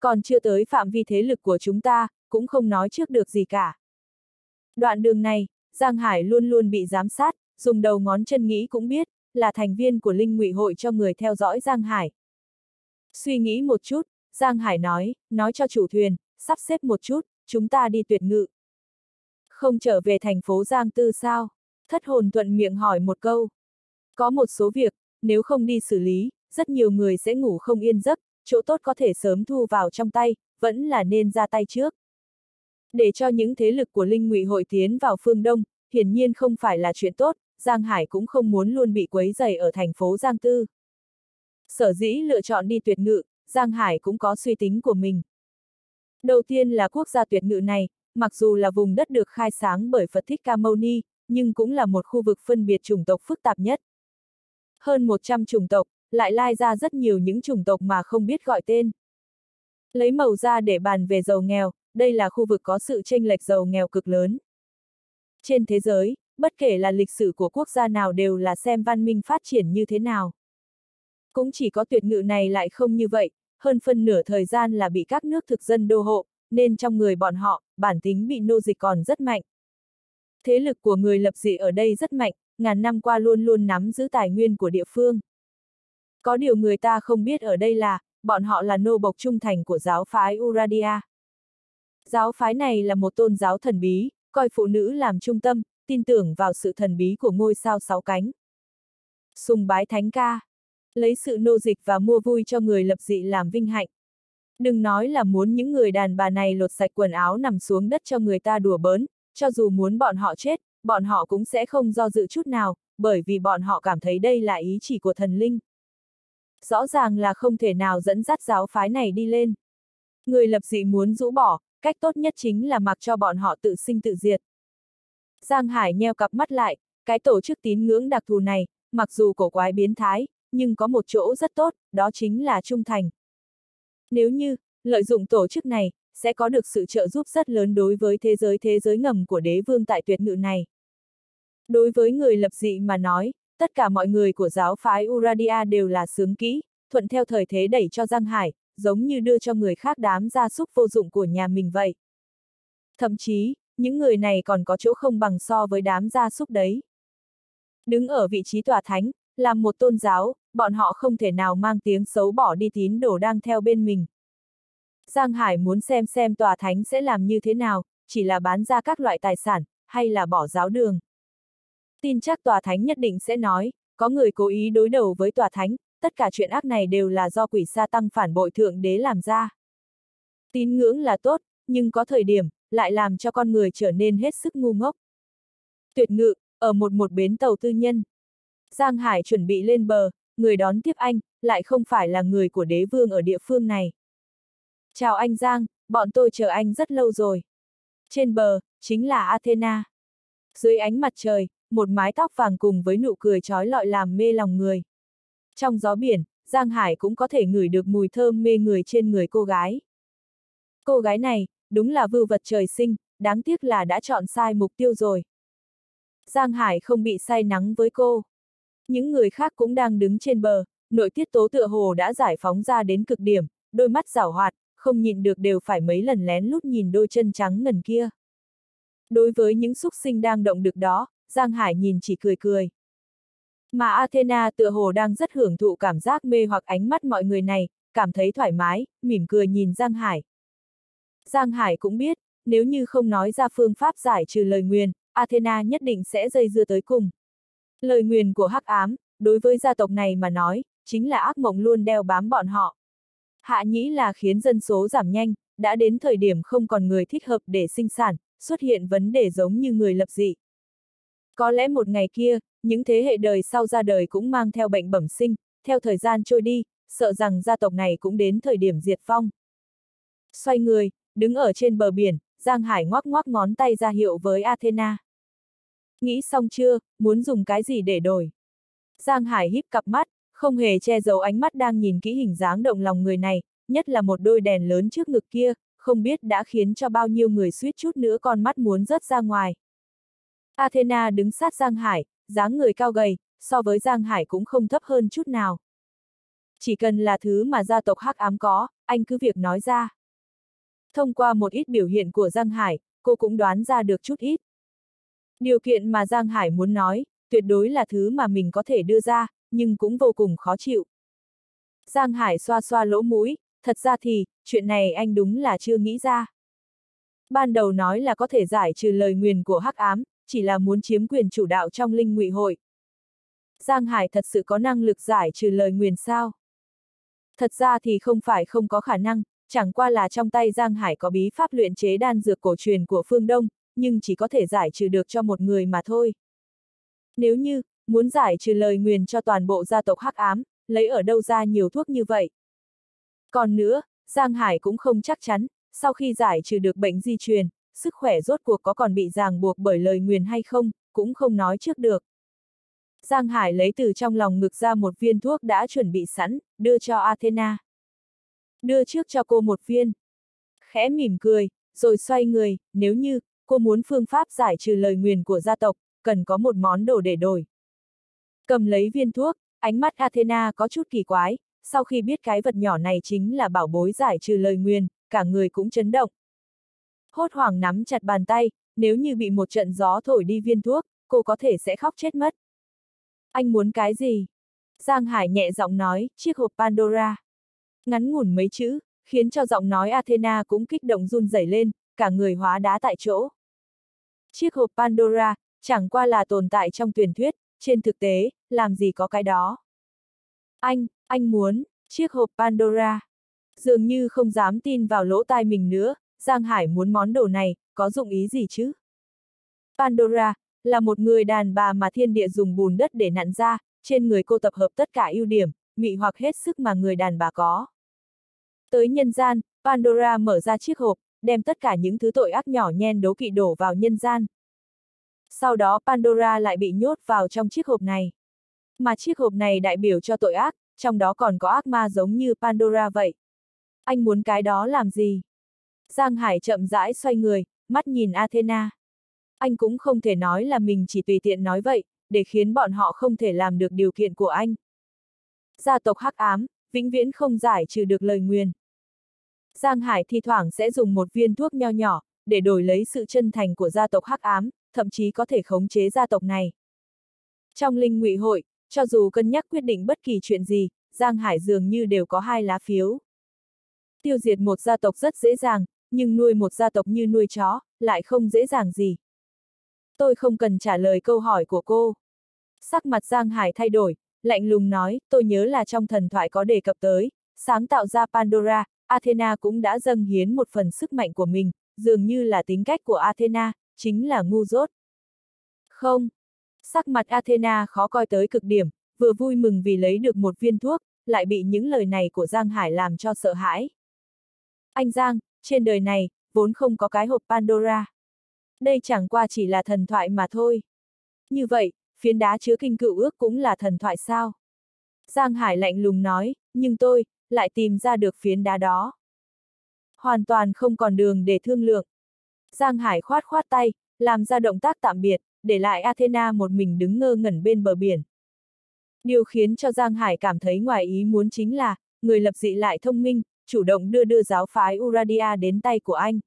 Còn chưa tới phạm vi thế lực của chúng ta, cũng không nói trước được gì cả. Đoạn đường này, Giang Hải luôn luôn bị giám sát, dùng đầu ngón chân nghĩ cũng biết, là thành viên của Linh Ngụy Hội cho người theo dõi Giang Hải. Suy nghĩ một chút, Giang Hải nói, nói cho chủ thuyền, sắp xếp một chút, chúng ta đi tuyệt ngự. Không trở về thành phố Giang Tư sao? Thất hồn thuận miệng hỏi một câu. Có một số việc, nếu không đi xử lý, rất nhiều người sẽ ngủ không yên giấc, chỗ tốt có thể sớm thu vào trong tay, vẫn là nên ra tay trước. Để cho những thế lực của Linh Ngụy hội tiến vào phương Đông, hiển nhiên không phải là chuyện tốt, Giang Hải cũng không muốn luôn bị quấy dày ở thành phố Giang Tư. Sở dĩ lựa chọn đi tuyệt ngự, Giang Hải cũng có suy tính của mình. Đầu tiên là quốc gia tuyệt ngự này, mặc dù là vùng đất được khai sáng bởi Phật Thích Ca Mâu Ni, nhưng cũng là một khu vực phân biệt chủng tộc phức tạp nhất. Hơn 100 chủng tộc, lại lai ra rất nhiều những chủng tộc mà không biết gọi tên. Lấy màu ra để bàn về giàu nghèo, đây là khu vực có sự chênh lệch giàu nghèo cực lớn. Trên thế giới, bất kể là lịch sử của quốc gia nào đều là xem văn minh phát triển như thế nào. Cũng chỉ có tuyệt ngự này lại không như vậy, hơn phân nửa thời gian là bị các nước thực dân đô hộ, nên trong người bọn họ, bản tính bị nô dịch còn rất mạnh. Thế lực của người lập dị ở đây rất mạnh, ngàn năm qua luôn luôn nắm giữ tài nguyên của địa phương. Có điều người ta không biết ở đây là, bọn họ là nô bộc trung thành của giáo phái Uradia. Giáo phái này là một tôn giáo thần bí, coi phụ nữ làm trung tâm, tin tưởng vào sự thần bí của ngôi sao sáu cánh. Sùng bái thánh ca. Lấy sự nô dịch và mua vui cho người lập dị làm vinh hạnh. Đừng nói là muốn những người đàn bà này lột sạch quần áo nằm xuống đất cho người ta đùa bỡn, cho dù muốn bọn họ chết, bọn họ cũng sẽ không do dự chút nào, bởi vì bọn họ cảm thấy đây là ý chỉ của thần linh. Rõ ràng là không thể nào dẫn dắt giáo phái này đi lên. Người lập dị muốn rũ bỏ, cách tốt nhất chính là mặc cho bọn họ tự sinh tự diệt. Giang Hải nheo cặp mắt lại, cái tổ chức tín ngưỡng đặc thù này, mặc dù cổ quái biến thái, nhưng có một chỗ rất tốt, đó chính là trung thành. Nếu như, lợi dụng tổ chức này, sẽ có được sự trợ giúp rất lớn đối với thế giới thế giới ngầm của đế vương tại tuyệt ngự này. Đối với người lập dị mà nói, tất cả mọi người của giáo phái Uradia đều là sướng kỹ, thuận theo thời thế đẩy cho Giang Hải, giống như đưa cho người khác đám gia súc vô dụng của nhà mình vậy. Thậm chí, những người này còn có chỗ không bằng so với đám gia súc đấy. Đứng ở vị trí tòa thánh, làm một tôn giáo, bọn họ không thể nào mang tiếng xấu bỏ đi tín đồ đang theo bên mình. Giang Hải muốn xem xem tòa thánh sẽ làm như thế nào, chỉ là bán ra các loại tài sản, hay là bỏ giáo đường. Tin chắc tòa thánh nhất định sẽ nói, có người cố ý đối đầu với tòa thánh, tất cả chuyện ác này đều là do quỷ sa tăng phản bội thượng đế làm ra. Tín ngưỡng là tốt, nhưng có thời điểm, lại làm cho con người trở nên hết sức ngu ngốc. Tuyệt ngự, ở một một bến tàu tư nhân. Giang Hải chuẩn bị lên bờ, người đón tiếp anh, lại không phải là người của đế vương ở địa phương này. Chào anh Giang, bọn tôi chờ anh rất lâu rồi. Trên bờ, chính là Athena. Dưới ánh mặt trời, một mái tóc vàng cùng với nụ cười trói lọi làm mê lòng người. Trong gió biển, Giang Hải cũng có thể ngửi được mùi thơm mê người trên người cô gái. Cô gái này, đúng là vưu vật trời sinh, đáng tiếc là đã chọn sai mục tiêu rồi. Giang Hải không bị say nắng với cô. Những người khác cũng đang đứng trên bờ, nội tiết tố tựa hồ đã giải phóng ra đến cực điểm, đôi mắt rảo hoạt, không nhìn được đều phải mấy lần lén lút nhìn đôi chân trắng ngần kia. Đối với những xúc sinh đang động được đó, Giang Hải nhìn chỉ cười cười. Mà Athena tựa hồ đang rất hưởng thụ cảm giác mê hoặc ánh mắt mọi người này, cảm thấy thoải mái, mỉm cười nhìn Giang Hải. Giang Hải cũng biết, nếu như không nói ra phương pháp giải trừ lời nguyền, Athena nhất định sẽ dây dưa tới cùng. Lời nguyền của hắc ám, đối với gia tộc này mà nói, chính là ác mộng luôn đeo bám bọn họ. Hạ nhĩ là khiến dân số giảm nhanh, đã đến thời điểm không còn người thích hợp để sinh sản, xuất hiện vấn đề giống như người lập dị. Có lẽ một ngày kia, những thế hệ đời sau ra đời cũng mang theo bệnh bẩm sinh, theo thời gian trôi đi, sợ rằng gia tộc này cũng đến thời điểm diệt vong. Xoay người, đứng ở trên bờ biển, Giang Hải ngoắc ngoắc ngón tay ra hiệu với Athena. Nghĩ xong chưa, muốn dùng cái gì để đổi? Giang Hải híp cặp mắt, không hề che giấu ánh mắt đang nhìn kỹ hình dáng động lòng người này, nhất là một đôi đèn lớn trước ngực kia, không biết đã khiến cho bao nhiêu người suýt chút nữa con mắt muốn rớt ra ngoài. Athena đứng sát Giang Hải, dáng người cao gầy, so với Giang Hải cũng không thấp hơn chút nào. Chỉ cần là thứ mà gia tộc Hắc ám có, anh cứ việc nói ra. Thông qua một ít biểu hiện của Giang Hải, cô cũng đoán ra được chút ít. Điều kiện mà Giang Hải muốn nói, tuyệt đối là thứ mà mình có thể đưa ra, nhưng cũng vô cùng khó chịu. Giang Hải xoa xoa lỗ mũi, thật ra thì, chuyện này anh đúng là chưa nghĩ ra. Ban đầu nói là có thể giải trừ lời nguyền của hắc ám, chỉ là muốn chiếm quyền chủ đạo trong linh ngụy hội. Giang Hải thật sự có năng lực giải trừ lời nguyền sao? Thật ra thì không phải không có khả năng, chẳng qua là trong tay Giang Hải có bí pháp luyện chế đan dược cổ truyền của phương Đông, nhưng chỉ có thể giải trừ được cho một người mà thôi. Nếu như, muốn giải trừ lời nguyền cho toàn bộ gia tộc hắc ám, lấy ở đâu ra nhiều thuốc như vậy? Còn nữa, Giang Hải cũng không chắc chắn, sau khi giải trừ được bệnh di truyền, sức khỏe rốt cuộc có còn bị ràng buộc bởi lời nguyền hay không, cũng không nói trước được. Giang Hải lấy từ trong lòng ngực ra một viên thuốc đã chuẩn bị sẵn, đưa cho Athena. Đưa trước cho cô một viên. Khẽ mỉm cười, rồi xoay người, nếu như, cô muốn phương pháp giải trừ lời nguyền của gia tộc, cần có một món đồ để đổi. Cầm lấy viên thuốc, ánh mắt Athena có chút kỳ quái, sau khi biết cái vật nhỏ này chính là bảo bối giải trừ lời nguyền, cả người cũng chấn động. Hốt hoảng nắm chặt bàn tay, nếu như bị một trận gió thổi đi viên thuốc, cô có thể sẽ khóc chết mất. Anh muốn cái gì? Giang Hải nhẹ giọng nói, chiếc hộp Pandora. Ngắn ngủn mấy chữ, khiến cho giọng nói Athena cũng kích động run rẩy lên, cả người hóa đá tại chỗ. Chiếc hộp Pandora, chẳng qua là tồn tại trong truyền thuyết, trên thực tế, làm gì có cái đó. Anh, anh muốn, chiếc hộp Pandora. Dường như không dám tin vào lỗ tai mình nữa, Giang Hải muốn món đồ này, có dụng ý gì chứ? Pandora, là một người đàn bà mà thiên địa dùng bùn đất để nặn ra, trên người cô tập hợp tất cả ưu điểm, mị hoặc hết sức mà người đàn bà có. Tới nhân gian, Pandora mở ra chiếc hộp, đem tất cả những thứ tội ác nhỏ nhen đố kỵ đổ vào nhân gian. Sau đó Pandora lại bị nhốt vào trong chiếc hộp này. Mà chiếc hộp này đại biểu cho tội ác, trong đó còn có ác ma giống như Pandora vậy. Anh muốn cái đó làm gì? Giang Hải chậm rãi xoay người, mắt nhìn Athena. Anh cũng không thể nói là mình chỉ tùy tiện nói vậy, để khiến bọn họ không thể làm được điều kiện của anh. Gia tộc hắc ám, vĩnh viễn không giải trừ được lời nguyền. Giang Hải thi thoảng sẽ dùng một viên thuốc nho nhỏ, để đổi lấy sự chân thành của gia tộc hắc ám, thậm chí có thể khống chế gia tộc này. Trong linh ngụy hội, cho dù cân nhắc quyết định bất kỳ chuyện gì, Giang Hải dường như đều có hai lá phiếu. Tiêu diệt một gia tộc rất dễ dàng, nhưng nuôi một gia tộc như nuôi chó, lại không dễ dàng gì. Tôi không cần trả lời câu hỏi của cô. Sắc mặt Giang Hải thay đổi, lạnh lùng nói, tôi nhớ là trong thần thoại có đề cập tới, sáng tạo ra Pandora, Athena cũng đã dâng hiến một phần sức mạnh của mình, dường như là tính cách của Athena, chính là ngu dốt. Không. Sắc mặt Athena khó coi tới cực điểm, vừa vui mừng vì lấy được một viên thuốc, lại bị những lời này của Giang Hải làm cho sợ hãi. Anh Giang, trên đời này, vốn không có cái hộp Pandora. Đây chẳng qua chỉ là thần thoại mà thôi. Như vậy, phiến đá chứa kinh cựu ước cũng là thần thoại sao? Giang Hải lạnh lùng nói, nhưng tôi, lại tìm ra được phiến đá đó. Hoàn toàn không còn đường để thương lượng. Giang Hải khoát khoát tay, làm ra động tác tạm biệt, để lại Athena một mình đứng ngơ ngẩn bên bờ biển. Điều khiến cho Giang Hải cảm thấy ngoài ý muốn chính là, người lập dị lại thông minh, chủ động đưa đưa giáo phái Uradia đến tay của anh.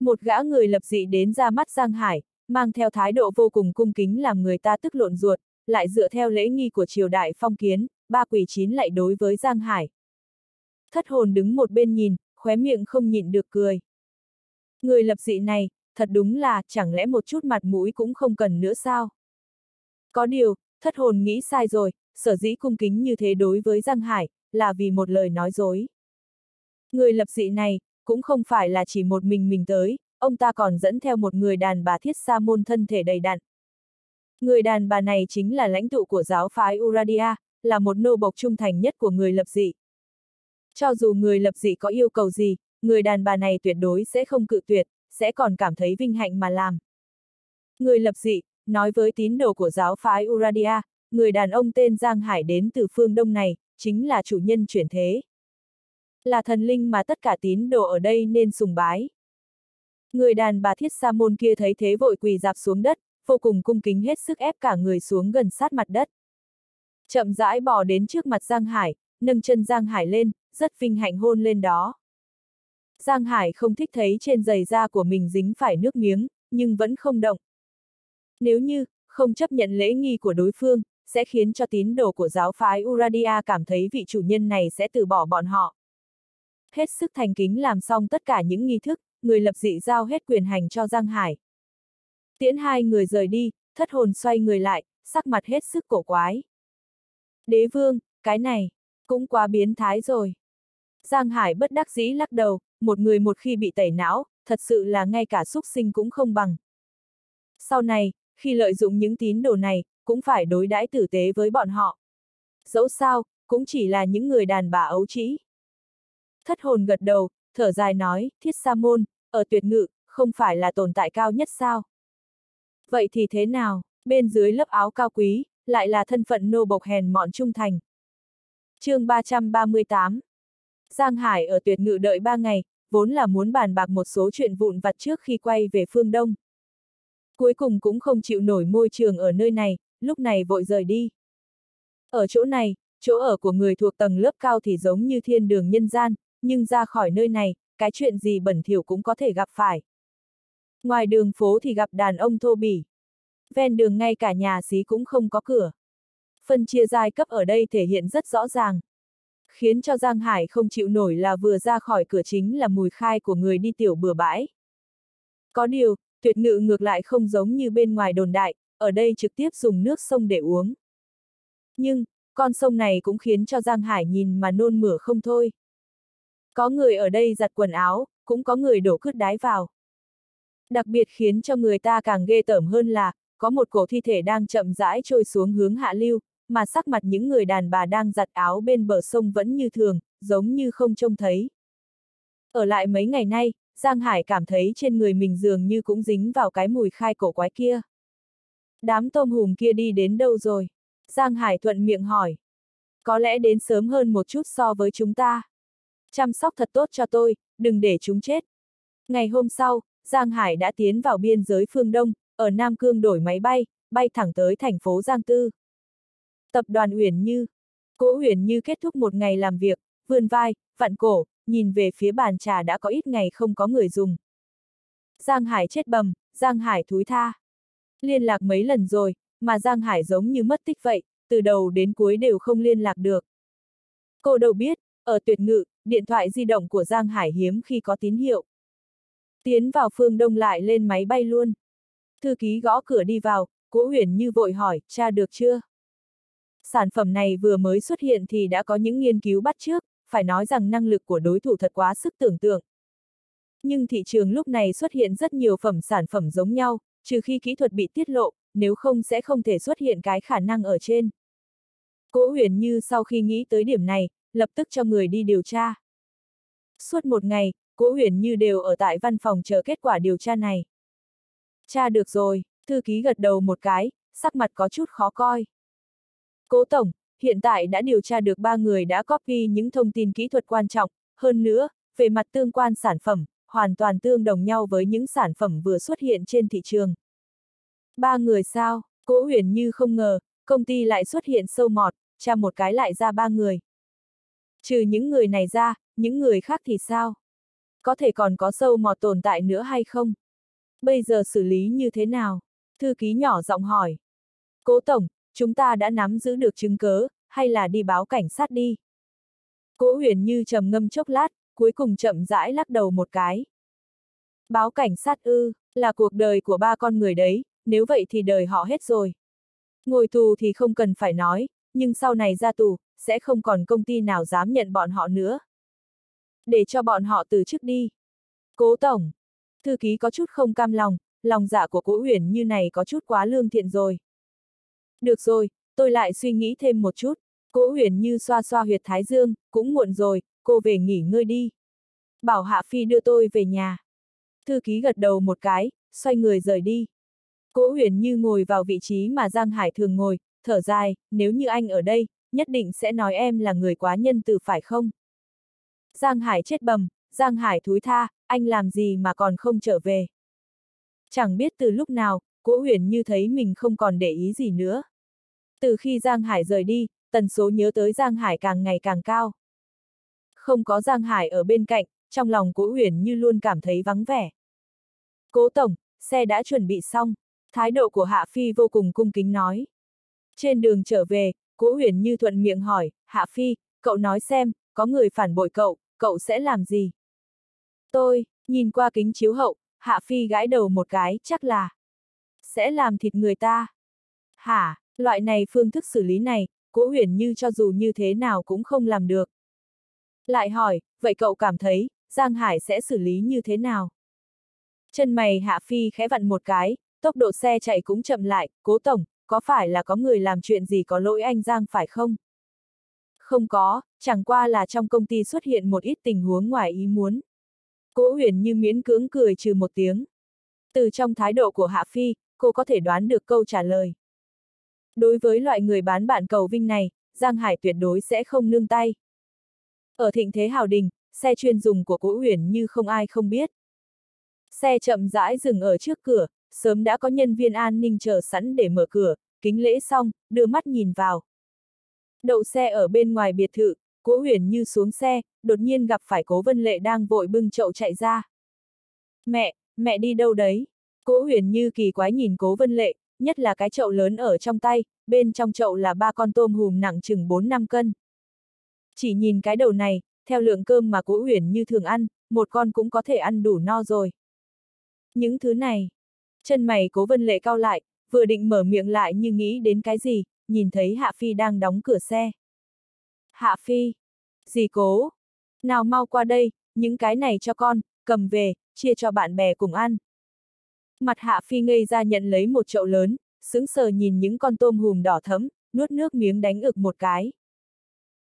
Một gã người lập dị đến ra mắt Giang Hải, mang theo thái độ vô cùng cung kính làm người ta tức lộn ruột, lại dựa theo lễ nghi của triều đại phong kiến, ba quỷ chín lại đối với Giang Hải. Thất hồn đứng một bên nhìn, khóe miệng không nhịn được cười. Người lập dị này, thật đúng là, chẳng lẽ một chút mặt mũi cũng không cần nữa sao? Có điều, thất hồn nghĩ sai rồi, sở dĩ cung kính như thế đối với Giang Hải, là vì một lời nói dối. Người lập dị này, cũng không phải là chỉ một mình mình tới, ông ta còn dẫn theo một người đàn bà thiết sa môn thân thể đầy đặn. Người đàn bà này chính là lãnh tụ của giáo phái Uradia, là một nô bộc trung thành nhất của người lập dị. Cho dù người lập dị có yêu cầu gì, người đàn bà này tuyệt đối sẽ không cự tuyệt, sẽ còn cảm thấy vinh hạnh mà làm. Người lập dị, nói với tín đồ của giáo phái Uradia, người đàn ông tên Giang Hải đến từ phương Đông này, chính là chủ nhân chuyển thế. Là thần linh mà tất cả tín đồ ở đây nên sùng bái. Người đàn bà thiết sa môn kia thấy thế vội quỳ dạp xuống đất, vô cùng cung kính hết sức ép cả người xuống gần sát mặt đất. Chậm rãi bò đến trước mặt Giang Hải, nâng chân Giang Hải lên, rất vinh hạnh hôn lên đó. Giang Hải không thích thấy trên giày da của mình dính phải nước miếng, nhưng vẫn không động. Nếu như, không chấp nhận lễ nghi của đối phương, sẽ khiến cho tín đồ của giáo phái Uradia cảm thấy vị chủ nhân này sẽ từ bỏ bọn họ. Hết sức thành kính làm xong tất cả những nghi thức, người lập dị giao hết quyền hành cho Giang Hải. Tiễn hai người rời đi, thất hồn xoay người lại, sắc mặt hết sức cổ quái. Đế vương, cái này, cũng quá biến thái rồi. Giang Hải bất đắc dĩ lắc đầu, một người một khi bị tẩy não, thật sự là ngay cả xúc sinh cũng không bằng. Sau này, khi lợi dụng những tín đồ này, cũng phải đối đãi tử tế với bọn họ. Dẫu sao, cũng chỉ là những người đàn bà ấu trĩ. Thất hồn gật đầu, thở dài nói, thiết sa môn, ở tuyệt ngự, không phải là tồn tại cao nhất sao? Vậy thì thế nào, bên dưới lớp áo cao quý, lại là thân phận nô bộc hèn mọn trung thành. chương 338 Giang Hải ở tuyệt ngự đợi ba ngày, vốn là muốn bàn bạc một số chuyện vụn vặt trước khi quay về phương Đông. Cuối cùng cũng không chịu nổi môi trường ở nơi này, lúc này vội rời đi. Ở chỗ này, chỗ ở của người thuộc tầng lớp cao thì giống như thiên đường nhân gian, nhưng ra khỏi nơi này, cái chuyện gì bẩn thỉu cũng có thể gặp phải. Ngoài đường phố thì gặp đàn ông thô bỉ. Ven đường ngay cả nhà xí cũng không có cửa. Phân chia giai cấp ở đây thể hiện rất rõ ràng. Khiến cho Giang Hải không chịu nổi là vừa ra khỏi cửa chính là mùi khai của người đi tiểu bừa bãi. Có điều, tuyệt ngự ngược lại không giống như bên ngoài đồn đại, ở đây trực tiếp dùng nước sông để uống. Nhưng, con sông này cũng khiến cho Giang Hải nhìn mà nôn mửa không thôi. Có người ở đây giặt quần áo, cũng có người đổ cứt đái vào. Đặc biệt khiến cho người ta càng ghê tởm hơn là, có một cổ thi thể đang chậm rãi trôi xuống hướng hạ lưu, mà sắc mặt những người đàn bà đang giặt áo bên bờ sông vẫn như thường, giống như không trông thấy. Ở lại mấy ngày nay, Giang Hải cảm thấy trên người mình dường như cũng dính vào cái mùi khai cổ quái kia. Đám tôm hùm kia đi đến đâu rồi? Giang Hải thuận miệng hỏi. Có lẽ đến sớm hơn một chút so với chúng ta. Chăm sóc thật tốt cho tôi, đừng để chúng chết. Ngày hôm sau, Giang Hải đã tiến vào biên giới phương Đông, ở Nam Cương đổi máy bay, bay thẳng tới thành phố Giang Tư. Tập đoàn Uyển Như Cố Uyển Như kết thúc một ngày làm việc, vươn vai, vặn cổ, nhìn về phía bàn trà đã có ít ngày không có người dùng. Giang Hải chết bầm, Giang Hải thúi tha. Liên lạc mấy lần rồi, mà Giang Hải giống như mất tích vậy, từ đầu đến cuối đều không liên lạc được. Cô đâu biết, ở tuyệt ngự, điện thoại di động của Giang Hải hiếm khi có tín hiệu. Tiến vào phương đông lại lên máy bay luôn. Thư ký gõ cửa đi vào, Cố Huyền như vội hỏi, tra được chưa? Sản phẩm này vừa mới xuất hiện thì đã có những nghiên cứu bắt trước, phải nói rằng năng lực của đối thủ thật quá sức tưởng tượng. Nhưng thị trường lúc này xuất hiện rất nhiều phẩm sản phẩm giống nhau, trừ khi kỹ thuật bị tiết lộ, nếu không sẽ không thể xuất hiện cái khả năng ở trên. Cố huyền như sau khi nghĩ tới điểm này, lập tức cho người đi điều tra. Suốt một ngày, Cố huyền như đều ở tại văn phòng chờ kết quả điều tra này. Cha được rồi, thư ký gật đầu một cái, sắc mặt có chút khó coi. Cố Tổng, hiện tại đã điều tra được ba người đã copy những thông tin kỹ thuật quan trọng, hơn nữa, về mặt tương quan sản phẩm, hoàn toàn tương đồng nhau với những sản phẩm vừa xuất hiện trên thị trường. Ba người sao, Cố huyền như không ngờ, công ty lại xuất hiện sâu mọt, tra một cái lại ra ba người. Trừ những người này ra, những người khác thì sao? Có thể còn có sâu mọt tồn tại nữa hay không? Bây giờ xử lý như thế nào? Thư ký nhỏ giọng hỏi. Cố Tổng, chúng ta đã nắm giữ được chứng cớ, hay là đi báo cảnh sát đi? Cố huyền như trầm ngâm chốc lát, cuối cùng chậm rãi lắc đầu một cái. Báo cảnh sát ư, là cuộc đời của ba con người đấy, nếu vậy thì đời họ hết rồi. Ngồi tù thì không cần phải nói, nhưng sau này ra tù, sẽ không còn công ty nào dám nhận bọn họ nữa. Để cho bọn họ từ chức đi. Cố Tổng. Thư ký có chút không cam lòng, lòng dạ của cố Huyền như này có chút quá lương thiện rồi. Được rồi, tôi lại suy nghĩ thêm một chút. Cố Huyền như xoa xoa huyệt thái dương, cũng muộn rồi, cô về nghỉ ngơi đi. Bảo Hạ Phi đưa tôi về nhà. Thư ký gật đầu một cái, xoay người rời đi. Cố Huyền như ngồi vào vị trí mà Giang Hải thường ngồi, thở dài, nếu như anh ở đây, nhất định sẽ nói em là người quá nhân từ phải không? Giang Hải chết bầm, Giang Hải thúi tha, anh làm gì mà còn không trở về? Chẳng biết từ lúc nào, Cố Huyền như thấy mình không còn để ý gì nữa. Từ khi Giang Hải rời đi, tần số nhớ tới Giang Hải càng ngày càng cao. Không có Giang Hải ở bên cạnh, trong lòng Cố Huyền như luôn cảm thấy vắng vẻ. Cố Tổng, xe đã chuẩn bị xong, thái độ của Hạ Phi vô cùng cung kính nói. Trên đường trở về, Cố Huyền như thuận miệng hỏi, Hạ Phi, cậu nói xem, có người phản bội cậu, cậu sẽ làm gì? Tôi, nhìn qua kính chiếu hậu, Hạ Phi gãi đầu một cái, chắc là sẽ làm thịt người ta. Hả, loại này phương thức xử lý này, Cố Huyền Như cho dù như thế nào cũng không làm được. Lại hỏi, vậy cậu cảm thấy, Giang Hải sẽ xử lý như thế nào? Chân mày Hạ Phi khẽ vặn một cái, tốc độ xe chạy cũng chậm lại, cố tổng, có phải là có người làm chuyện gì có lỗi anh Giang phải không? Không có, chẳng qua là trong công ty xuất hiện một ít tình huống ngoài ý muốn. Cố huyền như miễn cưỡng cười trừ một tiếng. Từ trong thái độ của Hạ Phi, cô có thể đoán được câu trả lời. Đối với loại người bán bạn cầu vinh này, Giang Hải tuyệt đối sẽ không nương tay. Ở thịnh thế hào đình, xe chuyên dùng của Cố Huyền như không ai không biết. Xe chậm rãi dừng ở trước cửa, sớm đã có nhân viên an ninh chờ sẵn để mở cửa, kính lễ xong, đưa mắt nhìn vào. Đậu xe ở bên ngoài biệt thự, Cố Huyền Như xuống xe, đột nhiên gặp phải Cố Vân Lệ đang vội bưng chậu chạy ra. Mẹ, mẹ đi đâu đấy? Cố Huyền Như kỳ quái nhìn Cố Vân Lệ, nhất là cái chậu lớn ở trong tay, bên trong chậu là ba con tôm hùm nặng chừng 4-5 cân. Chỉ nhìn cái đầu này, theo lượng cơm mà Cố Huyền Như thường ăn, một con cũng có thể ăn đủ no rồi. Những thứ này, chân mày Cố Vân Lệ cao lại, vừa định mở miệng lại như nghĩ đến cái gì, nhìn thấy Hạ Phi đang đóng cửa xe. Hạ Phi, gì cố, nào mau qua đây, những cái này cho con, cầm về, chia cho bạn bè cùng ăn. Mặt Hạ Phi ngây ra nhận lấy một chậu lớn, sững sờ nhìn những con tôm hùm đỏ thấm, nuốt nước miếng đánh ực một cái.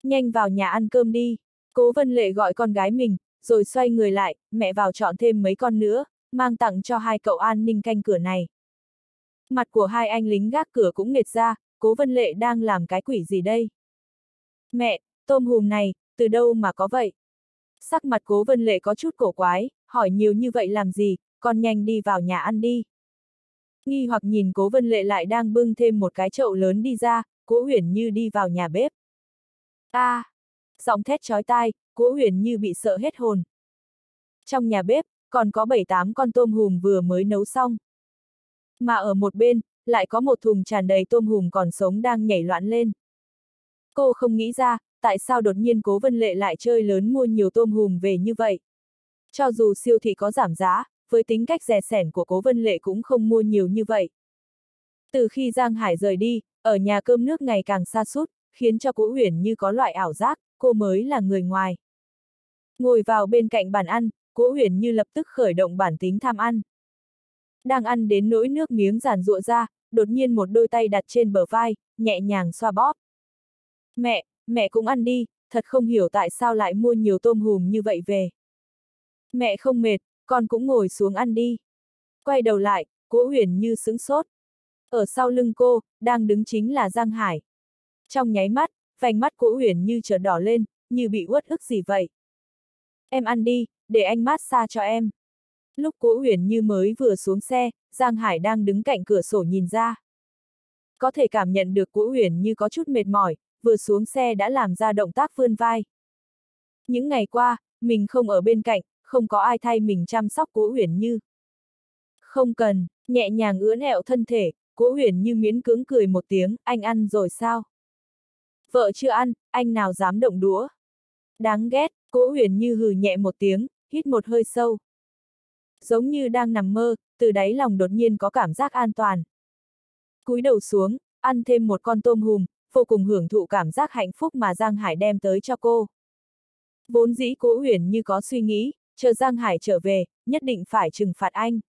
Nhanh vào nhà ăn cơm đi, cố vân lệ gọi con gái mình, rồi xoay người lại, mẹ vào chọn thêm mấy con nữa, mang tặng cho hai cậu an ninh canh cửa này. Mặt của hai anh lính gác cửa cũng nghệt ra, cố vân lệ đang làm cái quỷ gì đây? Mẹ, tôm hùm này, từ đâu mà có vậy? Sắc mặt cố vân lệ có chút cổ quái, hỏi nhiều như vậy làm gì, con nhanh đi vào nhà ăn đi. Nghi hoặc nhìn cố vân lệ lại đang bưng thêm một cái chậu lớn đi ra, cố huyền như đi vào nhà bếp. a à, giọng thét chói tai, cố huyền như bị sợ hết hồn. Trong nhà bếp, còn có 7-8 con tôm hùm vừa mới nấu xong. Mà ở một bên, lại có một thùng tràn đầy tôm hùm còn sống đang nhảy loạn lên. Cô không nghĩ ra, tại sao đột nhiên cố vân lệ lại chơi lớn mua nhiều tôm hùm về như vậy. Cho dù siêu thị có giảm giá, với tính cách rẻ sẻn của cố vân lệ cũng không mua nhiều như vậy. Từ khi Giang Hải rời đi, ở nhà cơm nước ngày càng xa sút khiến cho cố huyền như có loại ảo giác, cô mới là người ngoài. Ngồi vào bên cạnh bàn ăn, cố huyền như lập tức khởi động bản tính tham ăn. Đang ăn đến nỗi nước miếng giàn rụa ra, đột nhiên một đôi tay đặt trên bờ vai, nhẹ nhàng xoa bóp. Mẹ, mẹ cũng ăn đi, thật không hiểu tại sao lại mua nhiều tôm hùm như vậy về. Mẹ không mệt, con cũng ngồi xuống ăn đi. Quay đầu lại, cố huyền như sững sốt. Ở sau lưng cô, đang đứng chính là Giang Hải. Trong nháy mắt, vành mắt cố huyền như trở đỏ lên, như bị uất ức gì vậy. Em ăn đi, để anh mát xa cho em. Lúc cố huyền như mới vừa xuống xe, Giang Hải đang đứng cạnh cửa sổ nhìn ra. Có thể cảm nhận được cố huyền như có chút mệt mỏi, vừa xuống xe đã làm ra động tác vươn vai. Những ngày qua, mình không ở bên cạnh, không có ai thay mình chăm sóc cố huyền như. Không cần, nhẹ nhàng ưỡn hẹo thân thể, cố huyền như miễn cưỡng cười một tiếng, anh ăn rồi sao? Vợ chưa ăn, anh nào dám động đũa? Đáng ghét, cố huyền như hừ nhẹ một tiếng, hít một hơi sâu. Giống như đang nằm mơ, từ đáy lòng đột nhiên có cảm giác an toàn. Cúi đầu xuống, ăn thêm một con tôm hùm, vô cùng hưởng thụ cảm giác hạnh phúc mà Giang Hải đem tới cho cô. Vốn dĩ cố huyền như có suy nghĩ, chờ Giang Hải trở về, nhất định phải trừng phạt anh.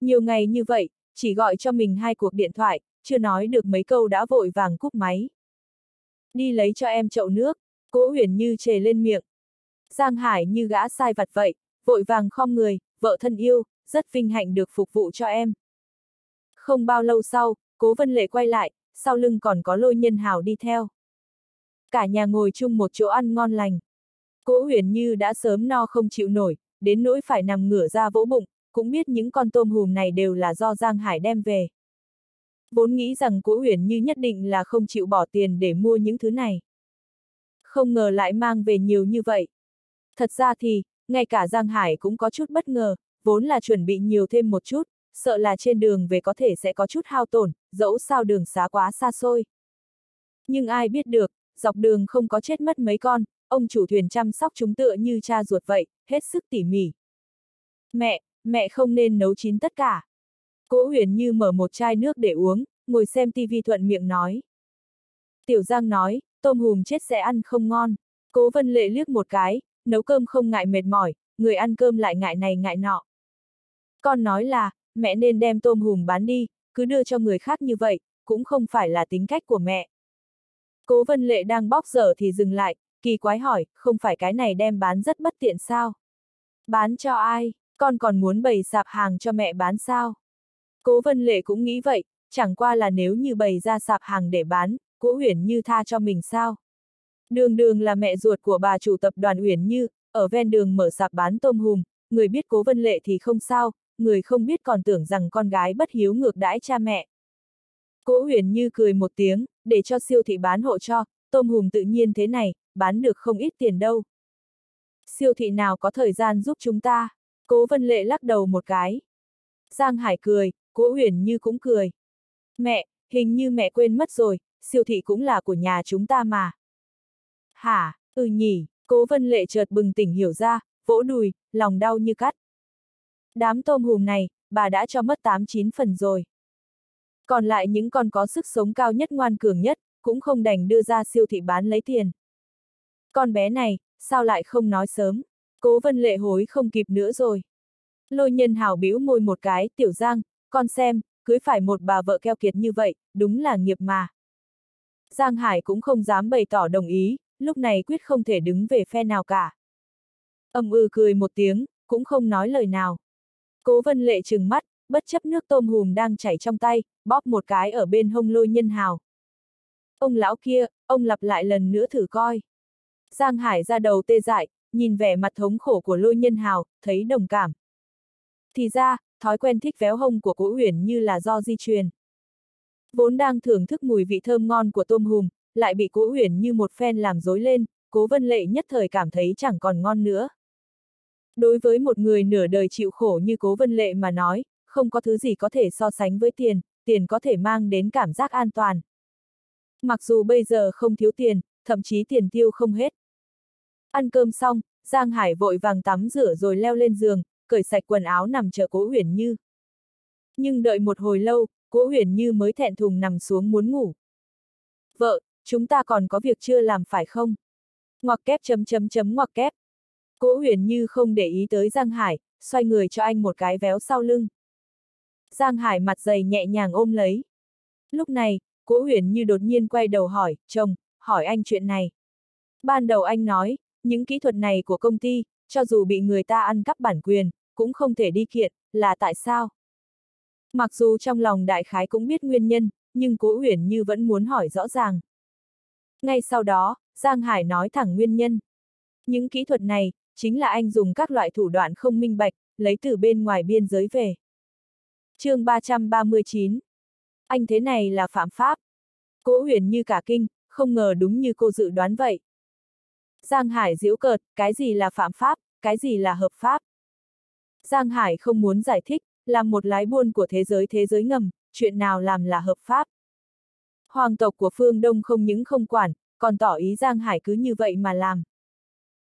Nhiều ngày như vậy, chỉ gọi cho mình hai cuộc điện thoại, chưa nói được mấy câu đã vội vàng cúp máy. Đi lấy cho em chậu nước, cố huyền như trề lên miệng. Giang Hải như gã sai vặt vậy, vội vàng khom người, vợ thân yêu, rất vinh hạnh được phục vụ cho em. Không bao lâu sau, cố vân lệ quay lại, sau lưng còn có lôi nhân hào đi theo. Cả nhà ngồi chung một chỗ ăn ngon lành. Cố huyền như đã sớm no không chịu nổi, đến nỗi phải nằm ngửa ra vỗ bụng, cũng biết những con tôm hùm này đều là do Giang Hải đem về. Vốn nghĩ rằng cố huyền như nhất định là không chịu bỏ tiền để mua những thứ này. Không ngờ lại mang về nhiều như vậy. Thật ra thì, ngay cả Giang Hải cũng có chút bất ngờ, vốn là chuẩn bị nhiều thêm một chút, sợ là trên đường về có thể sẽ có chút hao tổn, dẫu sao đường xá quá xa xôi. Nhưng ai biết được, dọc đường không có chết mất mấy con, ông chủ thuyền chăm sóc chúng tựa như cha ruột vậy, hết sức tỉ mỉ. Mẹ, mẹ không nên nấu chín tất cả. Cố huyền như mở một chai nước để uống, ngồi xem tivi thuận miệng nói. Tiểu Giang nói, tôm hùm chết sẽ ăn không ngon. Cố vân lệ liếc một cái, nấu cơm không ngại mệt mỏi, người ăn cơm lại ngại này ngại nọ. Con nói là, mẹ nên đem tôm hùm bán đi, cứ đưa cho người khác như vậy, cũng không phải là tính cách của mẹ. Cố vân lệ đang bóc dở thì dừng lại, kỳ quái hỏi, không phải cái này đem bán rất bất tiện sao? Bán cho ai? Con còn muốn bày sạp hàng cho mẹ bán sao? Cố vân lệ cũng nghĩ vậy, chẳng qua là nếu như bày ra sạp hàng để bán, cố huyền như tha cho mình sao? Đường đường là mẹ ruột của bà chủ tập đoàn Uyển Như, ở ven đường mở sạp bán tôm hùm, người biết cố vân lệ thì không sao, người không biết còn tưởng rằng con gái bất hiếu ngược đãi cha mẹ. Cố huyền như cười một tiếng, để cho siêu thị bán hộ cho, tôm hùm tự nhiên thế này, bán được không ít tiền đâu. Siêu thị nào có thời gian giúp chúng ta? Cố vân lệ lắc đầu một cái. Giang Hải cười, cố huyền như cũng cười. Mẹ, hình như mẹ quên mất rồi, siêu thị cũng là của nhà chúng ta mà. Hả, ừ nhỉ, cố vân lệ chợt bừng tỉnh hiểu ra, vỗ đùi, lòng đau như cắt. Đám tôm hùm này, bà đã cho mất 8-9 phần rồi. Còn lại những con có sức sống cao nhất ngoan cường nhất, cũng không đành đưa ra siêu thị bán lấy tiền. Con bé này, sao lại không nói sớm? Cố vân lệ hối không kịp nữa rồi. Lôi nhân hào bĩu môi một cái, tiểu giang, con xem, cưới phải một bà vợ keo kiệt như vậy, đúng là nghiệp mà. Giang Hải cũng không dám bày tỏ đồng ý, lúc này quyết không thể đứng về phe nào cả. Âm ư cười một tiếng, cũng không nói lời nào. Cố vân lệ trừng mắt, bất chấp nước tôm hùm đang chảy trong tay, bóp một cái ở bên hông lôi nhân hào. Ông lão kia, ông lặp lại lần nữa thử coi. Giang Hải ra đầu tê dại, nhìn vẻ mặt thống khổ của lôi nhân hào, thấy đồng cảm. Thì ra, thói quen thích véo hông của cố huyền như là do di truyền. Vốn đang thưởng thức mùi vị thơm ngon của tôm hùm, lại bị cố huyền như một phen làm dối lên, cố vân lệ nhất thời cảm thấy chẳng còn ngon nữa. Đối với một người nửa đời chịu khổ như cố vân lệ mà nói, không có thứ gì có thể so sánh với tiền, tiền có thể mang đến cảm giác an toàn. Mặc dù bây giờ không thiếu tiền, thậm chí tiền tiêu không hết. Ăn cơm xong, Giang Hải vội vàng tắm rửa rồi leo lên giường, cởi sạch quần áo nằm chờ cố huyền như. Nhưng đợi một hồi lâu, cố huyền như mới thẹn thùng nằm xuống muốn ngủ. Vợ, chúng ta còn có việc chưa làm phải không? Ngoặc kép chấm chấm chấm ngoặc kép. Cố huyền như không để ý tới Giang Hải, xoay người cho anh một cái véo sau lưng. Giang Hải mặt dày nhẹ nhàng ôm lấy. Lúc này, cố huyền như đột nhiên quay đầu hỏi, chồng, hỏi anh chuyện này. Ban đầu anh nói, những kỹ thuật này của công ty, cho dù bị người ta ăn cắp bản quyền, cũng không thể đi kiện, là tại sao? Mặc dù trong lòng đại khái cũng biết nguyên nhân, nhưng cố huyền như vẫn muốn hỏi rõ ràng. Ngay sau đó, Giang Hải nói thẳng nguyên nhân. Những kỹ thuật này, chính là anh dùng các loại thủ đoạn không minh bạch, lấy từ bên ngoài biên giới về. chương 339 Anh thế này là phạm pháp. Cố huyền như cả kinh, không ngờ đúng như cô dự đoán vậy. Giang Hải giễu cợt, cái gì là phạm pháp, cái gì là hợp pháp. Giang Hải không muốn giải thích, làm một lái buôn của thế giới thế giới ngầm, chuyện nào làm là hợp pháp. Hoàng tộc của phương Đông không những không quản, còn tỏ ý Giang Hải cứ như vậy mà làm.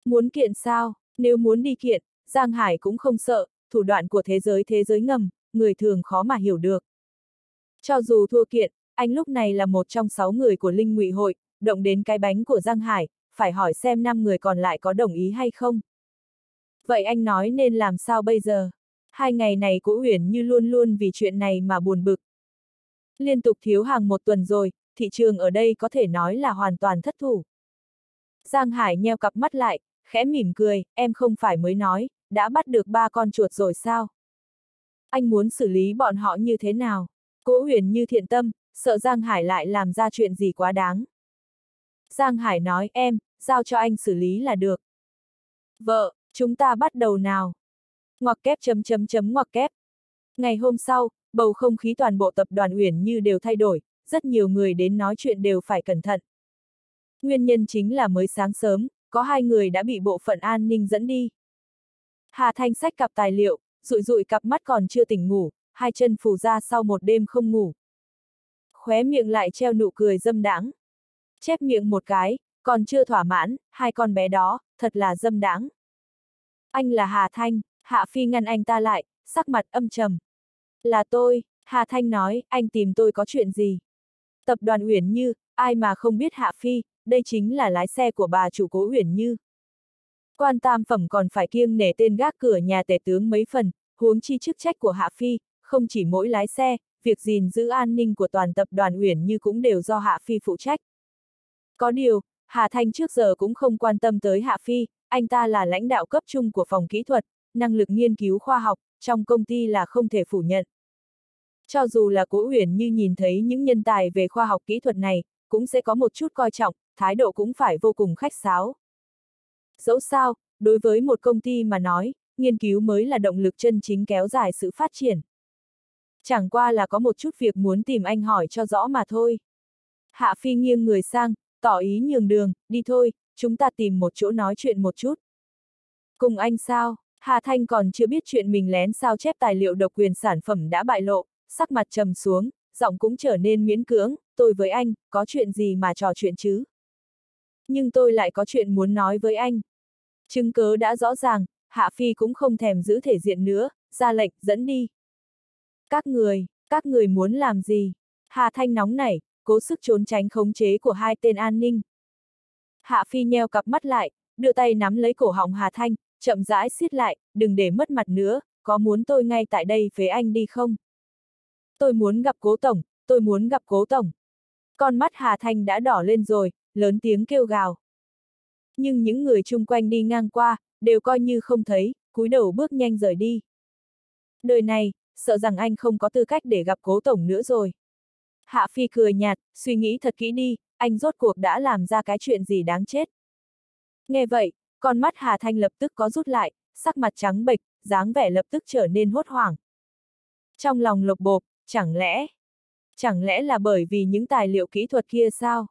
Muốn kiện sao? Nếu muốn đi kiện, Giang Hải cũng không sợ, thủ đoạn của thế giới thế giới ngầm, người thường khó mà hiểu được. Cho dù thua kiện, anh lúc này là một trong sáu người của Linh Ngụy Hội, động đến cái bánh của Giang Hải, phải hỏi xem năm người còn lại có đồng ý hay không. Vậy anh nói nên làm sao bây giờ? Hai ngày này Cố Uyển như luôn luôn vì chuyện này mà buồn bực. Liên tục thiếu hàng một tuần rồi, thị trường ở đây có thể nói là hoàn toàn thất thủ. Giang Hải nheo cặp mắt lại, khẽ mỉm cười, em không phải mới nói, đã bắt được ba con chuột rồi sao? Anh muốn xử lý bọn họ như thế nào? Cố huyền như thiện tâm, sợ Giang Hải lại làm ra chuyện gì quá đáng. Giang Hải nói em, giao cho anh xử lý là được. Vợ, chúng ta bắt đầu nào. Ngoặc kép chấm chấm chấm ngoặc kép. Ngày hôm sau, bầu không khí toàn bộ tập đoàn Uyển như đều thay đổi, rất nhiều người đến nói chuyện đều phải cẩn thận. Nguyên nhân chính là mới sáng sớm, có hai người đã bị bộ phận an ninh dẫn đi. Hà Thanh sách cặp tài liệu, rụi rụi cặp mắt còn chưa tỉnh ngủ, hai chân phù ra sau một đêm không ngủ. Khóe miệng lại treo nụ cười dâm đãng. Chép miệng một cái, còn chưa thỏa mãn, hai con bé đó, thật là dâm đáng. Anh là Hà Thanh, Hạ Phi ngăn anh ta lại, sắc mặt âm trầm. Là tôi, Hà Thanh nói, anh tìm tôi có chuyện gì? Tập đoàn Uyển Như, ai mà không biết Hạ Phi, đây chính là lái xe của bà chủ cố Uyển Như. Quan tam phẩm còn phải kiêng nể tên gác cửa nhà tể tướng mấy phần, huống chi chức trách của Hạ Phi, không chỉ mỗi lái xe, việc gìn giữ an ninh của toàn tập đoàn Uyển Như cũng đều do Hạ Phi phụ trách. Có điều, Hà Thanh trước giờ cũng không quan tâm tới Hạ Phi, anh ta là lãnh đạo cấp trung của phòng kỹ thuật, năng lực nghiên cứu khoa học, trong công ty là không thể phủ nhận. Cho dù là Cố Uyển Như nhìn thấy những nhân tài về khoa học kỹ thuật này, cũng sẽ có một chút coi trọng, thái độ cũng phải vô cùng khách sáo. Dẫu sao, đối với một công ty mà nói, nghiên cứu mới là động lực chân chính kéo dài sự phát triển. Chẳng qua là có một chút việc muốn tìm anh hỏi cho rõ mà thôi. Hạ Phi nghiêng người sang, tỏ ý nhường đường, đi thôi, chúng ta tìm một chỗ nói chuyện một chút. Cùng anh sao? Hà Thanh còn chưa biết chuyện mình lén sao chép tài liệu độc quyền sản phẩm đã bại lộ, sắc mặt trầm xuống, giọng cũng trở nên miễn cưỡng, tôi với anh, có chuyện gì mà trò chuyện chứ? Nhưng tôi lại có chuyện muốn nói với anh. Chứng cớ đã rõ ràng, Hạ Phi cũng không thèm giữ thể diện nữa, ra lệnh, dẫn đi. Các người, các người muốn làm gì? Hà Thanh nóng nảy, cố sức trốn tránh khống chế của hai tên an ninh. Hạ Phi nheo cặp mắt lại, đưa tay nắm lấy cổ họng Hà Thanh, chậm rãi siết lại, đừng để mất mặt nữa, có muốn tôi ngay tại đây với anh đi không? Tôi muốn gặp cố tổng, tôi muốn gặp cố tổng. Con mắt Hà Thanh đã đỏ lên rồi, lớn tiếng kêu gào. Nhưng những người chung quanh đi ngang qua, đều coi như không thấy, cúi đầu bước nhanh rời đi. Đời này, sợ rằng anh không có tư cách để gặp cố tổng nữa rồi. Hạ Phi cười nhạt, suy nghĩ thật kỹ đi, anh rốt cuộc đã làm ra cái chuyện gì đáng chết. Nghe vậy, con mắt Hà Thanh lập tức có rút lại, sắc mặt trắng bệch, dáng vẻ lập tức trở nên hốt hoảng. Trong lòng lục bộp, chẳng lẽ, chẳng lẽ là bởi vì những tài liệu kỹ thuật kia sao?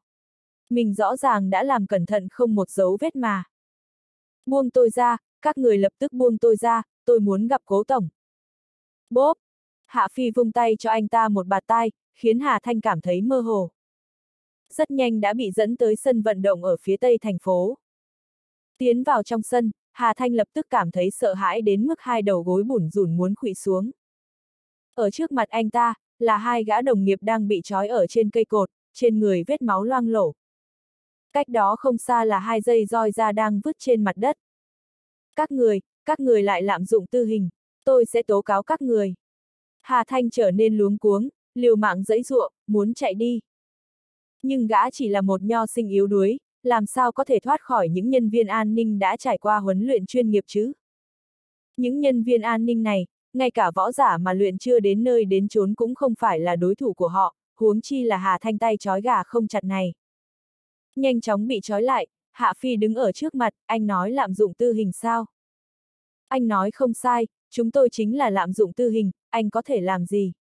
Mình rõ ràng đã làm cẩn thận không một dấu vết mà. Buông tôi ra, các người lập tức buông tôi ra, tôi muốn gặp cố tổng. Bốp! Hạ Phi vung tay cho anh ta một bạt tay, khiến Hà Thanh cảm thấy mơ hồ. Rất nhanh đã bị dẫn tới sân vận động ở phía tây thành phố. Tiến vào trong sân, Hà Thanh lập tức cảm thấy sợ hãi đến mức hai đầu gối bủn rủn muốn khụy xuống. Ở trước mặt anh ta, là hai gã đồng nghiệp đang bị trói ở trên cây cột, trên người vết máu loang lổ. Cách đó không xa là hai dây roi da đang vứt trên mặt đất. Các người, các người lại lạm dụng tư hình, tôi sẽ tố cáo các người. Hà Thanh trở nên luống cuống, liều mạng dẫy ruộng, muốn chạy đi. Nhưng gã chỉ là một nho sinh yếu đuối, làm sao có thể thoát khỏi những nhân viên an ninh đã trải qua huấn luyện chuyên nghiệp chứ? Những nhân viên an ninh này, ngay cả võ giả mà luyện chưa đến nơi đến chốn cũng không phải là đối thủ của họ, huống chi là Hà Thanh tay trói gà không chặt này. Nhanh chóng bị trói lại, Hạ Phi đứng ở trước mặt, anh nói lạm dụng tư hình sao? Anh nói không sai, chúng tôi chính là lạm dụng tư hình, anh có thể làm gì?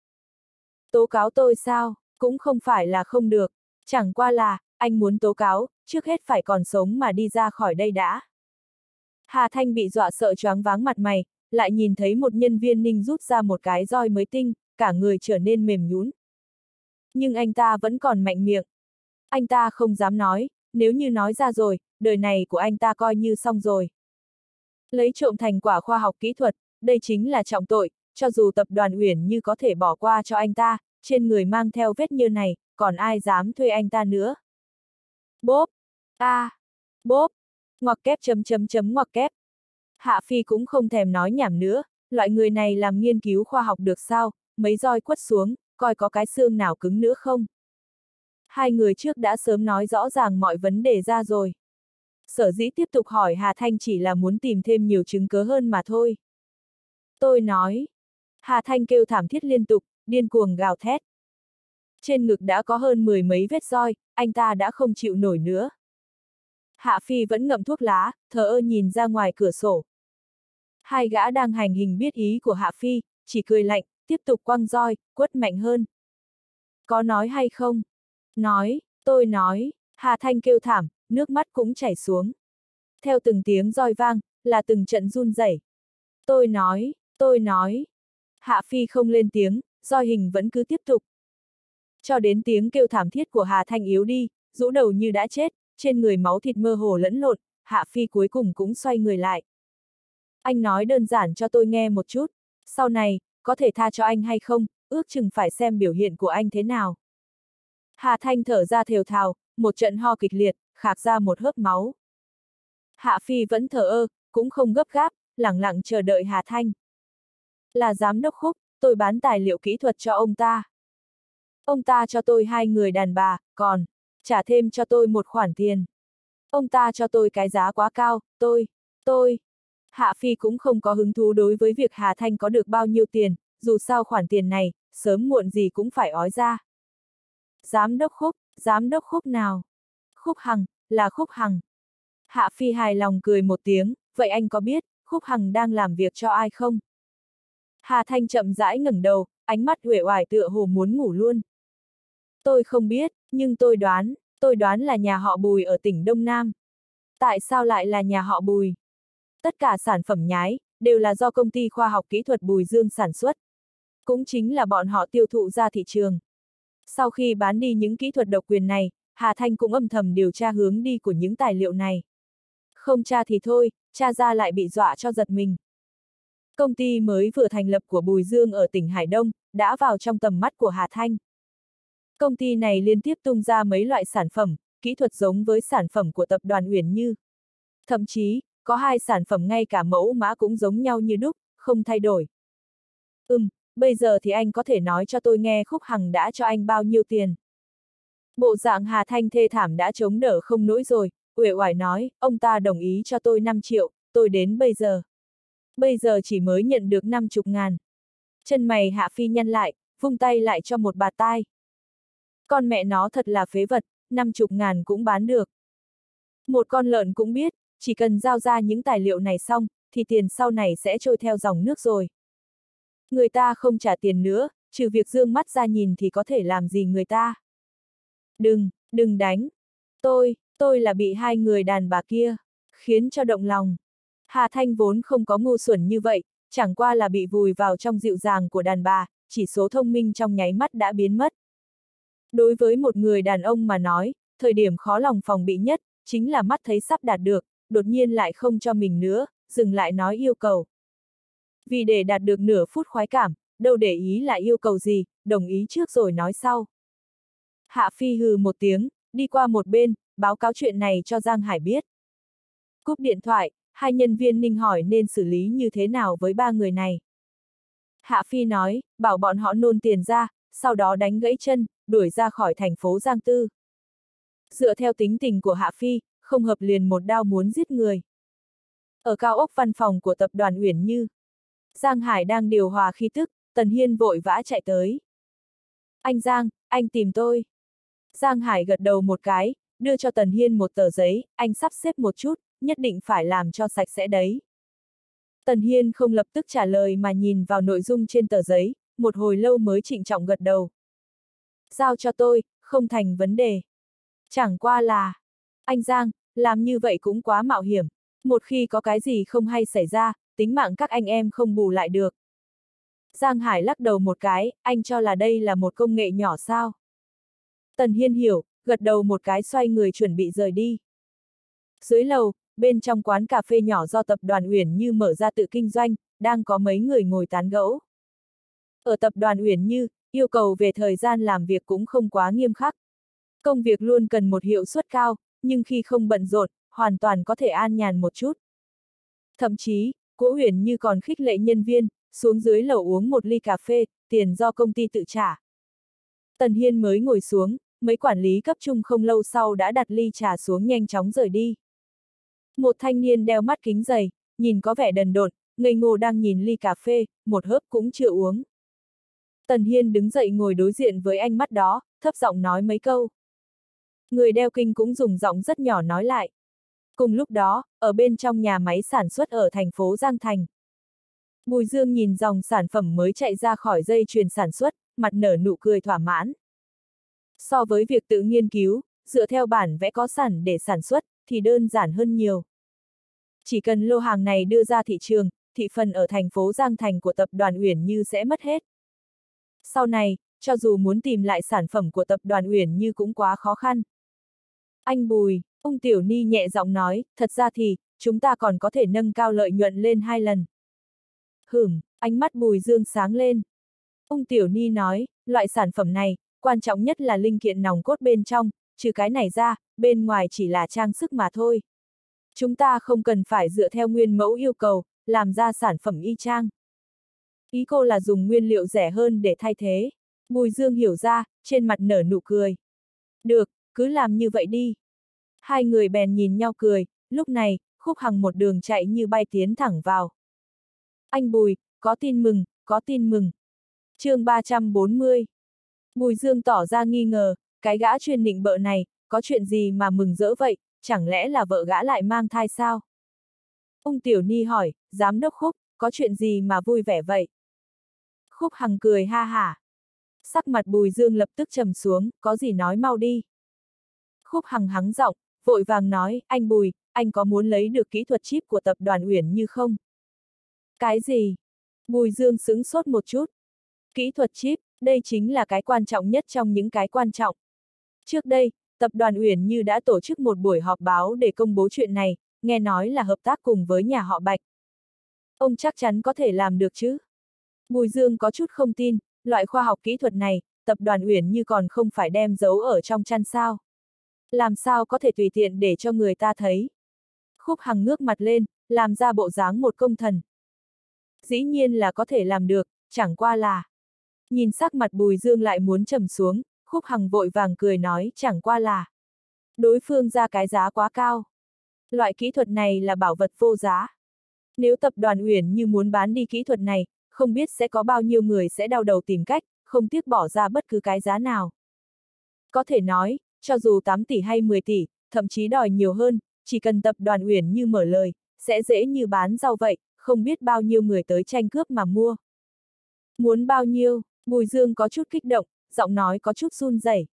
Tố cáo tôi sao? Cũng không phải là không được, chẳng qua là, anh muốn tố cáo, trước hết phải còn sống mà đi ra khỏi đây đã. Hà Thanh bị dọa sợ choáng váng mặt mày, lại nhìn thấy một nhân viên ninh rút ra một cái roi mới tinh, cả người trở nên mềm nhún. Nhưng anh ta vẫn còn mạnh miệng. Anh ta không dám nói, nếu như nói ra rồi, đời này của anh ta coi như xong rồi. Lấy trộm thành quả khoa học kỹ thuật, đây chính là trọng tội, cho dù tập đoàn Uyển như có thể bỏ qua cho anh ta, trên người mang theo vết như này, còn ai dám thuê anh ta nữa. Bốp! a à, Bốp! Ngoặc kép chấm chấm chấm ngoặc kép. Hạ Phi cũng không thèm nói nhảm nữa, loại người này làm nghiên cứu khoa học được sao, mấy roi quất xuống, coi có cái xương nào cứng nữa không. Hai người trước đã sớm nói rõ ràng mọi vấn đề ra rồi. Sở dĩ tiếp tục hỏi Hà Thanh chỉ là muốn tìm thêm nhiều chứng cớ hơn mà thôi. Tôi nói. Hà Thanh kêu thảm thiết liên tục, điên cuồng gào thét. Trên ngực đã có hơn mười mấy vết roi, anh ta đã không chịu nổi nữa. Hạ Phi vẫn ngậm thuốc lá, thờ ơ nhìn ra ngoài cửa sổ. Hai gã đang hành hình biết ý của Hạ Phi, chỉ cười lạnh, tiếp tục quăng roi, quất mạnh hơn. Có nói hay không? Nói, tôi nói, Hà Thanh kêu thảm, nước mắt cũng chảy xuống. Theo từng tiếng roi vang, là từng trận run rẩy. Tôi nói, tôi nói. Hạ Phi không lên tiếng, roi hình vẫn cứ tiếp tục. Cho đến tiếng kêu thảm thiết của Hà Thanh yếu đi, rũ đầu như đã chết, trên người máu thịt mơ hồ lẫn lộn, Hạ Phi cuối cùng cũng xoay người lại. Anh nói đơn giản cho tôi nghe một chút, sau này, có thể tha cho anh hay không, ước chừng phải xem biểu hiện của anh thế nào. Hà Thanh thở ra thều thào, một trận ho kịch liệt, khạc ra một hớp máu. Hạ Phi vẫn thở ơ, cũng không gấp gáp, lặng lặng chờ đợi Hà Thanh. Là giám đốc khúc, tôi bán tài liệu kỹ thuật cho ông ta. Ông ta cho tôi hai người đàn bà, còn, trả thêm cho tôi một khoản tiền. Ông ta cho tôi cái giá quá cao, tôi, tôi. Hạ Phi cũng không có hứng thú đối với việc Hà Thanh có được bao nhiêu tiền, dù sao khoản tiền này, sớm muộn gì cũng phải ói ra. Giám đốc khúc, giám đốc khúc nào? Khúc Hằng, là Khúc Hằng. Hạ Phi hài lòng cười một tiếng, vậy anh có biết, Khúc Hằng đang làm việc cho ai không? Hà Thanh chậm rãi ngẩng đầu, ánh mắt huệ oải tựa hồ muốn ngủ luôn. Tôi không biết, nhưng tôi đoán, tôi đoán là nhà họ Bùi ở tỉnh Đông Nam. Tại sao lại là nhà họ Bùi? Tất cả sản phẩm nhái, đều là do công ty khoa học kỹ thuật Bùi Dương sản xuất. Cũng chính là bọn họ tiêu thụ ra thị trường. Sau khi bán đi những kỹ thuật độc quyền này, Hà Thanh cũng âm thầm điều tra hướng đi của những tài liệu này. Không tra thì thôi, cha ra lại bị dọa cho giật mình. Công ty mới vừa thành lập của Bùi Dương ở tỉnh Hải Đông, đã vào trong tầm mắt của Hà Thanh. Công ty này liên tiếp tung ra mấy loại sản phẩm, kỹ thuật giống với sản phẩm của tập đoàn Uyển Như. Thậm chí, có hai sản phẩm ngay cả mẫu mã cũng giống nhau như đúc, không thay đổi. Ừm, bây giờ thì anh có thể nói cho tôi nghe Khúc Hằng đã cho anh bao nhiêu tiền. Bộ dạng Hà Thanh thê thảm đã chống đỡ không nổi rồi, uể oải nói, ông ta đồng ý cho tôi 5 triệu, tôi đến bây giờ. Bây giờ chỉ mới nhận được 50 ngàn. Chân mày Hạ Phi nhăn lại, vung tay lại cho một bà tai. Con mẹ nó thật là phế vật, 50 ngàn cũng bán được. Một con lợn cũng biết, chỉ cần giao ra những tài liệu này xong, thì tiền sau này sẽ trôi theo dòng nước rồi. Người ta không trả tiền nữa, trừ việc dương mắt ra nhìn thì có thể làm gì người ta. Đừng, đừng đánh. Tôi, tôi là bị hai người đàn bà kia, khiến cho động lòng. Hà Thanh vốn không có ngu xuẩn như vậy, chẳng qua là bị vùi vào trong dịu dàng của đàn bà, chỉ số thông minh trong nháy mắt đã biến mất. Đối với một người đàn ông mà nói, thời điểm khó lòng phòng bị nhất, chính là mắt thấy sắp đạt được, đột nhiên lại không cho mình nữa, dừng lại nói yêu cầu. Vì để đạt được nửa phút khoái cảm, đâu để ý là yêu cầu gì, đồng ý trước rồi nói sau. Hạ Phi hừ một tiếng, đi qua một bên, báo cáo chuyện này cho Giang Hải biết. Cúp điện thoại, hai nhân viên ninh hỏi nên xử lý như thế nào với ba người này. Hạ Phi nói, bảo bọn họ nôn tiền ra, sau đó đánh gãy chân, đuổi ra khỏi thành phố Giang Tư. Dựa theo tính tình của Hạ Phi, không hợp liền một đao muốn giết người. Ở cao ốc văn phòng của tập đoàn Uyển Như, Giang Hải đang điều hòa khi tức, Tần Hiên vội vã chạy tới. Anh Giang, anh tìm tôi. Giang Hải gật đầu một cái, đưa cho Tần Hiên một tờ giấy, anh sắp xếp một chút, nhất định phải làm cho sạch sẽ đấy. Tần Hiên không lập tức trả lời mà nhìn vào nội dung trên tờ giấy, một hồi lâu mới trịnh trọng gật đầu. Giao cho tôi, không thành vấn đề. Chẳng qua là, anh Giang, làm như vậy cũng quá mạo hiểm. Một khi có cái gì không hay xảy ra, tính mạng các anh em không bù lại được. Giang Hải lắc đầu một cái, anh cho là đây là một công nghệ nhỏ sao? Tần Hiên hiểu, gật đầu một cái xoay người chuẩn bị rời đi. Dưới lầu, bên trong quán cà phê nhỏ do tập đoàn Uyển Như mở ra tự kinh doanh, đang có mấy người ngồi tán gẫu. Ở tập đoàn Uyển Như, yêu cầu về thời gian làm việc cũng không quá nghiêm khắc. Công việc luôn cần một hiệu suất cao, nhưng khi không bận rộn, hoàn toàn có thể an nhàn một chút. Thậm chí, Cố Huyền Như còn khích lệ nhân viên, xuống dưới lầu uống một ly cà phê, tiền do công ty tự trả. Tần Hiên mới ngồi xuống, mấy quản lý cấp trung không lâu sau đã đặt ly trà xuống nhanh chóng rời đi. Một thanh niên đeo mắt kính dày, nhìn có vẻ đần độn, ngây ngô đang nhìn ly cà phê, một hớp cũng chưa uống. Tần Hiên đứng dậy ngồi đối diện với anh mắt đó, thấp giọng nói mấy câu. Người đeo kinh cũng dùng giọng rất nhỏ nói lại. Cùng lúc đó, ở bên trong nhà máy sản xuất ở thành phố Giang Thành. Bùi Dương nhìn dòng sản phẩm mới chạy ra khỏi dây chuyền sản xuất, mặt nở nụ cười thỏa mãn. So với việc tự nghiên cứu, dựa theo bản vẽ có sẵn để sản xuất, thì đơn giản hơn nhiều. Chỉ cần lô hàng này đưa ra thị trường, thị phần ở thành phố Giang Thành của tập đoàn Uyển Như sẽ mất hết. Sau này, cho dù muốn tìm lại sản phẩm của tập đoàn Uyển Như cũng quá khó khăn. Anh Bùi, ông Tiểu Ni nhẹ giọng nói, thật ra thì, chúng ta còn có thể nâng cao lợi nhuận lên hai lần. Hửm, ánh mắt Bùi Dương sáng lên. Ông Tiểu Ni nói, loại sản phẩm này, quan trọng nhất là linh kiện nòng cốt bên trong, trừ cái này ra, bên ngoài chỉ là trang sức mà thôi. Chúng ta không cần phải dựa theo nguyên mẫu yêu cầu, làm ra sản phẩm y chang. Ý cô là dùng nguyên liệu rẻ hơn để thay thế. Bùi Dương hiểu ra, trên mặt nở nụ cười. Được, cứ làm như vậy đi. Hai người bèn nhìn nhau cười, lúc này, khúc hằng một đường chạy như bay tiến thẳng vào. Anh Bùi, có tin mừng, có tin mừng. chương 340. Bùi Dương tỏ ra nghi ngờ, cái gã chuyên định bợ này, có chuyện gì mà mừng rỡ vậy, chẳng lẽ là vợ gã lại mang thai sao? Ung Tiểu Ni hỏi, giám đốc Khúc, có chuyện gì mà vui vẻ vậy? Khúc Hằng cười ha hả. Sắc mặt Bùi Dương lập tức trầm xuống, có gì nói mau đi. Khúc Hằng hắng giọng, vội vàng nói, anh Bùi, anh có muốn lấy được kỹ thuật chip của tập đoàn Uyển như không? Cái gì? Bùi Dương sững sốt một chút. Kỹ thuật chip, đây chính là cái quan trọng nhất trong những cái quan trọng. Trước đây, tập đoàn Uyển Như đã tổ chức một buổi họp báo để công bố chuyện này, nghe nói là hợp tác cùng với nhà họ Bạch. Ông chắc chắn có thể làm được chứ? Bùi Dương có chút không tin, loại khoa học kỹ thuật này, tập đoàn Uyển Như còn không phải đem giấu ở trong chăn sao. Làm sao có thể tùy tiện để cho người ta thấy. Khúc Hằng ngước mặt lên, làm ra bộ dáng một công thần. Dĩ nhiên là có thể làm được, chẳng qua là. Nhìn sắc mặt Bùi Dương lại muốn trầm xuống, Khúc Hằng vội vàng cười nói chẳng qua là. Đối phương ra cái giá quá cao. Loại kỹ thuật này là bảo vật vô giá. Nếu tập đoàn Uyển như muốn bán đi kỹ thuật này, không biết sẽ có bao nhiêu người sẽ đau đầu tìm cách, không tiếc bỏ ra bất cứ cái giá nào. Có thể nói, cho dù 8 tỷ hay 10 tỷ, thậm chí đòi nhiều hơn, chỉ cần tập đoàn Uyển như mở lời, sẽ dễ như bán rau vậy, không biết bao nhiêu người tới tranh cướp mà mua. Muốn bao nhiêu, Bùi Dương có chút kích động, giọng nói có chút run rẩy.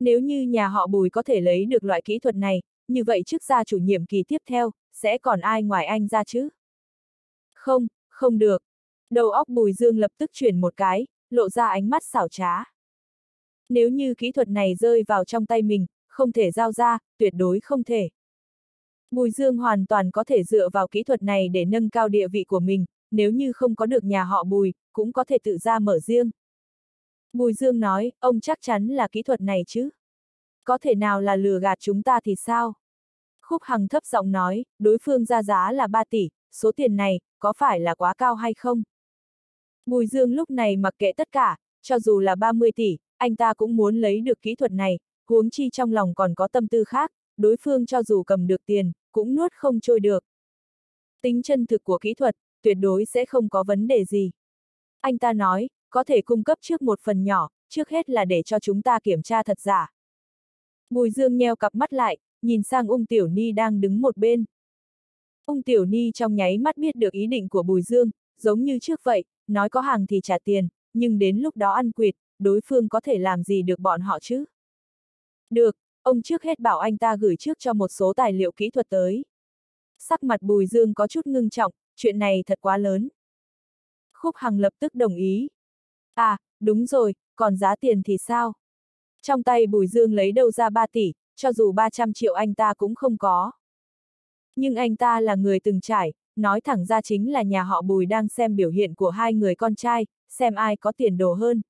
Nếu như nhà họ Bùi có thể lấy được loại kỹ thuật này, như vậy trước gia chủ nhiệm kỳ tiếp theo, sẽ còn ai ngoài anh ra chứ? Không, không được. Đầu óc Bùi Dương lập tức chuyển một cái, lộ ra ánh mắt xảo trá. Nếu như kỹ thuật này rơi vào trong tay mình, không thể giao ra, tuyệt đối không thể. Bùi Dương hoàn toàn có thể dựa vào kỹ thuật này để nâng cao địa vị của mình, nếu như không có được nhà họ Bùi, cũng có thể tự ra mở riêng. Bùi Dương nói, ông chắc chắn là kỹ thuật này chứ. Có thể nào là lừa gạt chúng ta thì sao? Khúc Hằng thấp giọng nói, đối phương ra giá là 3 tỷ, số tiền này, có phải là quá cao hay không? Bùi Dương lúc này mặc kệ tất cả, cho dù là 30 tỷ, anh ta cũng muốn lấy được kỹ thuật này, huống chi trong lòng còn có tâm tư khác, đối phương cho dù cầm được tiền, cũng nuốt không trôi được. Tính chân thực của kỹ thuật, tuyệt đối sẽ không có vấn đề gì. Anh ta nói, có thể cung cấp trước một phần nhỏ, trước hết là để cho chúng ta kiểm tra thật giả. Bùi Dương nheo cặp mắt lại, nhìn sang ung tiểu ni đang đứng một bên. Ung tiểu ni trong nháy mắt biết được ý định của Bùi Dương, giống như trước vậy, nói có hàng thì trả tiền, nhưng đến lúc đó ăn quỵt, đối phương có thể làm gì được bọn họ chứ? Được, ông trước hết bảo anh ta gửi trước cho một số tài liệu kỹ thuật tới. Sắc mặt Bùi Dương có chút ngưng trọng, chuyện này thật quá lớn. Khúc Hằng lập tức đồng ý. À, đúng rồi, còn giá tiền thì sao? Trong tay Bùi Dương lấy đâu ra 3 tỷ, cho dù 300 triệu anh ta cũng không có. Nhưng anh ta là người từng trải, nói thẳng ra chính là nhà họ Bùi đang xem biểu hiện của hai người con trai, xem ai có tiền đồ hơn.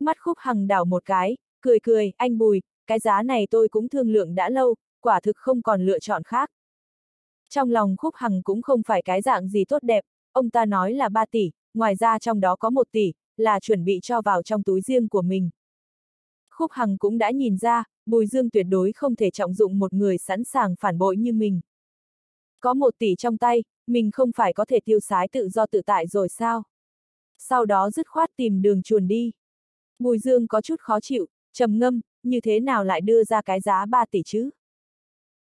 Mắt khúc hằng đảo một cái, cười cười, anh Bùi, cái giá này tôi cũng thương lượng đã lâu, quả thực không còn lựa chọn khác. Trong lòng khúc hằng cũng không phải cái dạng gì tốt đẹp, ông ta nói là 3 tỷ, ngoài ra trong đó có 1 tỷ, là chuẩn bị cho vào trong túi riêng của mình. Khúc hằng cũng đã nhìn ra, Bùi Dương tuyệt đối không thể trọng dụng một người sẵn sàng phản bội như mình. Có một tỷ trong tay, mình không phải có thể tiêu sái tự do tự tại rồi sao? Sau đó dứt khoát tìm đường chuồn đi. Bùi Dương có chút khó chịu, trầm ngâm, như thế nào lại đưa ra cái giá 3 tỷ chứ?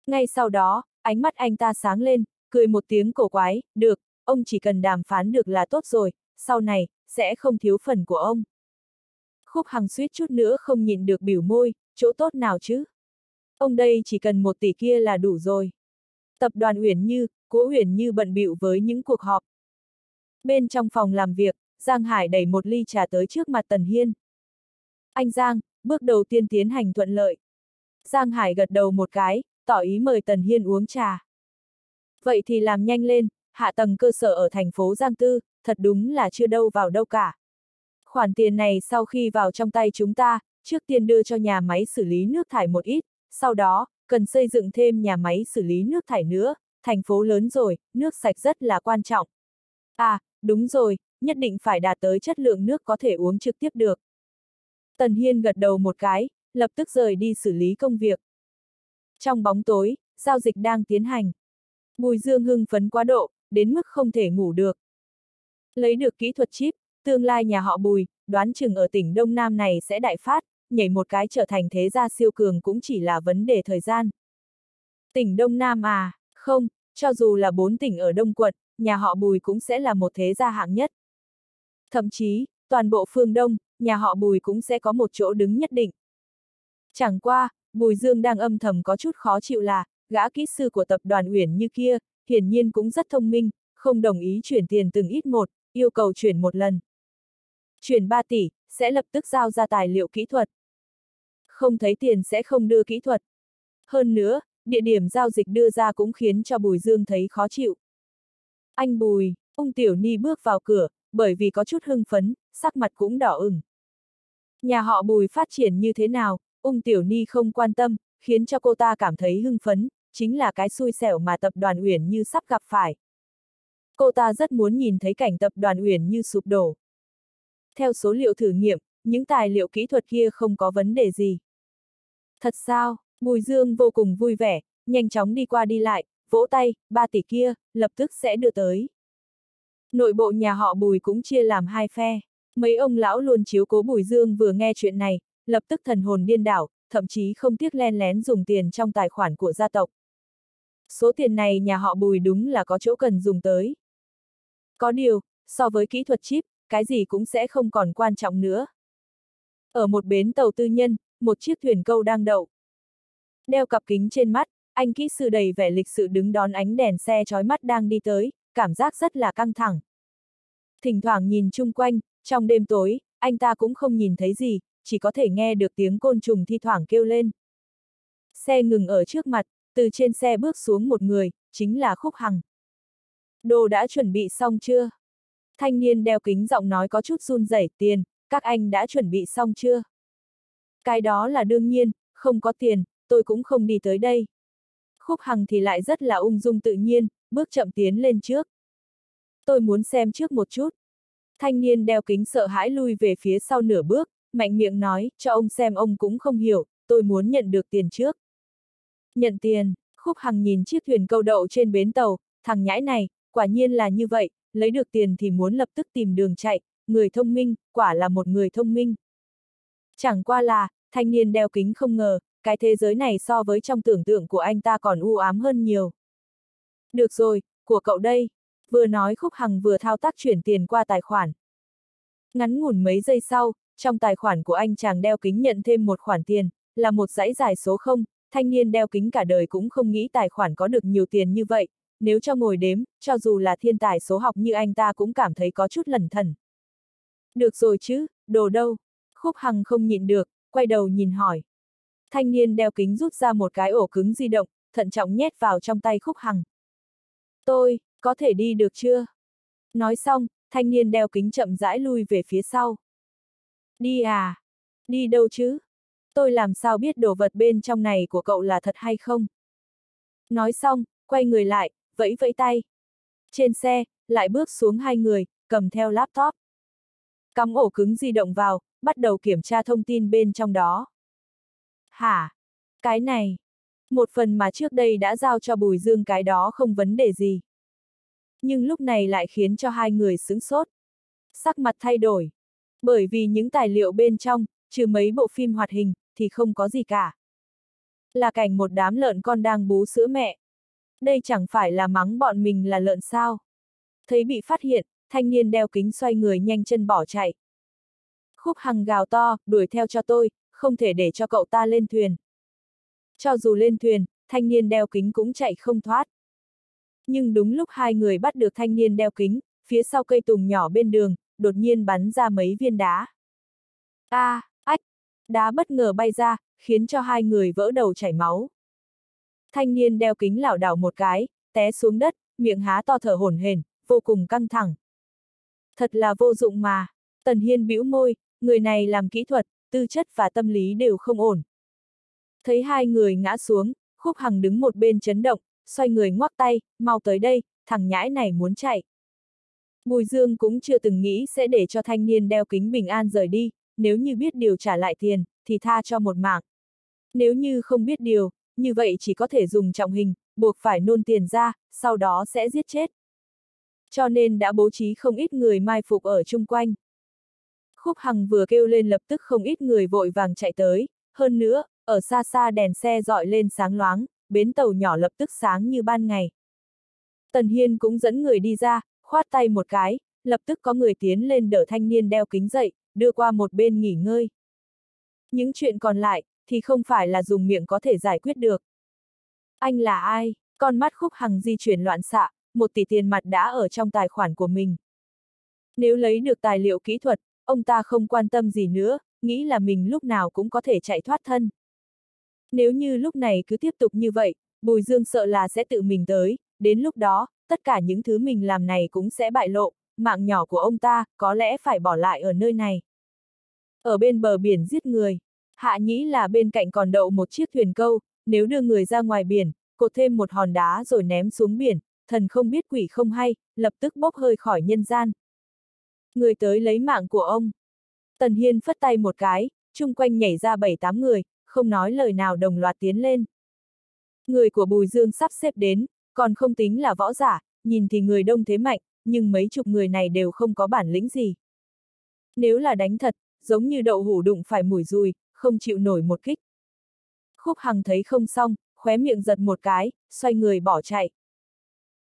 Ngay sau đó, ánh mắt anh ta sáng lên, cười một tiếng cổ quái, được, ông chỉ cần đàm phán được là tốt rồi, sau này, sẽ không thiếu phần của ông. Khúc Hằng suýt chút nữa không nhìn được biểu môi, chỗ tốt nào chứ? Ông đây chỉ cần một tỷ kia là đủ rồi. Tập đoàn Uyển Như, Cố Uyển Như bận bịu với những cuộc họp. Bên trong phòng làm việc, Giang Hải đẩy một ly trà tới trước mặt Tần Hiên. Anh Giang, bước đầu tiên tiến hành thuận lợi. Giang Hải gật đầu một cái, tỏ ý mời Tần Hiên uống trà. Vậy thì làm nhanh lên, hạ tầng cơ sở ở thành phố Giang Tư, thật đúng là chưa đâu vào đâu cả. Khoản tiền này sau khi vào trong tay chúng ta, trước tiên đưa cho nhà máy xử lý nước thải một ít, sau đó, cần xây dựng thêm nhà máy xử lý nước thải nữa, thành phố lớn rồi, nước sạch rất là quan trọng. À, đúng rồi, nhất định phải đạt tới chất lượng nước có thể uống trực tiếp được. Tần Hiên gật đầu một cái, lập tức rời đi xử lý công việc. Trong bóng tối, giao dịch đang tiến hành. Bùi Dương hưng phấn quá độ, đến mức không thể ngủ được. Lấy được kỹ thuật chip, tương lai nhà họ Bùi, đoán chừng ở tỉnh Đông Nam này sẽ đại phát, nhảy một cái trở thành thế gia siêu cường cũng chỉ là vấn đề thời gian. Tỉnh Đông Nam à, không, cho dù là bốn tỉnh ở Đông quận, nhà họ Bùi cũng sẽ là một thế gia hạng nhất. Thậm chí, toàn bộ phương Đông, nhà họ Bùi cũng sẽ có một chỗ đứng nhất định. Chẳng qua, Bùi Dương đang âm thầm có chút khó chịu là, gã kỹ sư của tập đoàn Uyển như kia, hiển nhiên cũng rất thông minh, không đồng ý chuyển tiền từng ít một, yêu cầu chuyển một lần. Chuyển 3 tỷ, sẽ lập tức giao ra tài liệu kỹ thuật. Không thấy tiền sẽ không đưa kỹ thuật. Hơn nữa, địa điểm giao dịch đưa ra cũng khiến cho Bùi Dương thấy khó chịu. Anh Bùi, ung tiểu ni bước vào cửa, bởi vì có chút hưng phấn, sắc mặt cũng đỏ ửng. Nhà họ Bùi phát triển như thế nào, ung tiểu ni không quan tâm, khiến cho cô ta cảm thấy hưng phấn, chính là cái xui xẻo mà tập đoàn Uyển như sắp gặp phải. Cô ta rất muốn nhìn thấy cảnh tập đoàn Uyển như sụp đổ. Theo số liệu thử nghiệm, những tài liệu kỹ thuật kia không có vấn đề gì. Thật sao, Bùi Dương vô cùng vui vẻ, nhanh chóng đi qua đi lại, vỗ tay, ba tỷ kia, lập tức sẽ đưa tới. Nội bộ nhà họ Bùi cũng chia làm hai phe. Mấy ông lão luôn chiếu cố Bùi Dương vừa nghe chuyện này, lập tức thần hồn điên đảo, thậm chí không tiếc len lén dùng tiền trong tài khoản của gia tộc. Số tiền này nhà họ Bùi đúng là có chỗ cần dùng tới. Có điều, so với kỹ thuật chip, cái gì cũng sẽ không còn quan trọng nữa. Ở một bến tàu tư nhân, một chiếc thuyền câu đang đậu. Đeo cặp kính trên mắt, anh kỹ sư đầy vẻ lịch sự đứng đón ánh đèn xe chói mắt đang đi tới, cảm giác rất là căng thẳng. Thỉnh thoảng nhìn chung quanh, trong đêm tối, anh ta cũng không nhìn thấy gì, chỉ có thể nghe được tiếng côn trùng thi thoảng kêu lên. Xe ngừng ở trước mặt, từ trên xe bước xuống một người, chính là Khúc Hằng. Đồ đã chuẩn bị xong chưa? Thanh niên đeo kính giọng nói có chút run rẩy tiền, các anh đã chuẩn bị xong chưa? Cái đó là đương nhiên, không có tiền, tôi cũng không đi tới đây. Khúc Hằng thì lại rất là ung dung tự nhiên, bước chậm tiến lên trước. Tôi muốn xem trước một chút. Thanh niên đeo kính sợ hãi lui về phía sau nửa bước, mạnh miệng nói, cho ông xem ông cũng không hiểu, tôi muốn nhận được tiền trước. Nhận tiền, Khúc Hằng nhìn chiếc thuyền câu đậu trên bến tàu, thằng nhãi này, quả nhiên là như vậy, lấy được tiền thì muốn lập tức tìm đường chạy, người thông minh, quả là một người thông minh. Chẳng qua là, thanh niên đeo kính không ngờ, cái thế giới này so với trong tưởng tượng của anh ta còn u ám hơn nhiều. Được rồi, của cậu đây. Vừa nói Khúc Hằng vừa thao tác chuyển tiền qua tài khoản. Ngắn ngủn mấy giây sau, trong tài khoản của anh chàng đeo kính nhận thêm một khoản tiền, là một dãy dài số 0, thanh niên đeo kính cả đời cũng không nghĩ tài khoản có được nhiều tiền như vậy, nếu cho ngồi đếm, cho dù là thiên tài số học như anh ta cũng cảm thấy có chút lẩn thần. Được rồi chứ, đồ đâu? Khúc Hằng không nhịn được, quay đầu nhìn hỏi. Thanh niên đeo kính rút ra một cái ổ cứng di động, thận trọng nhét vào trong tay Khúc Hằng. Tôi, Có thể đi được chưa? Nói xong, thanh niên đeo kính chậm rãi lui về phía sau. Đi à? Đi đâu chứ? Tôi làm sao biết đồ vật bên trong này của cậu là thật hay không? Nói xong, quay người lại, vẫy vẫy tay. Trên xe, lại bước xuống hai người, cầm theo laptop. Cắm ổ cứng di động vào, bắt đầu kiểm tra thông tin bên trong đó. Hả? Cái này? Một phần mà trước đây đã giao cho Bùi Dương cái đó không vấn đề gì. Nhưng lúc này lại khiến cho hai người sững sốt. Sắc mặt thay đổi. Bởi vì những tài liệu bên trong, trừ mấy bộ phim hoạt hình, thì không có gì cả. Là cảnh một đám lợn con đang bú sữa mẹ. Đây chẳng phải là mắng bọn mình là lợn sao. Thấy bị phát hiện, thanh niên đeo kính xoay người nhanh chân bỏ chạy. Khúc Hằng gào to, đuổi theo cho tôi, không thể để cho cậu ta lên thuyền. Cho dù lên thuyền, thanh niên đeo kính cũng chạy không thoát. Nhưng đúng lúc hai người bắt được thanh niên đeo kính, phía sau cây tùng nhỏ bên đường, đột nhiên bắn ra mấy viên đá. A, à, đá bất ngờ bay ra, khiến cho hai người vỡ đầu chảy máu. Thanh niên đeo kính lảo đảo một cái, té xuống đất, miệng há to thở hổn hển, vô cùng căng thẳng. Thật là vô dụng mà. Tần Hiên bĩu môi, người này làm kỹ thuật, tư chất và tâm lý đều không ổn. Thấy hai người ngã xuống, Khúc Hằng đứng một bên chấn động, xoay người ngoắc tay, mau tới đây, thằng nhãi này muốn chạy. Bùi Dương cũng chưa từng nghĩ sẽ để cho thanh niên đeo kính bình an rời đi, nếu như biết điều trả lại tiền, thì tha cho một mạng. Nếu như không biết điều, như vậy chỉ có thể dùng trọng hình, buộc phải nôn tiền ra, sau đó sẽ giết chết. Cho nên đã bố trí không ít người mai phục ở chung quanh. Khúc Hằng vừa kêu lên lập tức không ít người vội vàng chạy tới, hơn nữa, ở xa xa đèn xe dọi lên sáng loáng, bến tàu nhỏ lập tức sáng như ban ngày. Tần Hiên cũng dẫn người đi ra, khoát tay một cái, lập tức có người tiến lên đỡ thanh niên đeo kính dậy, đưa qua một bên nghỉ ngơi. Những chuyện còn lại, thì không phải là dùng miệng có thể giải quyết được. Anh là ai? Con mắt khúc hằng di chuyển loạn xạ, một tỷ tiền mặt đã ở trong tài khoản của mình. Nếu lấy được tài liệu kỹ thuật, ông ta không quan tâm gì nữa, nghĩ là mình lúc nào cũng có thể chạy thoát thân. Nếu như lúc này cứ tiếp tục như vậy, Bùi Dương sợ là sẽ tự mình tới, đến lúc đó, tất cả những thứ mình làm này cũng sẽ bại lộ, mạng nhỏ của ông ta, có lẽ phải bỏ lại ở nơi này. Ở bên bờ biển giết người, Hạ Nhĩ là bên cạnh còn đậu một chiếc thuyền câu, nếu đưa người ra ngoài biển, cột thêm một hòn đá rồi ném xuống biển, thần không biết quỷ không hay, lập tức bốc hơi khỏi nhân gian. Người tới lấy mạng của ông. Tần Hiên phất tay một cái, chung quanh nhảy ra bảy tám người, không nói lời nào đồng loạt tiến lên. Người của Bùi Dương sắp xếp đến, còn không tính là võ giả, nhìn thì người đông thế mạnh, nhưng mấy chục người này đều không có bản lĩnh gì. Nếu là đánh thật, giống như đậu hủ đụng phải mùi rùi, không chịu nổi một kích. Khúc Hằng thấy không xong, khóe miệng giật một cái, xoay người bỏ chạy.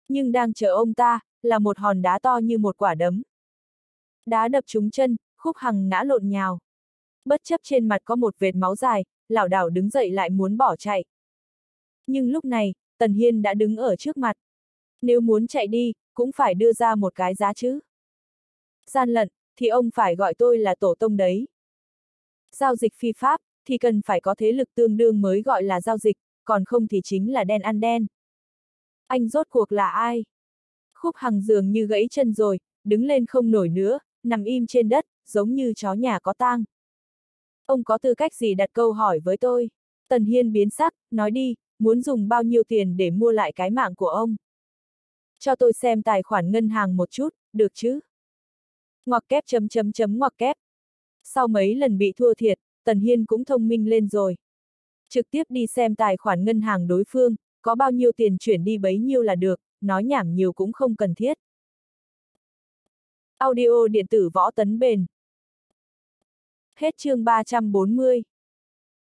Nhưng đang chờ ông ta, là một hòn đá to như một quả đấm. Đá đập trúng chân, Khúc Hằng ngã lộn nhào. Bất chấp trên mặt có một vệt máu dài, lảo đảo đứng dậy lại muốn bỏ chạy. Nhưng lúc này, Tần Hiên đã đứng ở trước mặt. Nếu muốn chạy đi, cũng phải đưa ra một cái giá chứ. Gian lận, thì ông phải gọi tôi là tổ tông đấy. Giao dịch phi pháp, thì cần phải có thế lực tương đương mới gọi là giao dịch, còn không thì chính là đen ăn đen. Anh rốt cuộc là ai? Khúc Hằng dường như gãy chân rồi, đứng lên không nổi nữa, nằm im trên đất, giống như chó nhà có tang. Ông có tư cách gì đặt câu hỏi với tôi? Tần Hiên biến sắc, nói đi, muốn dùng bao nhiêu tiền để mua lại cái mạng của ông? Cho tôi xem tài khoản ngân hàng một chút, được chứ? Ngoặc kép chấm chấm chấm ngoặc kép. Sau mấy lần bị thua thiệt, Tần Hiên cũng thông minh lên rồi. Trực tiếp đi xem tài khoản ngân hàng đối phương, có bao nhiêu tiền chuyển đi bấy nhiêu là được, nói nhảm nhiều cũng không cần thiết. Audio điện tử võ tấn bền. Hết chương 340